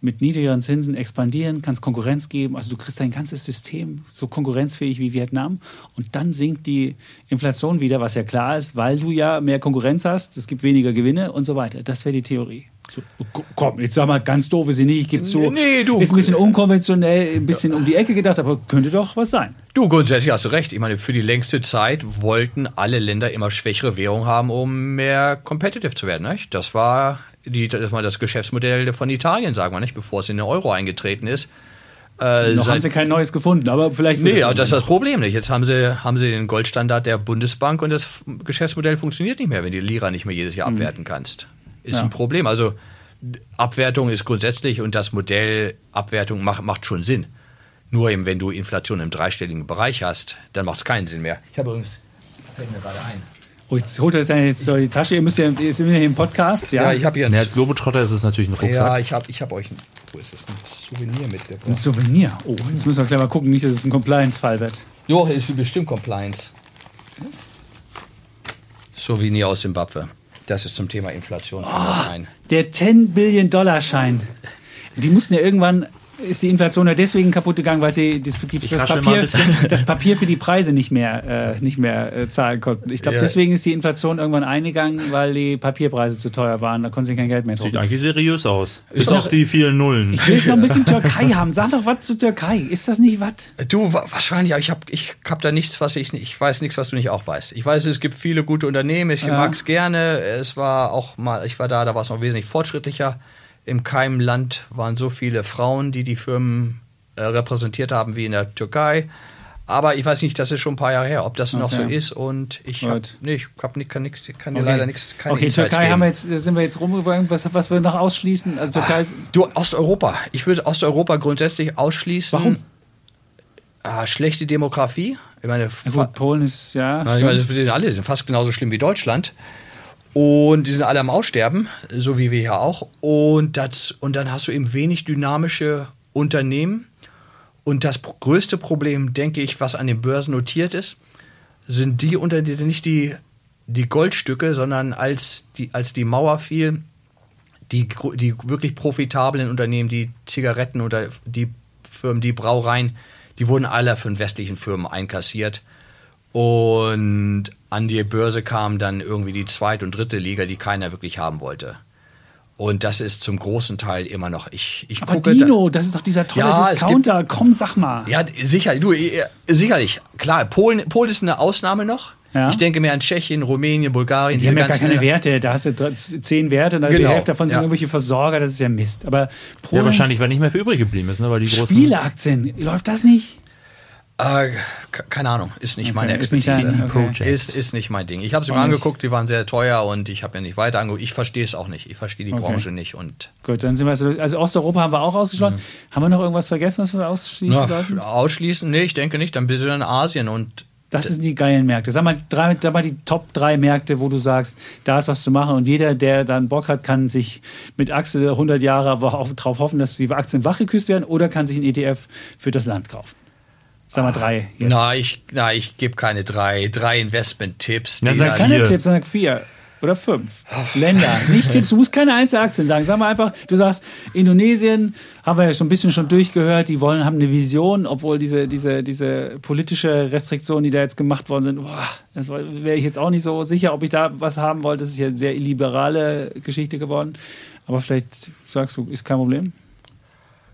mit niedrigeren Zinsen expandieren, kannst Konkurrenz geben. Also du kriegst dein ganzes System so konkurrenzfähig wie Vietnam und dann sinkt die Inflation wieder, was ja klar ist, weil du ja mehr Konkurrenz hast, es gibt weniger Gewinne und so weiter. Das wäre die Theorie. So, komm, jetzt sag mal, ganz doof ist sie nicht, ich gebe zu. Nee, du- Ist ein bisschen unkonventionell, ein bisschen um die Ecke gedacht, aber könnte doch was sein. Du, grundsätzlich hast du recht. Ich meine, für die längste Zeit wollten alle Länder immer schwächere Währung haben, um mehr competitive zu werden. Nicht? Das war die, das, war das Geschäftsmodell von Italien, sagen wir nicht, bevor es in den Euro eingetreten ist. Äh, Noch haben sie kein neues gefunden, aber vielleicht. wird Nee, aber das ist das Problem nicht. Jetzt haben sie, haben sie den Goldstandard der Bundesbank und das Geschäftsmodell funktioniert nicht mehr, wenn die Lira nicht mehr jedes Jahr abwerten kannst. Ist Ja. ein Problem. Also Abwertung ist grundsätzlich und das Modell Abwertung macht, macht schon Sinn. Nur eben, wenn du Inflation im dreistelligen Bereich hast, dann macht es keinen Sinn mehr. Ich habe übrigens, fällt mir gerade ein. Oh, jetzt holt er jetzt so die Tasche. Ihr müsst ja, ihr sind ja hier im Podcast, ja. Ja, ich habe hier ein, Ja, als Globetrotter ist es natürlich ein ja, Rucksack. ich habe ich hab euch ein, wo ist das, ein Souvenir ein mitgebracht. Souvenir. Oh, jetzt müssen wir gleich mal gucken, nicht, dass es ein Compliance-Fall wird. Jo, ist bestimmt Compliance. Souvenir aus Zimbabwe. Das ist zum Thema Inflation. ein. Der 10 Billion Dollar Schein. Die mussten ja irgendwann, ist die Inflation ja deswegen kaputt gegangen, weil sie das, die, das, Papier, das Papier für die Preise nicht mehr, äh, nicht mehr äh, zahlen konnten. Ich glaube, Ja. deswegen ist die Inflation irgendwann eingegangen, weil die Papierpreise zu teuer waren. Da konnten sie kein Geld mehr Sieht drucken. eigentlich seriös aus. Bis doch- auf die vielen Nullen. Ich will jetzt noch ein bisschen Türkei haben. Sag doch was zu Türkei. Ist das nicht was? Du, wa- wahrscheinlich, aber ich habe ich hab da nichts, was ich nicht, ich weiß nichts, was du nicht auch weißt. Ich weiß, es gibt viele gute Unternehmen, ich Ja. mag's gerne. Es war auch mal, ich war da, da war es noch wesentlich fortschrittlicher. In keinem Land waren so viele Frauen, die die Firmen äh, repräsentiert haben wie in der Türkei. Aber ich weiß nicht, das ist schon ein paar Jahre her, ob das noch so Okay. ist. Und ich hab, Gut. nee, ich hab nicht, kann, nix, kann dir Okay. leider nichts. keine Okay, Insights Türkei geben. haben wir jetzt, sind wir jetzt rumgegangen, was, was wir noch ausschließen? Also Türkei ist, Du, Osteuropa. Ich würde Osteuropa grundsätzlich ausschließen. Warum? Ah, schlechte Demografie. Ich meine, ja gut, Polen ist, ja. Ich meine, alle sind fast genauso schlimm wie Deutschland. Und die sind alle am Aussterben, so wie wir hier auch. Und, das, und dann hast du eben wenig dynamische Unternehmen. Und das größte Problem, denke ich, was an den Börsen notiert ist, sind die unter die nicht die, die Goldstücke, sondern als die, als die Mauer fiel, die, die wirklich profitablen Unternehmen, die Zigaretten oder die Firmen, die Brauereien, die wurden alle von westlichen Firmen einkassiert. Und an die Börse kam dann irgendwie die zweite und dritte Liga, die keiner wirklich haben wollte. Und das ist zum großen Teil immer noch. Ich, ich Aber gucke. Dino, das ist doch dieser tolle Ja, Discounter. Komm, sag mal. Da, ja, sicher, du, äh, sicherlich. Klar, Polen, Polen ist eine Ausnahme noch. Ja. Ich denke mehr an Tschechien, Rumänien, Bulgarien. Die haben ja gar keine Werte. Da hast du zehn Werte, und die Genau, Hälfte davon sind ja. irgendwelche Versorger. Das ist ja Mist. Aber Ja, Polen, wahrscheinlich, weil nicht mehr viel übrig geblieben ist, ne? weil die großen. Spieleaktien, läuft das nicht? Äh, ke- keine Ahnung, ist nicht Okay, meine ist Expertise. dein- okay. Ist, ist nicht mein Ding. Ich habe sie mir angeguckt, die waren sehr teuer und ich habe mir nicht weiter angeguckt. Ich verstehe es auch nicht. Ich verstehe die Okay. Branche nicht. Und Gut, dann sind wir also, also Osteuropa haben wir auch ausgeschlossen. Haben wir noch irgendwas vergessen, was wir ausschließen na, sollten? ausschließen, nee, ich denke nicht. Dann bist du in Asien und Das sind die geilen Märkte. Sag mal, drei, sag mal die Top drei Märkte, wo du sagst, da ist was zu machen und jeder, der dann Bock hat, kann sich mit Axel 100 Jahre darauf hoffen, dass die Aktien wachgeküsst werden oder kann sich ein ETF für das Land kaufen. Sag mal drei. Jetzt. na, ich, na, ich gebe keine drei, drei Investment-Tipps. Dann sag dann- Keine Vier. Tipps, sondern vier oder fünf. Länder. Nicht Tipps, du musst keine Einzelaktien sagen. Sag mal einfach, du sagst, Indonesien, haben wir ja schon ein bisschen schon durchgehört, die wollen, haben eine Vision, obwohl diese, diese, diese politische Restriktionen, die da jetzt gemacht worden sind, boah, das wäre ich jetzt auch nicht so sicher, ob ich da was haben wollte. Das ist ja eine sehr illiberale Geschichte geworden. Aber vielleicht sagst du, ist kein Problem.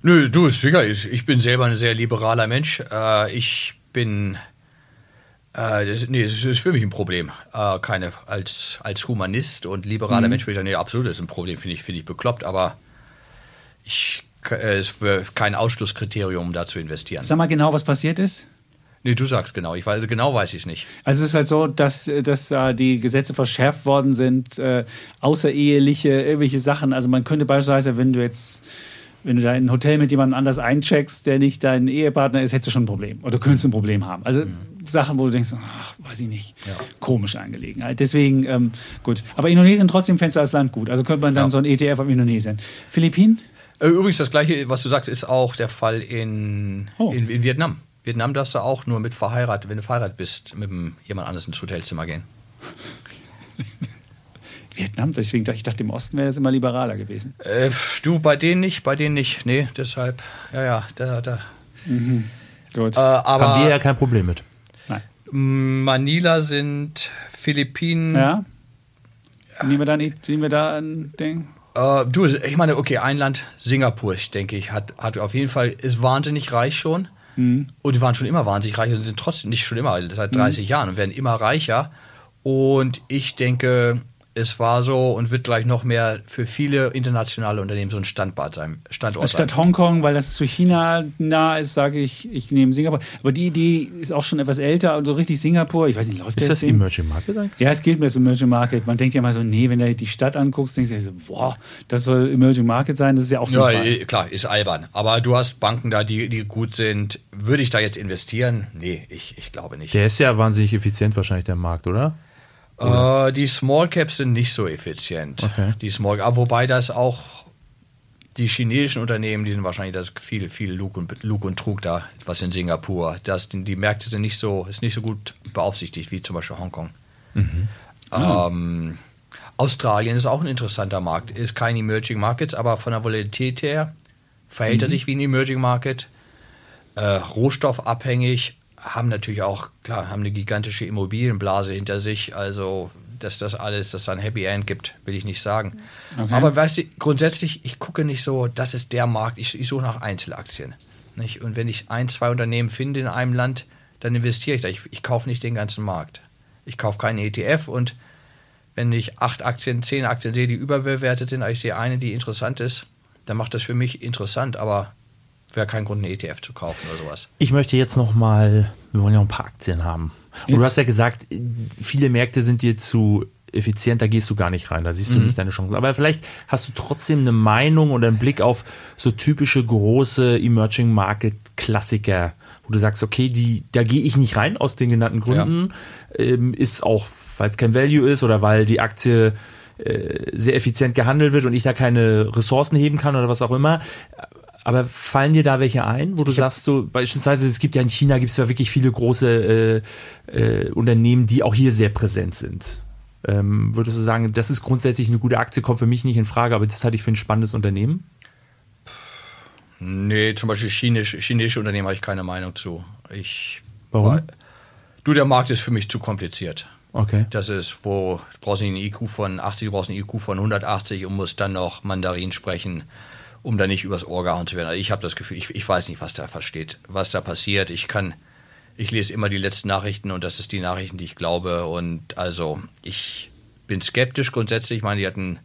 Nö, du, ist sicher. Ich, bin selber ein sehr liberaler Mensch. Äh, ich bin. Äh, das, nee, das ist für mich ein Problem. Äh, keine, als, als Humanist und liberaler Mensch würde ich sagen, nee, absolut, das ist ein Problem, finde ich, finde ich bekloppt, aber ich, äh, es wäre kein Ausschlusskriterium, um da zu investieren. Sag mal genau, was passiert ist. Nee, du sagst genau, ich weiß, genau weiß ich es nicht. Also es ist halt so, dass, dass äh, die Gesetze verschärft worden sind, äh, außereheliche, irgendwelche Sachen. Also man könnte beispielsweise, wenn du jetzt, wenn du da in ein Hotel mit jemandem anders eincheckst, der nicht dein Ehepartner ist, hättest du schon ein Problem. Oder könntest du ein Problem haben. Also Sachen, wo du denkst, ach, weiß ich nicht, komische Angelegenheit. Deswegen, ähm, gut. Aber Indonesien trotzdem fändest du als Land gut. Also könnte man dann Ja. so ein ETF auf Indonesien. Philippinen? Äh, Übrigens, das gleiche, was du sagst, ist auch der Fall in, Oh. in, in Vietnam. Vietnam darfst du auch nur mit verheiratet, wenn du verheiratet bist, mit jemand anderes ins Hotelzimmer gehen. Vietnam, deswegen dachte ich, dachte, im Osten wäre das immer liberaler gewesen. Äh, du, bei denen nicht, bei denen nicht. Nee, deshalb, ja, ja, da, da. Gut. Äh, aber Haben wir ja kein Problem mit. Nein. Manila sind Philippinen. Ja? Nehmen wir da, nicht, nehmen wir da ein Ding? Äh, du, ich meine, okay, ein Land, Singapur, ich denke ich, hat, hat auf jeden Fall, ist wahnsinnig reich schon. Und die waren schon immer wahnsinnig reich und sind trotzdem nicht schon immer, seit 30 Jahren und werden immer reicher. Und ich denke, es war so und wird gleich noch mehr für viele internationale Unternehmen so ein Standort sein. Standort Also sein. statt Hongkong, weil das zu China nah ist, sage ich, ich nehme Singapur. Aber die Idee ist auch schon etwas älter und so richtig Singapur, ich weiß nicht, läuft Ist das Ding? Emerging Market eigentlich? Ja, es gilt mir als Emerging Market. Man denkt ja mal so, nee, wenn du die Stadt anguckst, denkst du so, boah, das soll Emerging Market sein, das ist ja auch so Ja, Fall. eh, klar, ist albern. Aber du hast Banken da, die, die gut sind. Würde ich da jetzt investieren? Nee, ich, ich glaube nicht. Der ist ja wahnsinnig effizient wahrscheinlich, der Markt, oder? Äh, die Small Caps sind nicht so effizient. Okay. Die Small, aber wobei das auch die chinesischen Unternehmen, die sind wahrscheinlich das viel, viel Lug und, Lug und Trug da, was in Singapur. Das, die, Märkte sind nicht so, ist nicht so gut beaufsichtigt wie zum Beispiel Hongkong. Ähm, Australien ist auch ein interessanter Markt. Ist kein Emerging Market, aber von der Volatilität her verhält er sich wie ein Emerging Market. Äh, rohstoffabhängig, haben natürlich auch, klar, haben eine gigantische Immobilienblase hinter sich. Also, dass das alles, dass da ein Happy End gibt, will ich nicht sagen. Okay. Aber weißt du, grundsätzlich, ich gucke nicht so, das ist der Markt, ich, ich suche nach Einzelaktien. Nicht? Und wenn ich ein, zwei Unternehmen finde in einem Land, dann investiere ich da. Ich, ich kaufe nicht den ganzen Markt. Ich kaufe keinen ETF und wenn ich acht Aktien, zehn Aktien sehe, die überbewertet sind, aber ich sehe eine, die interessant ist, dann macht das für mich interessant, aber wäre kein Grund, einen ETF zu kaufen oder sowas. Ich möchte jetzt noch mal wir wollen ja auch ein paar Aktien haben. Und du hast ja gesagt, viele Märkte sind dir zu effizient, da gehst du gar nicht rein, da siehst du Mhm. nicht deine Chancen. Aber vielleicht hast du trotzdem eine Meinung oder einen Blick auf so typische große Emerging Market Klassiker, wo du sagst, okay, die, da gehe ich nicht rein aus den genannten Gründen. Ähm, ist auch, weil es kein Value ist oder weil die Aktie äh, sehr effizient gehandelt wird und ich da keine Ressourcen heben kann oder was auch immer. Aber fallen dir da welche ein, wo du sagst, so beispielsweise, es gibt ja in China gibt es ja wirklich viele große äh, äh, Unternehmen, die auch hier sehr präsent sind. Ähm, würdest du sagen, das ist grundsätzlich eine gute Aktie, kommt für mich nicht in Frage, aber das halte ich für ein spannendes Unternehmen? Nee, zum Beispiel chinesische, chinesische Unternehmen habe ich keine Meinung zu. Ich, Warum? Weil- Du, der Markt ist für mich zu kompliziert. Okay. Das ist, wo du brauchst nicht einen IQ von 80, du brauchst einen IQ von 180 und musst dann noch Mandarin sprechen, um da nicht übers Ohr gehauen zu werden. Also ich habe das Gefühl, ich, ich weiß nicht, was da versteht, was da passiert. Ich kann, ich lese immer die letzten Nachrichten und das ist die Nachrichten, die ich glaube. Und also ich bin skeptisch grundsätzlich. Ich meine, die hatten,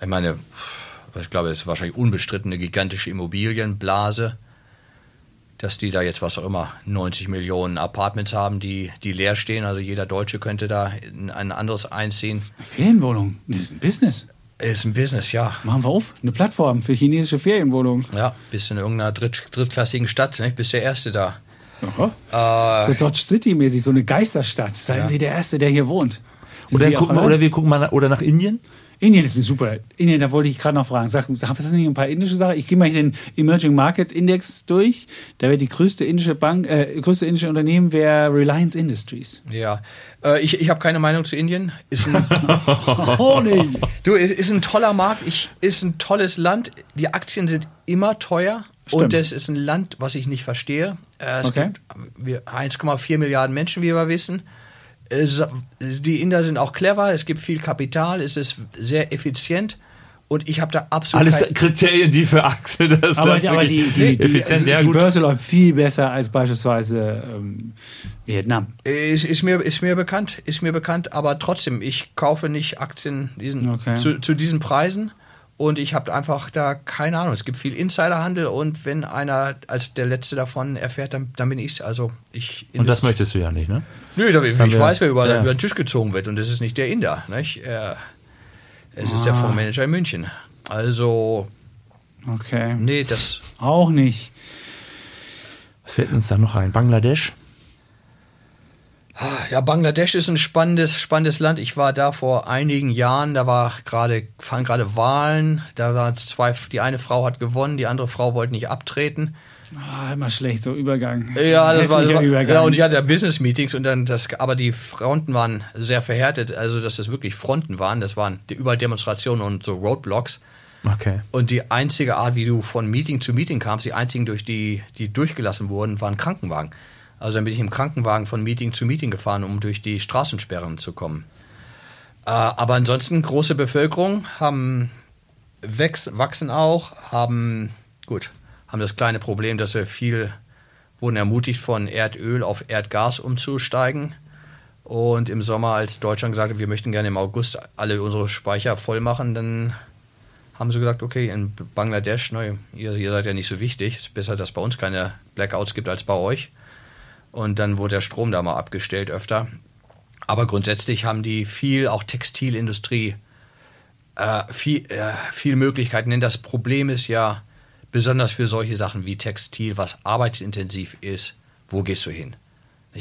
ich meine, ich glaube, es ist wahrscheinlich unbestritten eine gigantische Immobilienblase dass die da jetzt, was auch immer, 90 Millionen Apartments haben, die, die leer stehen. Also jeder Deutsche könnte da in ein anderes einziehen. Ferienwohnung, das ist ein Business. Ist ein Business, ja. Machen wir auf. Eine Plattform für chinesische Ferienwohnungen. Ja, bist in irgendeiner dritt, drittklassigen Stadt, ne? bist der Erste da. Aha. so Dodge City-mäßig, so eine Geisterstadt. Seien Ja. Sie der Erste, der hier wohnt. Oder, gucken, oder wir gucken mal nach, oder nach Indien. Indien ist ein super. Indien, da wollte ich gerade noch fragen. Sag, sag, was sind nicht ein paar indische Sachen? Ich gehe mal hier den Emerging Market Index durch. Da wäre die größte indische Bank, äh, größte indische Unternehmen wäre Reliance Industries. Ja. Äh, ich ich habe keine Meinung zu Indien. Ist ein, Oh nee. du, ist, ist ein toller Markt, ich, ist ein tolles Land. Die Aktien sind immer teuer. Stimmt. Und das ist ein Land, was ich nicht verstehe. Äh, Es Okay. gibt wir- 1,4 Milliarden Menschen, wie wir wissen. Es- Die Inder sind auch clever, es gibt viel Kapital, es ist sehr effizient und ich habe da absolut Alles Kriterien, die für Axel das Aber, Land aber die, die, die, effizient, also ja die. Börse läuft viel besser als beispielsweise ähm, Vietnam. ist, ist, mir, ist mir bekannt, ist mir bekannt, aber trotzdem, ich kaufe nicht Aktien diesen, Okay. zu, zu diesen Preisen und ich habe einfach da keine Ahnung. Es gibt viel Insiderhandel und wenn einer als der Letzte davon erfährt, dann, dann bin ich's. Also ich Und das möchtest du ja nicht, ne? Nö, da, ich wir- weiß, wer über, ja. über den Tisch gezogen wird und das ist nicht der Inder. Nicht? Er, es ist Ah. der Fondsmanager in München. Also, Okay. nee, das. Auch nicht. Was fällt uns da noch ein? Bangladesch? Ja, Bangladesch ist ein spannendes, spannendes Land. Ich war da vor einigen Jahren, da war gerade, waren gerade Wahlen, da waren zwei, die eine Frau hat gewonnen, die andere Frau wollte nicht abtreten. Ah, immer schlecht, so Übergang. Ja, das war, war Übergang. ja, und ich hatte Business Meetings und dann das, aber die Fronten waren sehr verhärtet, also dass das wirklich Fronten waren, das waren überall Demonstrationen und so Roadblocks. Okay. Und die einzige Art, wie du von Meeting zu Meeting kamst, die einzigen, durch die, die durchgelassen wurden, waren Krankenwagen. Also dann bin ich im Krankenwagen von Meeting zu Meeting gefahren, um durch die Straßensperren zu kommen. Äh, aber ansonsten große Bevölkerung, haben wachsen auch, haben gut, haben das kleine Problem, dass sie viel wurden ermutigt, von Erdöl auf Erdgas umzusteigen. Und im Sommer, als Deutschland gesagt hat, wir möchten gerne im August alle unsere Speicher voll machen, dann haben sie gesagt, okay, in Bangladesch, ne, ihr, ihr seid ja nicht so wichtig, ist besser, dass bei uns keine Blackouts gibt als bei euch. Und dann wurde der Strom da mal abgestellt öfter. Aber grundsätzlich haben die viel, auch Textilindustrie, äh, viel, äh, viel Möglichkeiten. Denn das Problem ist ja, besonders für solche Sachen wie Textil, was arbeitsintensiv ist, wo gehst du hin?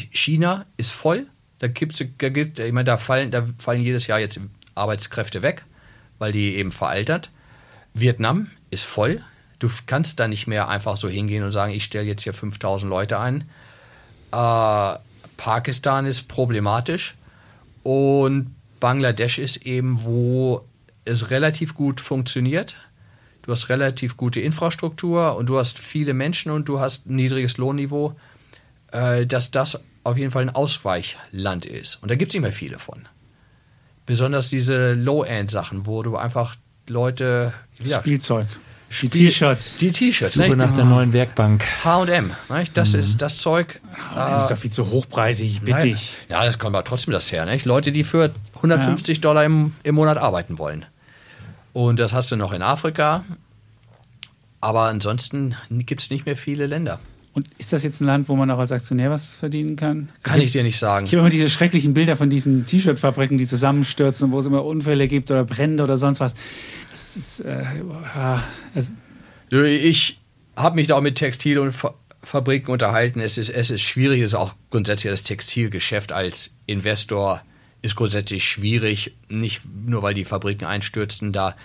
China ist voll, da gibt's, da gibt, ich meine, da fallen, da fallen jedes Jahr jetzt Arbeitskräfte weg, weil die eben veraltert. Vietnam ist voll. Du kannst da nicht mehr einfach so hingehen und sagen, ich stelle jetzt hier 5000 Leute ein. Äh, Pakistan ist problematisch und Bangladesch ist eben, wo es relativ gut funktioniert. Du hast relativ gute Infrastruktur und du hast viele Menschen und du hast ein niedriges Lohnniveau, äh, dass das auf jeden Fall ein Ausweichland ist. Und da gibt es nicht mehr viele von. Besonders diese Low-End-Sachen, wo du einfach Leute. Ja, Spielzeug. Die T-Shirts. Die T-Shirts. Suche nicht? nach der neuen Werkbank. HM. Das ist das Zeug. Das ist doch viel zu hochpreisig, bitte Nein. ich. Ja, das kommt aber trotzdem das her. Nicht? Leute, die für 150 Dollar im, im Monat arbeiten wollen. Und das hast du noch in Afrika. Aber ansonsten gibt es nicht mehr viele Länder. Und ist das jetzt ein Land, wo man auch als Aktionär was verdienen kann? Kann ich dir nicht sagen. Ich habe immer diese schrecklichen Bilder von diesen T-Shirt-Fabriken, die zusammenstürzen, wo es immer Unfälle gibt oder Brände oder sonst was. Das ist, äh, also ich habe mich da auch mit Textil- und Fabriken unterhalten. Es ist, es ist schwierig, es ist auch grundsätzlich das Textilgeschäft als Investor ist grundsätzlich schwierig, nicht nur weil die Fabriken einstürzen, da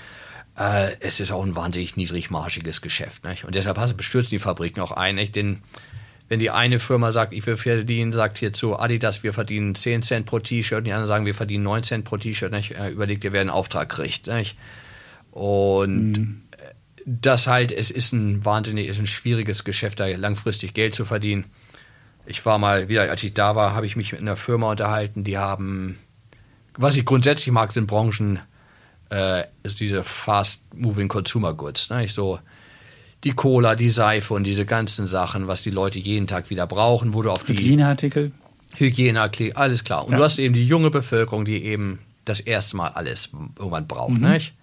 äh, es ist auch ein wahnsinnig niedrigmargiges Geschäft. Nicht? Und deshalb bestürzen die Fabriken auch ein. Nicht? Denn wenn die eine Firma sagt, ich will verdienen, sagt hier zu Adidas, wir verdienen 10 Cent pro T-Shirt, die anderen sagen, wir verdienen 9 Cent pro T-Shirt, äh, überlegt ihr, wer einen Auftrag kriegt. Nicht? Und mhm. das halt, es ist ein wahnsinnig, ist ein schwieriges Geschäft, da langfristig Geld zu verdienen. Ich war mal wieder, als ich da war, habe ich mich mit einer Firma unterhalten, die haben, was ich grundsätzlich mag, sind Branchen, äh, also diese fast-moving Consumer Goods. Ne? Ich so die Cola, die Seife und diese ganzen Sachen, was die Leute jeden Tag wieder brauchen, wo du auf die Hygieneartikel. Hygieneartikel, alles klar. Und ja. du hast eben die junge Bevölkerung, die eben das erste Mal alles irgendwann braucht. Mhm. Nicht?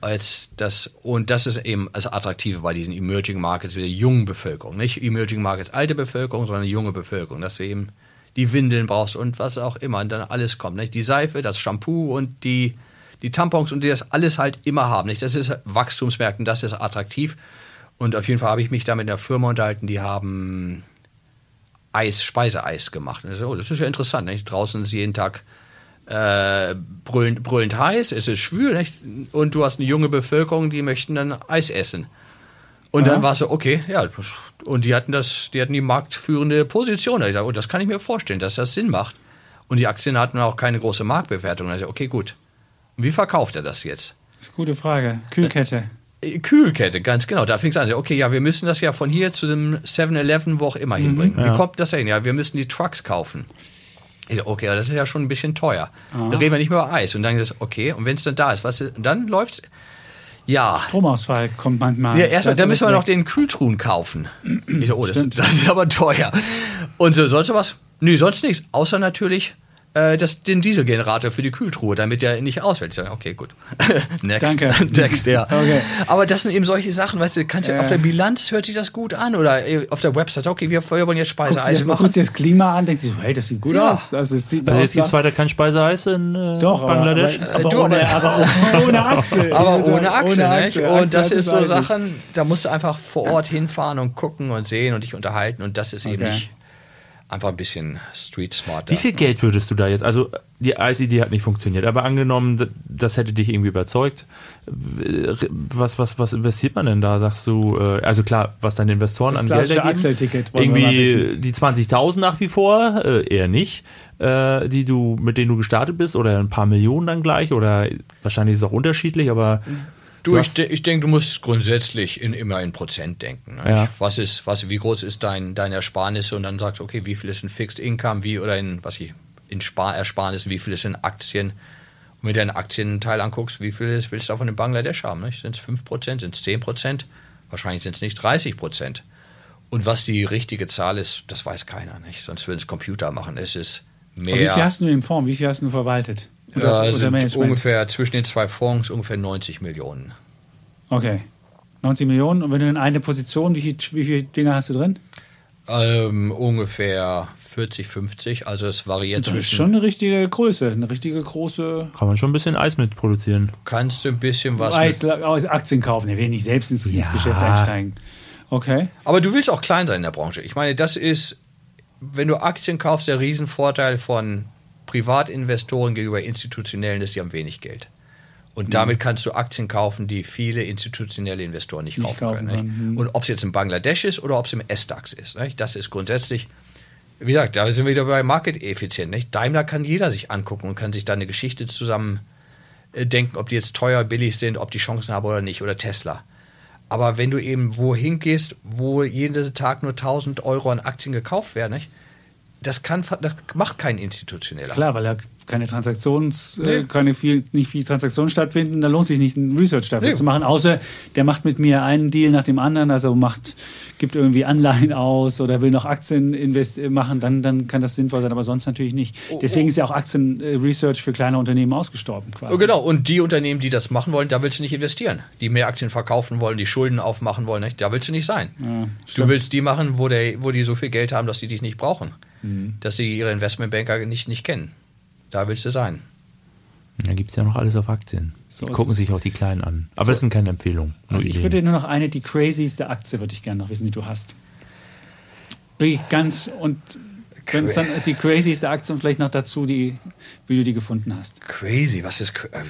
Als das, und das ist eben das Attraktive bei diesen Emerging Markets, der jungen Bevölkerung. Nicht Emerging Markets alte Bevölkerung, sondern junge Bevölkerung. Dass du eben die Windeln brauchst und was auch immer. Und dann alles kommt. Nicht? Die Seife, das Shampoo und die die Tampons und die das alles halt immer haben. Nicht? Das ist Wachstumsmärkten, das ist attraktiv. Und auf jeden Fall habe ich mich da mit einer Firma unterhalten, die haben Eis, Speiseeis gemacht. Und so, das ist ja interessant. Nicht? Draußen ist jeden Tag äh, brüllend, brüllend heiß, es ist schwül nicht? und du hast eine junge Bevölkerung, die möchten dann Eis essen. Und ja. dann war es so, okay, ja, und die hatten das, die hatten die marktführende Position. Ich dachte, oh, das kann ich mir vorstellen, dass das Sinn macht. Und die Aktien hatten auch keine große Marktbewertung. Also, okay, gut. Wie verkauft er das jetzt? Das ist eine gute Frage. Kühlkette. Äh, Kühlkette, ganz genau. Da fing es an. Okay, ja, wir müssen das ja von hier zu dem 7-Eleven, wo auch immer mhm, hinbringen. Ja. Wie kommt das hin? Ja, wir müssen die Trucks kaufen. Okay, das ist ja schon ein bisschen teuer. Aha. Da reden wir nicht mehr über Eis. Und dann ist okay, und wenn es dann da ist, was ist, dann läuft ja. Stromausfall kommt manchmal. Ja, erstmal, da müssen wir noch den Kühltruhen kaufen. Ich so, oh, das, das, ist aber teuer. Und so, sonst was? Nö, sonst nichts. Außer natürlich äh, das, den Dieselgenerator für die Kühltruhe, damit der nicht ausfällt. Ich sage, okay, gut. Next. Danke. Next, ja. Okay. Aber das sind eben solche Sachen, weißt du, kannst du äh. auf der Bilanz hört sich das gut an oder äh, auf der Website, okay, wir, wollen jetzt Speiseeis machen. Guckst dir das Klima an, denkst du, hey, das sieht gut ja. aus. Also, sieht also jetzt gibt es weiter kein Speiseeis in äh, Doch, Bangladesch. Aber, aber, aber, ohne, aber ohne Achse. aber ohne Achse, ohne Achse, Und Achse das ist so Sachen, da musst du einfach vor Ort hinfahren und gucken und sehen und dich unterhalten und das ist okay. eben nicht einfach ein bisschen street smarter. Wie viel Geld würdest du da jetzt? Also die ICD hat nicht funktioniert, aber angenommen, das hätte dich irgendwie überzeugt. Was, was, was investiert man denn da? Sagst du, äh, also klar, was deine Investoren das an Geld ergeben? Axel-Ticket. Irgendwie die 20.000 nach wie vor, äh, eher nicht, äh, die du, mit denen du gestartet bist oder ein paar Millionen dann gleich oder wahrscheinlich ist es auch unterschiedlich, aber Du, ich, ich denke, du musst grundsätzlich in, immer in Prozent denken. Ne? Ja. Was ist, was, wie groß ist dein, deine Ersparnisse und dann sagst du, okay, wie viel ist ein Fixed Income, wie oder in, was ich, in Sparersparnissen, wie viel ist in Aktien. Und wenn du deinen Aktienteil anguckst, wie viel ist, willst du davon in Bangladesch haben? Sind es 5%, sind es 10%? Wahrscheinlich sind es nicht 30%. Und was die richtige Zahl ist, das weiß keiner, nicht? Sonst würden es Computer machen. Es ist mehr. Aber wie viel hast du im Fonds? Wie viel hast du verwaltet? Oder, ja, sind ungefähr zwischen den zwei Fonds ungefähr 90 Millionen. Okay. 90 Millionen. Und wenn du in eine Position, wie, viel, wie viele Dinge hast du drin? Ähm, ungefähr 40, 50. Also es variiert das zwischen. Das ist schon eine richtige Größe, eine richtige große. Kann man schon ein bisschen Eis mit produzieren. Kannst du ein bisschen was. Eis, mit Aktien kaufen. Er will nicht selbst ins, ja. ins Geschäft einsteigen. Okay. Aber du willst auch klein sein in der Branche. Ich meine, das ist, wenn du Aktien kaufst, der Riesenvorteil von Privatinvestoren gegenüber institutionellen ist, die haben wenig Geld. Und mhm. damit kannst du Aktien kaufen, die viele institutionelle Investoren nicht, nicht kaufen, können. Mhm. Und ob es jetzt in Bangladesch ist oder ob es im S-DAX ist, nicht? das ist grundsätzlich, wie gesagt, da sind wir wieder bei Market-Effizient. Nicht? Daimler kann jeder sich angucken und kann sich da eine Geschichte zusammen äh, denken, ob die jetzt teuer, billig sind, ob die Chancen haben oder nicht, oder Tesla. Aber wenn du eben wohin gehst, wo jeden Tag nur 1000 Euro an Aktien gekauft werden, nicht? Das kann, das macht kein Institutioneller. Klar, weil er keine Transaktions, äh, keine viel, nicht viel Transaktionen stattfinden, da lohnt sich nicht ein Research dafür Nee. zu machen, außer der macht mit mir einen Deal nach dem anderen, also macht, gibt irgendwie Anleihen aus oder will noch Aktien invest äh, machen, dann, dann kann das sinnvoll sein, aber sonst natürlich nicht. Deswegen ist ja auch Aktien-Research für kleine Unternehmen ausgestorben quasi. Oh, Genau, und die Unternehmen, die das machen wollen, da willst du nicht investieren. Die mehr Aktien verkaufen wollen, die Schulden aufmachen wollen, nicht? da willst du nicht sein. Ja, du willst die machen, wo, der, wo die so viel Geld haben, dass die dich nicht brauchen. Dass sie ihre Investmentbanker nicht, nicht kennen. Da willst du sein. Da gibt es ja noch alles auf Aktien. So die gucken sich auch die Kleinen an. Aber das sind keine Empfehlungen. Also ich Ideen. würde nur noch eine, die crazyste Aktie würde ich gerne noch wissen, die du hast. Wirklich ganz und wenn es dann die crazyste Aktie und vielleicht noch dazu, die, wie du die gefunden hast. Crazy, was ist. äh,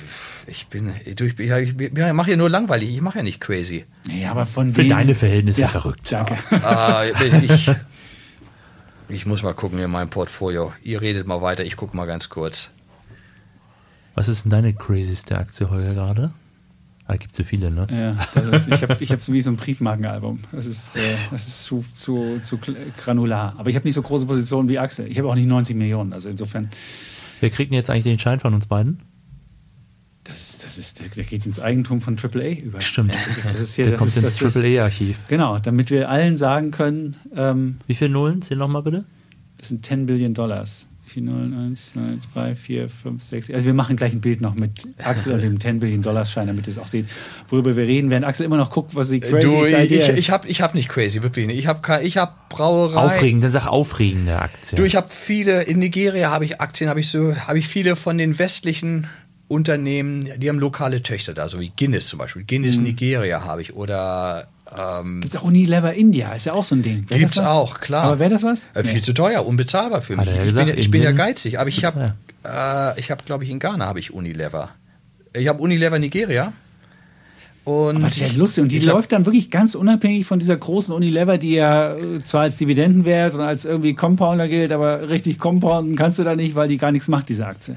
Ich bin. Du, ich, ich, ich mache ja nur langweilig, ich mache ja nicht crazy. Ja, aber von Für wem? deine Verhältnisse ja, verrückt. Danke. äh, ich, ich muss mal gucken in meinem Portfolio. Ihr redet mal weiter, ich gucke mal ganz kurz. Was ist denn deine crazyste Aktie heute gerade? Da gibt es so viele, ne? Ja, das ist, ich habe ich hab so wie so ein Briefmarkenalbum. Das ist, äh, das ist zu, zu, zu granular. Aber ich habe nicht so große Positionen wie Axel. Ich habe auch nicht 90 Millionen. Also insofern, Wer kriegt denn jetzt eigentlich den Schein von uns beiden? Das, das ist, der geht ins Eigentum von AAA über. Stimmt. Das ist, das ist hier, Der das kommt ist, ins AAA-Archiv. Genau, damit wir allen sagen können, ähm, Wie viele Nullen? Zähl nochmal bitte. das sind 10 Billion Dollars. 4, 0, 1, 2, 3, 4, 5, 6. Also wir machen gleich ein Bild noch mit Axel und dem 10 Billion Dollars Schein, damit ihr es auch seht, worüber wir reden, während Axel immer noch guckt, was die crazy Du, ich, ist. ich habe ich hab nicht crazy, wirklich nicht. Ich habe ich hab Brauerei. Aufregend, dann sag aufregende Aktie. Du, ich habe viele, in Nigeria habe ich Aktien, habe ich so, habe ich viele von den westlichen Unternehmen, die haben lokale Töchter da, so wie Guinness zum Beispiel. Guinness Mhm. Nigeria habe ich oder ähm, Gibt es auch Unilever India, ist ja auch so ein Ding. Wär Gibt's das was? auch, klar. Aber wäre das was? äh, viel zu teuer, unbezahlbar für mich. ja ich, gesagt, bin, ja- ich bin ja geizig, aber ich habe, äh, ich habe, glaube ich, in Ghana habe ich Unilever. Ich habe Unilever Nigeria. Und Das ist ja lustig. Und die läuft dann wirklich ganz unabhängig von dieser großen Unilever, die ja äh, zwar als Dividendenwert und als irgendwie Compounder gilt, aber richtig compounden kannst du da nicht, weil die gar nichts macht, diese Aktie.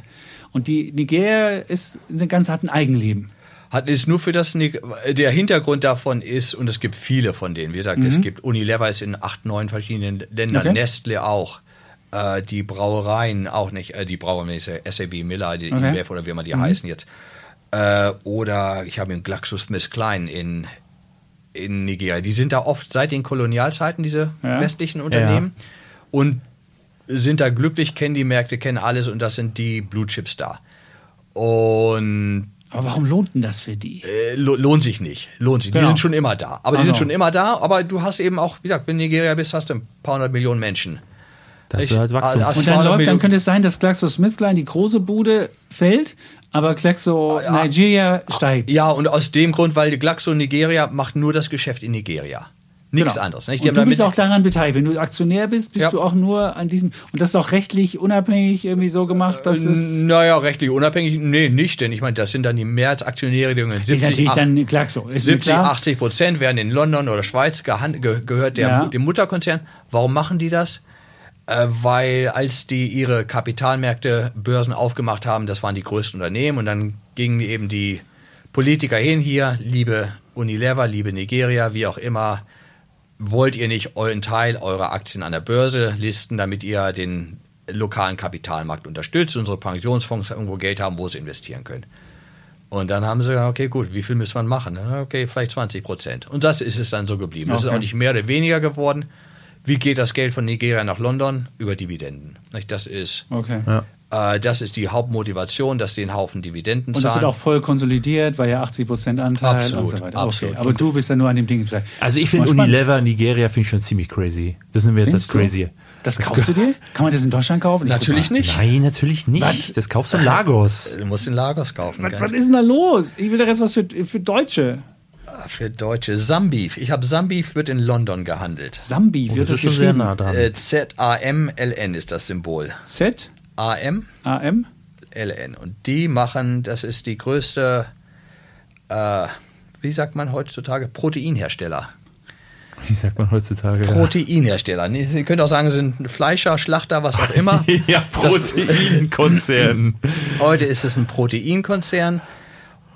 Und die Nigeria ist, eine ganz hat ein Eigenleben. Hat ist nur für das der Hintergrund davon ist und es gibt viele von denen. Wie gesagt, es gibt Unilever ist in acht, neun verschiedenen Ländern, Mhm. Okay. Nestle auch, äh, die Brauereien auch nicht, äh, die Brauereien ja SAB Miller, die Okay. InBev oder wie immer die heißen jetzt. Äh, oder ich habe in GlaxoSmithKline in in Nigeria. Die sind da oft seit den Kolonialzeiten diese Ja. westlichen Unternehmen und sind da glücklich, kennen die Märkte, kennen alles und das sind die Blue Chips da. Und Aber warum lohnt denn das für die? äh, lo- lohnt sich nicht. Lohnt sich. Die Genau. sind schon immer da. Aber die Ach sind so. schon immer da. Aber du hast eben auch, wie gesagt, wenn du in Nigeria bist, hast du ein paar hundert Millionen Menschen. das ich- ist halt Wachstum. ah, ah, Und dann 200 läuft, dann Millionen- könnte es sein, dass GlaxoSmithKline die große Bude fällt, aber Glaxo Nigeria steigt. Ja, und aus dem Grund, weil die Glaxo Nigeria macht nur das Geschäft in Nigeria. Nichts Genau. anderes. Nicht? Du bist auch daran beteiligt. Wenn du Aktionär bist, bist Ja. du auch nur an diesem. Und das ist auch rechtlich unabhängig irgendwie so gemacht, dass es. naja, rechtlich unabhängig. Nee, nicht, denn ich meine, das sind dann die Mehrheitsaktionäre, die Ist 70, natürlich ach- dann Glaxo. Ist mir 70, klar. 80 Prozent werden in London oder Schweiz ge gehört der, Ja. dem Mutterkonzern. Warum machen die das? Äh, weil als die ihre Kapitalmärkte, Börsen aufgemacht haben, das waren die größten Unternehmen und dann gingen eben die Politiker hin hier, liebe Unilever, liebe Nigeria, wie auch immer, wollt ihr nicht euren Teil eurer Aktien an der Börse listen, damit ihr den lokalen Kapitalmarkt unterstützt, unsere Pensionsfonds irgendwo Geld haben, wo sie investieren können. Und dann haben sie gesagt, okay, gut, wie viel müssen wir machen? Ja, Okay, vielleicht 20 Prozent. Und das ist es dann so geblieben. Es ist Okay. auch nicht mehr oder weniger geworden. Wie geht das Geld von Nigeria nach London? Über Dividenden. Nicht? Das ist, Okay. äh, das ist die Hauptmotivation, dass die einen Haufen Dividenden Und das zahlen. wird auch voll konsolidiert, weil ja 80 Prozent Anteil Absolut, und so weiter. absolut. Okay. Aber du bist ja nur an dem Ding. Also ich finde. Unilever Nigeria finde ich schon ziemlich crazy. Das nehmen wir jetzt als crazy. Das kaufst du dir? Kann man das in Deutschland kaufen? Ich Natürlich nicht. Nein, natürlich nicht. Was? Das kaufst du in Lagos. Du musst in Lagos kaufen. Was, was ist denn da los? Ich will doch jetzt was für, für Deutsche. Für Deutsche. Sambeef. Ich habe Sambeef wird in London gehandelt. Sambi Oh, wird das das ist schon sehr nah dran. Äh, Z-A-M-L-N ist das Symbol. Z, A-M, A, M. L-N. Und die machen, das ist die größte, äh, wie sagt man heutzutage, Proteinhersteller. Wie sagt man heutzutage? Proteinhersteller. Nee, Sie können auch sagen, sie sind Fleischer, Schlachter, was auch immer. ja, Proteinkonzern. Heute ist es ein Proteinkonzern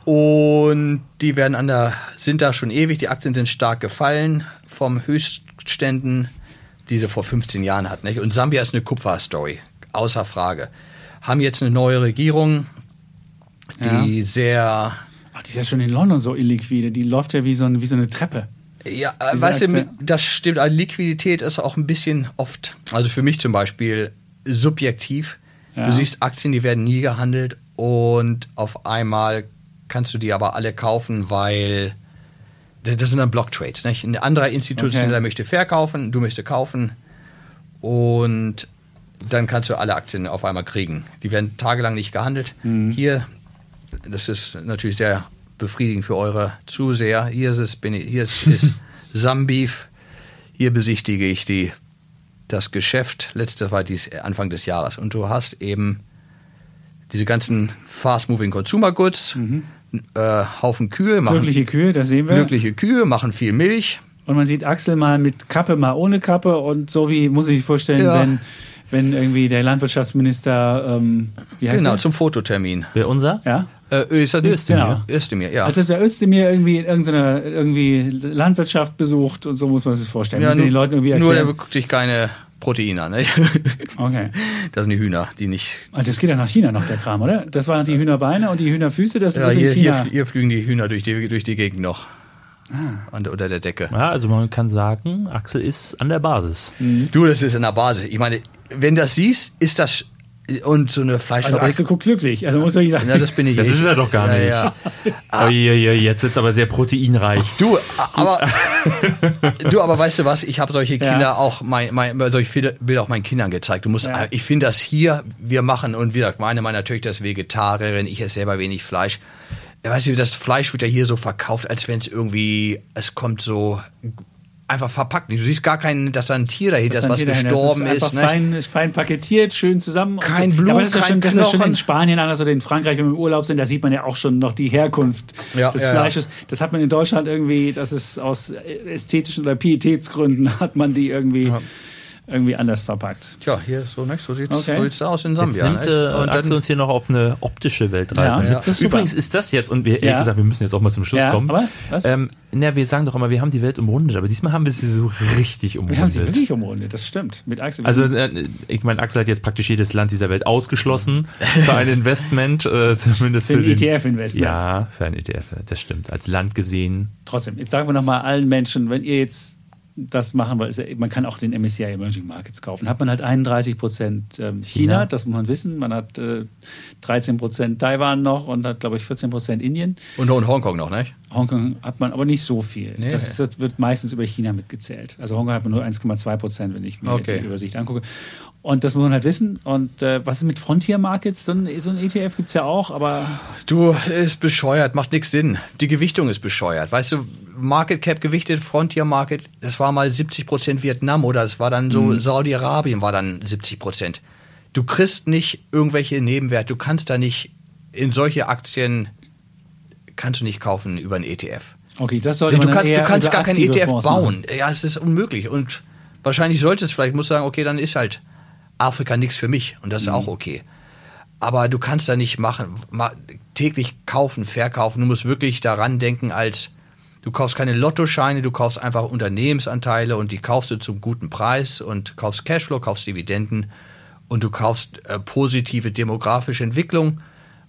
und die werden an der, sind da schon ewig, die Aktien sind stark gefallen vom Höchstständen die sie vor 15 Jahren hatten. Nicht? Und Sambia ist eine Kupferstory, außer Frage. Haben jetzt eine neue Regierung, die sehr Ach, die ist ja schon in London so illiquide. Die läuft ja wie so, ein, wie so eine Treppe. Ja, äh, Diese weißt du, Aktie- das stimmt. Also Liquidität ist auch ein bisschen oft, also für mich zum Beispiel, subjektiv. Ja. Du siehst Aktien, die werden nie gehandelt und auf einmal kannst du die aber alle kaufen, weil das sind dann Block-Trades. Nicht? Ein anderer Institutioneller Okay. möchte verkaufen, du möchtest kaufen und dann kannst du alle Aktien auf einmal kriegen. Die werden tagelang nicht gehandelt. Mhm. Hier, das ist natürlich sehr befriedigend für eure Zuseher. Hier ist, es, ich- hier ist, ist Sambeef. Hier besichtige ich die, das Geschäft. Letztes war dies Anfang des Jahres. Und du hast eben diese ganzen Fast-Moving Consumer Goods, äh, Haufen Kühe, machen Glückliche Kühe, das sehen wir. glückliche Kühe, machen viel Milch. Und man sieht Axel mal mit Kappe, mal ohne Kappe. Und so wie, muss ich sich vorstellen, Ja. wenn, wenn irgendwie der Landwirtschaftsminister, ähm, wie heißt Genau, der? zum Fototermin. Wer unser? Ja? Äh, Özdemir. Genau. Özdemir, ja. Also der Özdemir irgendwie irgendeine irgendwie Landwirtschaft besucht und so muss man sich vorstellen. ja Leuten irgendwie nur der guckt sich keine Proteine an. Ne? Okay. Das sind die Hühner, die nicht. Also das geht ja nach China noch, der Kram, oder? Das waren die Hühnerbeine und die Hühnerfüße, das Ja, sind hier, China. hier, hier fliegen die Hühner durch die, durch die Gegend noch. Ah. An der, unter der Decke. Ja, also man kann sagen, Axel ist an der Basis. Du, das ist in der Basis. Ich meine, wenn das siehst, ist das. Und so eine also Fleischfabrik. Axel guckt glücklich. Also muss ich sagen. ja, das bin ich. Das ich. ist er doch gar ja, nicht. Ja. Je, je, jetzt wird's aber sehr proteinreich. Du, aber du, aber weißt du was? Ich habe solche Ja. Kinder auch, mein, mein, solche Bilder- Bilder auch meinen Kindern gezeigt. Du musst, Ja. ich finde das hier, wir machen und wie gesagt, meine meiner Töchter ist Vegetarierin, ich esse selber wenig Fleisch. Ja, Weißt du, das Fleisch wird ja hier so verkauft, als wenn es irgendwie, es kommt so einfach verpackt. Du siehst gar keinen, dass da ein Tier dahinter ist, was gestorben ist. ist. Einfach ne? fein, ist fein paketiert, schön zusammen. Kein Blut, ja, aber das ist ja kein schon, das ist ja schon in Spanien anders oder in Frankreich, wenn wir im Urlaub sind, da sieht man ja auch schon noch die Herkunft Ja, des ja. Fleisches. Das hat man in Deutschland irgendwie, das ist aus ästhetischen oder Pietätsgründen hat man die irgendwie, irgendwie anders verpackt. Tja, hier so, ne? so sieht es Okay. so sieht's aus in Jetzt Sambia. nimmt ne? äh, Und Axel dann, uns hier noch auf eine optische Weltreise Ja, mit. ja. das ist super. Übrigens ist das jetzt, und wir, ehrlich gesagt, wir müssen jetzt auch mal zum Schluss Ja, kommen. aber was? Ähm, na, wir sagen doch immer, wir haben die Welt umrundet, aber diesmal haben wir sie so richtig umrundet. Wir haben sie wirklich umrundet, das stimmt. Mit Axel. Also, äh, ich meine, Axel hat jetzt praktisch jedes Land dieser Welt ausgeschlossen für ein Investment, äh, zumindest Für für, ein ETF-Investment. Ja, für ein ETF, das stimmt. Als Land gesehen. Trotzdem, jetzt sagen wir nochmal allen Menschen, wenn ihr jetzt das machen ja- man kann auch den MSCI Emerging Markets kaufen. Hat man halt 31 Prozent ähm, China, China. das muss man wissen. Man hat äh, 13 Prozent Taiwan noch und hat, glaube ich, 14 Prozent Indien. und, und Hongkong noch, ne? Hongkong hat man aber nicht so viel. Nee. Das, das wird meistens über China mitgezählt. Also Hongkong hat man nur 1,2 Prozent, wenn ich mir Okay. die Übersicht angucke. Und das muss man halt wissen. Und äh, was ist mit Frontier Markets? So ein, so ein ETF gibt es ja auch, aber Du, ist bescheuert, macht nichts Sinn. Die Gewichtung ist bescheuert. Weißt du, Market Cap gewichtet, Frontier Market, das war mal 70% Vietnam oder das war dann so, Mhm. Saudi-Arabien war dann 70%. Du kriegst nicht irgendwelche Nebenwerte, du kannst da nicht in solche Aktien, kannst du nicht kaufen über einen ETF. okay, das sollte Du man kannst, du kannst gar keinen ETF Fonds bauen. machen. Ja, es ist unmöglich. Und wahrscheinlich solltest du vielleicht, musst du sagen, okay, dann ist halt Afrika nichts für mich. Und das ist Mhm. auch okay. Aber du kannst da nicht machen, ma, täglich kaufen, verkaufen. Du musst wirklich daran denken, als du kaufst keine Lottoscheine, du kaufst einfach Unternehmensanteile und die kaufst du zum guten Preis und kaufst Cashflow, kaufst Dividenden und du kaufst äh, positive demografische Entwicklung.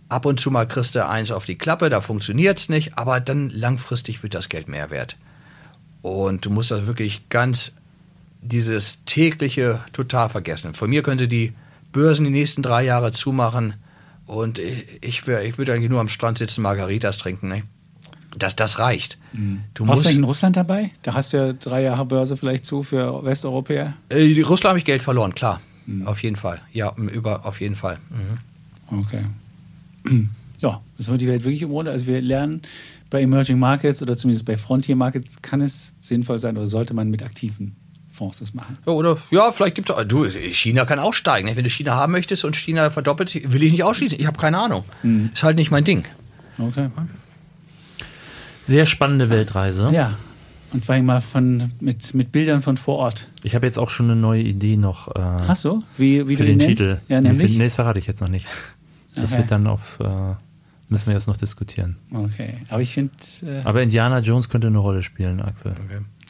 Ab und zu mal kriegst du eins auf die Klappe, da funktioniert's nicht, aber dann langfristig wird das Geld mehr wert. Und du musst das wirklich ganz dieses tägliche total vergessen. Von mir können sie die Börsen die nächsten drei Jahre zumachen und ich, wär, ich würde eigentlich nur am Strand sitzen, Margaritas trinken. Ne? Das, das reicht. Du Warst du musst, eigentlich in Russland dabei? Da hast du ja drei Jahre Börse vielleicht zu für Westeuropäer. äh, die Russland habe ich Geld verloren, klar. Mhm. Auf jeden Fall. Ja, über, auf jeden Fall. Mhm. Okay. Ja, das wird die Welt wirklich umrundet. Also wir lernen bei Emerging Markets oder zumindest bei Frontier Markets kann es sinnvoll sein oder sollte man mit aktiven Fonds das machen. Ja, oder, ja, vielleicht gibt es du, China kann auch steigen. Ne? Wenn du China haben möchtest und China verdoppelt sich, will ich nicht ausschließen. Ich habe keine Ahnung. Mhm. Ist halt nicht mein Ding. Okay. Sehr spannende Weltreise. Ja. Und vor allem mal von, mit, mit Bildern von vor Ort. Ich habe jetzt auch schon eine neue Idee noch äh, Hast du? Wie, wie für du den nennst? Titel. Ja, Nee, nämlich? Nee, das verrate ich jetzt noch nicht. Das Okay. wird dann auf, äh, müssen wir jetzt noch diskutieren. Okay. Aber ich finde, äh, Aber Indiana Jones könnte eine Rolle spielen, Axel.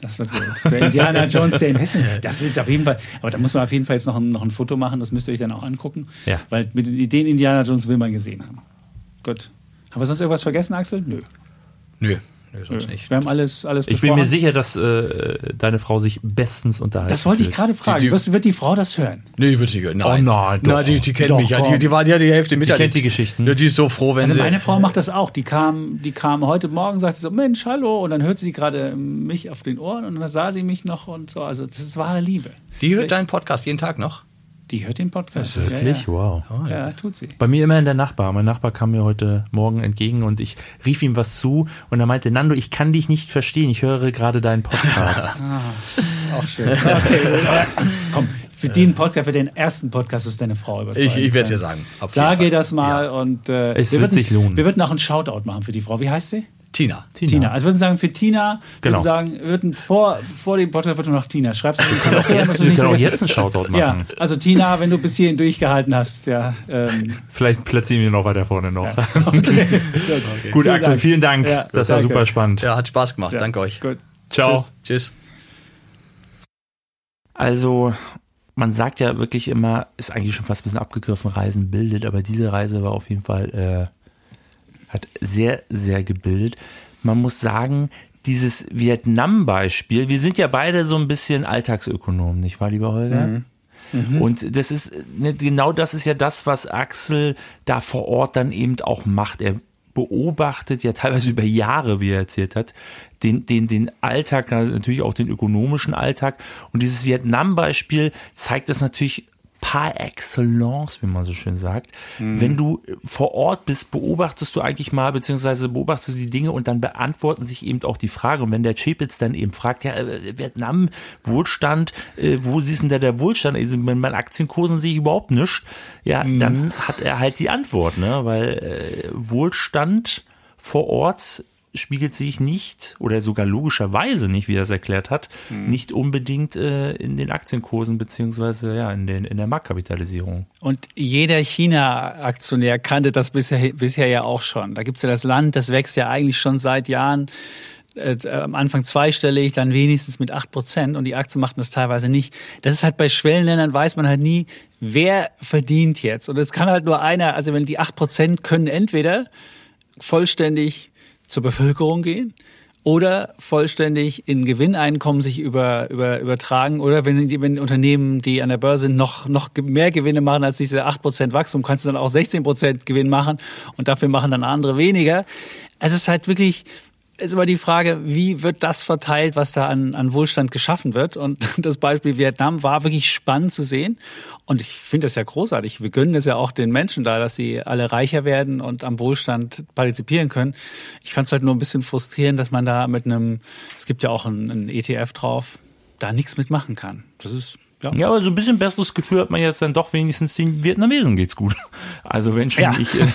Das wird gut. Der Indiana Jones, der in Hessen. Das willst du auf jeden Fall. Aber da muss man auf jeden Fall jetzt noch ein, noch ein Foto machen. Das müsst ihr euch dann auch angucken. Ja. Weil mit den Ideen Indiana Jones will man gesehen haben. Gut. Haben wir sonst irgendwas vergessen, Axel? Nö. Nö, nö sonst nicht. Wir haben alles, alles Ich bin mir sicher, dass äh, deine Frau sich bestens unterhalten Das wollte ich gerade fragen. Die- die- Was, wird die Frau das hören? Nee, die wird sie hören. Nein. Oh nein, doch. Nein, die, die kennt Doch, mich ja. Die, die war ja die Hälfte mit. Die kennt die Geschichten. Ja, die ist so froh, wenn Also sie. meine Frau macht das auch. Die kam, die kam heute Morgen, sagte so, Mensch, hallo. Und dann hörte sie gerade mich auf den Ohren und dann sah sie mich noch und so. Also das ist wahre Liebe. die hört deinen Podcast jeden Tag noch. Die hört den Podcast. Wirklich? Ja, Wow. ja. ja, tut sie. Bei mir immerhin der Nachbar. Mein Nachbar kam mir heute Morgen entgegen und ich rief ihm was zu und er meinte, Nando, ich kann dich nicht verstehen. Ich höre gerade deinen Podcast. Auch schön. Okay, komm, für den Podcast, für den ersten Podcast ist deine Frau überzeugen. Ich, ich werde ihr sagen. Sage Fall. das mal und äh, Es wir wird würden- sich lohnen. Wir würden auch einen Shoutout machen für die Frau. Wie heißt sie? Tina. Tina. Also wir würden sagen für Tina, wir Genau. würden sagen, wir würden vor, vor dem Podcast wird nur noch Tina. Schreibst du in die Kommentare, dass Jetzt, wir können auch jetzt einen Shoutout Ja, machen. also Tina, wenn du bis hierhin durchgehalten hast, ja. Ähm, Vielleicht platzieren wir noch weiter vorne noch. okay. Gut, Vielen Axel, Dank. vielen Dank. Ja, das war danke. super spannend. Ja, hat Spaß gemacht. Ja. Danke euch. Gut. Ciao. Tschüss. Tschüss. Also, man sagt ja wirklich immer, ist eigentlich schon fast ein bisschen abgegriffen, Reisen bildet, aber diese Reise war auf jeden Fall, äh, hat sehr, sehr gebildet. Man muss sagen, dieses Vietnam-Beispiel, wir sind ja beide so ein bisschen Alltagsökonomen, nicht wahr, lieber Holger? Und das ist, ne, genau das ist ja das, was Axel da vor Ort dann eben auch macht. Er beobachtet ja teilweise über Jahre, wie er erzählt hat, den, den, den Alltag, natürlich auch den ökonomischen Alltag. Und dieses Vietnam-Beispiel zeigt das natürlich par excellence, wie man so schön sagt. Wenn du vor Ort bist, beobachtest du eigentlich mal, beziehungsweise beobachtest du die Dinge und dann beantworten sich eben auch die Frage. Und wenn der Chepitz dann eben fragt, ja, äh, Vietnam, Wohlstand, äh, wo siehst denn da der Wohlstand? Also, in meinen Aktienkursen sehe ich überhaupt nichts. Ja, dann hat er halt die Antwort, ne? Weil äh, Wohlstand vor Ort spiegelt sich nicht oder sogar logischerweise nicht, wie er es erklärt hat, nicht unbedingt äh, in den Aktienkursen beziehungsweise ja in, den, in der Marktkapitalisierung. Und jeder China-Aktionär kannte das bisher, bisher ja auch schon. Da gibt's ja das Land, das wächst ja eigentlich schon seit Jahren. Äh, am Anfang zweistellig, dann wenigstens mit acht Prozent und die Aktien machten das teilweise nicht. Das ist halt bei Schwellenländern, weiß man halt nie, wer verdient jetzt. Und es kann halt nur einer, also wenn die acht Prozent können entweder vollständig zur Bevölkerung gehen oder vollständig in Gewinneinkommen sich über, über, übertragen oder wenn, wenn Unternehmen, die an der Börse sind, noch, noch mehr Gewinne machen als diese 8% Wachstum, kannst du dann auch 16% Gewinn machen und dafür machen dann andere weniger. Es ist halt wirklich, ist immer die Frage, wie wird das verteilt, was da an, an Wohlstand geschaffen wird? Und das Beispiel Vietnam war wirklich spannend zu sehen. Und ich finde das ja großartig. Wir gönnen es ja auch den Menschen da, dass sie alle reicher werden und am Wohlstand partizipieren können. Ich fand es halt nur ein bisschen frustrierend, dass man da mit einem, es gibt ja auch einen, einen ETF drauf, da nichts mitmachen kann. Das ist, ja. Ja, aber so ein bisschen besseres Gefühl hat man jetzt dann doch wenigstens den Vietnamesen geht's gut. Also wenn schon Ja. nicht, äh,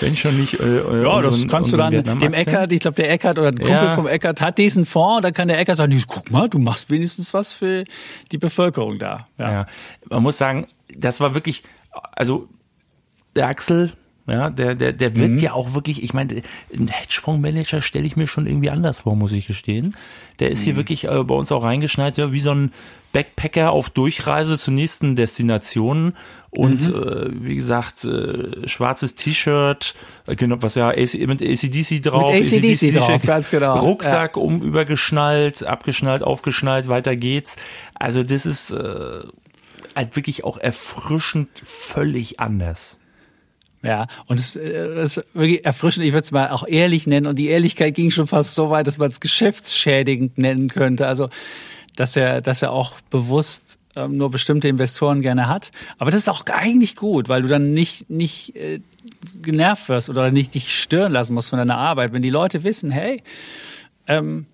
wenn schon nicht. Äh, Ja, das unseren- kannst du dann dem. Eckert, ich glaube, der Eckert oder ein Kumpel Ja. vom Eckert hat diesen Fonds, da kann der Eckert sagen, guck mal, du machst wenigstens was für die Bevölkerung da. Ja. Man muss sagen, das war wirklich, also der Axel, ja, der, der, der Mhm. wird ja auch wirklich, ich meine, ein Hedgefondsmanager stelle ich mir schon irgendwie anders vor, muss ich gestehen. Der ist Mhm. hier wirklich äh, bei uns auch reingeschneit, ja, wie so ein Backpacker auf Durchreise zu nächsten Destinationen. Und Mhm. äh, wie gesagt, äh, schwarzes T-Shirt, äh, genau, was ja AC, mit ACDC drauf. Mit AC/DC drauf, T-Shirt, ganz genau. Rucksack um übergeschnallt, abgeschnallt, aufgeschnallt, weiter geht's. Also das ist äh, halt wirklich auch erfrischend völlig anders. Ja, und es äh, es ist wirklich erfrischend, ich würde es mal auch ehrlich nennen. Und die Ehrlichkeit ging schon fast so weit, dass man es geschäftsschädigend nennen könnte. Also, dass er, dass er auch bewusst ähm, nur bestimmte Investoren gerne hat. Aber das ist auch eigentlich gut, weil du dann nicht, nicht äh, genervt wirst oder nicht dich stören lassen musst von deiner Arbeit. Wenn die Leute wissen, hey, ähm,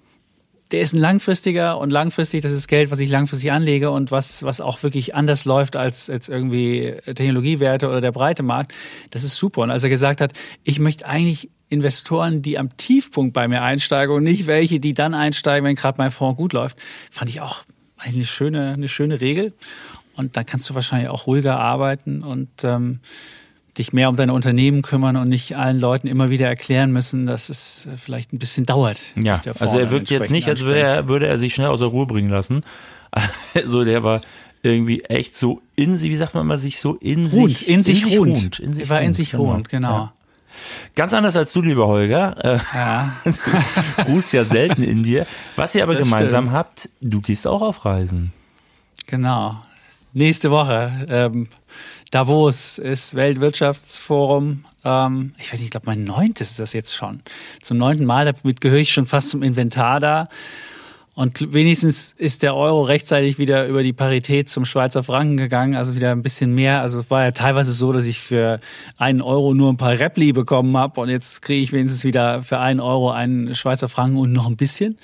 der ist ein langfristiger und langfristig, das ist Geld, was ich langfristig anlege und was, was auch wirklich anders läuft als jetzt irgendwie Technologiewerte oder der breite Markt. Das ist super. Und als er gesagt hat, ich möchte eigentlich Investoren, die am Tiefpunkt bei mir einsteigen und nicht welche, die dann einsteigen, wenn gerade mein Fonds gut läuft, fand ich auch eigentlich eine schöne, eine schöne Regel. Und dann kannst du wahrscheinlich auch ruhiger arbeiten und ähm, dich mehr um deine Unternehmen kümmern und nicht allen Leuten immer wieder erklären müssen, dass es äh, vielleicht ein bisschen dauert. Ja, also er wirkt jetzt nicht, als würde er, würde er sich schnell aus der Ruhe bringen lassen. Also der war irgendwie echt so in sie, wie sagt man mal, sich so in ruhend, sich in sich ruhend. ruhend. In sich war ruhend, in sich ruhend, genau. Ja. Ganz anders als du, lieber Holger. Äh, ja. du ruhst ja selten in dir. Was ihr aber das gemeinsam stimmt. habt, du gehst auch auf Reisen. Genau. Nächste Woche. Ähm, Davos ist Weltwirtschaftsforum. Ähm, ich weiß nicht, ich glaube, mein neuntes ist das jetzt schon. Zum neunten Mal, damit gehöre ich schon fast zum Inventar da. Und wenigstens ist der Euro rechtzeitig wieder über die Parität zum Schweizer Franken gegangen, also wieder ein bisschen mehr. Also es war ja teilweise so, dass ich für einen Euro nur ein paar Repli bekommen habe und jetzt kriege ich wenigstens wieder für einen Euro einen Schweizer Franken und noch ein bisschen.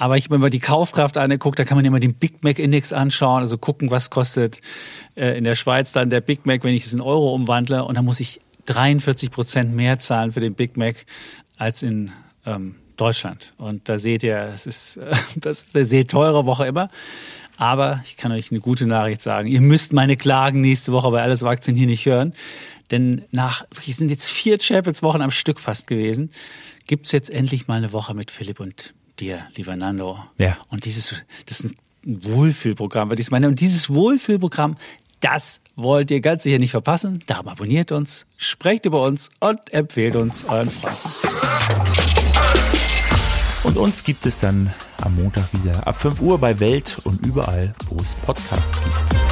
Aber ich habe mir die Kaufkraft angeguckt, da kann man immer den Big Mac Index anschauen, also gucken, was kostet äh, in der Schweiz dann der Big Mac, wenn ich es in Euro umwandle. Und da muss ich 43 Prozent mehr zahlen für den Big Mac als in ähm, Deutschland. Und da seht ihr, es ist, das ist eine sehr teure Woche immer. Aber ich kann euch eine gute Nachricht sagen. Ihr müsst meine Klagen nächste Woche bei Alles Aktien hier nicht hören. Denn nach, wir sind jetzt vier Champions-Wochen am Stück fast gewesen, gibt es jetzt endlich mal eine Woche mit Philipp und dir, lieber Nando. Ja. Und dieses, das ist ein Wohlfühlprogramm, würde ich meine. Und dieses Wohlfühlprogramm, das wollt ihr ganz sicher nicht verpassen. Darum abonniert uns, sprecht über uns und empfehlt uns euren Freunden. Und uns gibt es dann am Montag wieder ab 5 Uhr bei Welt und überall, wo es Podcasts gibt.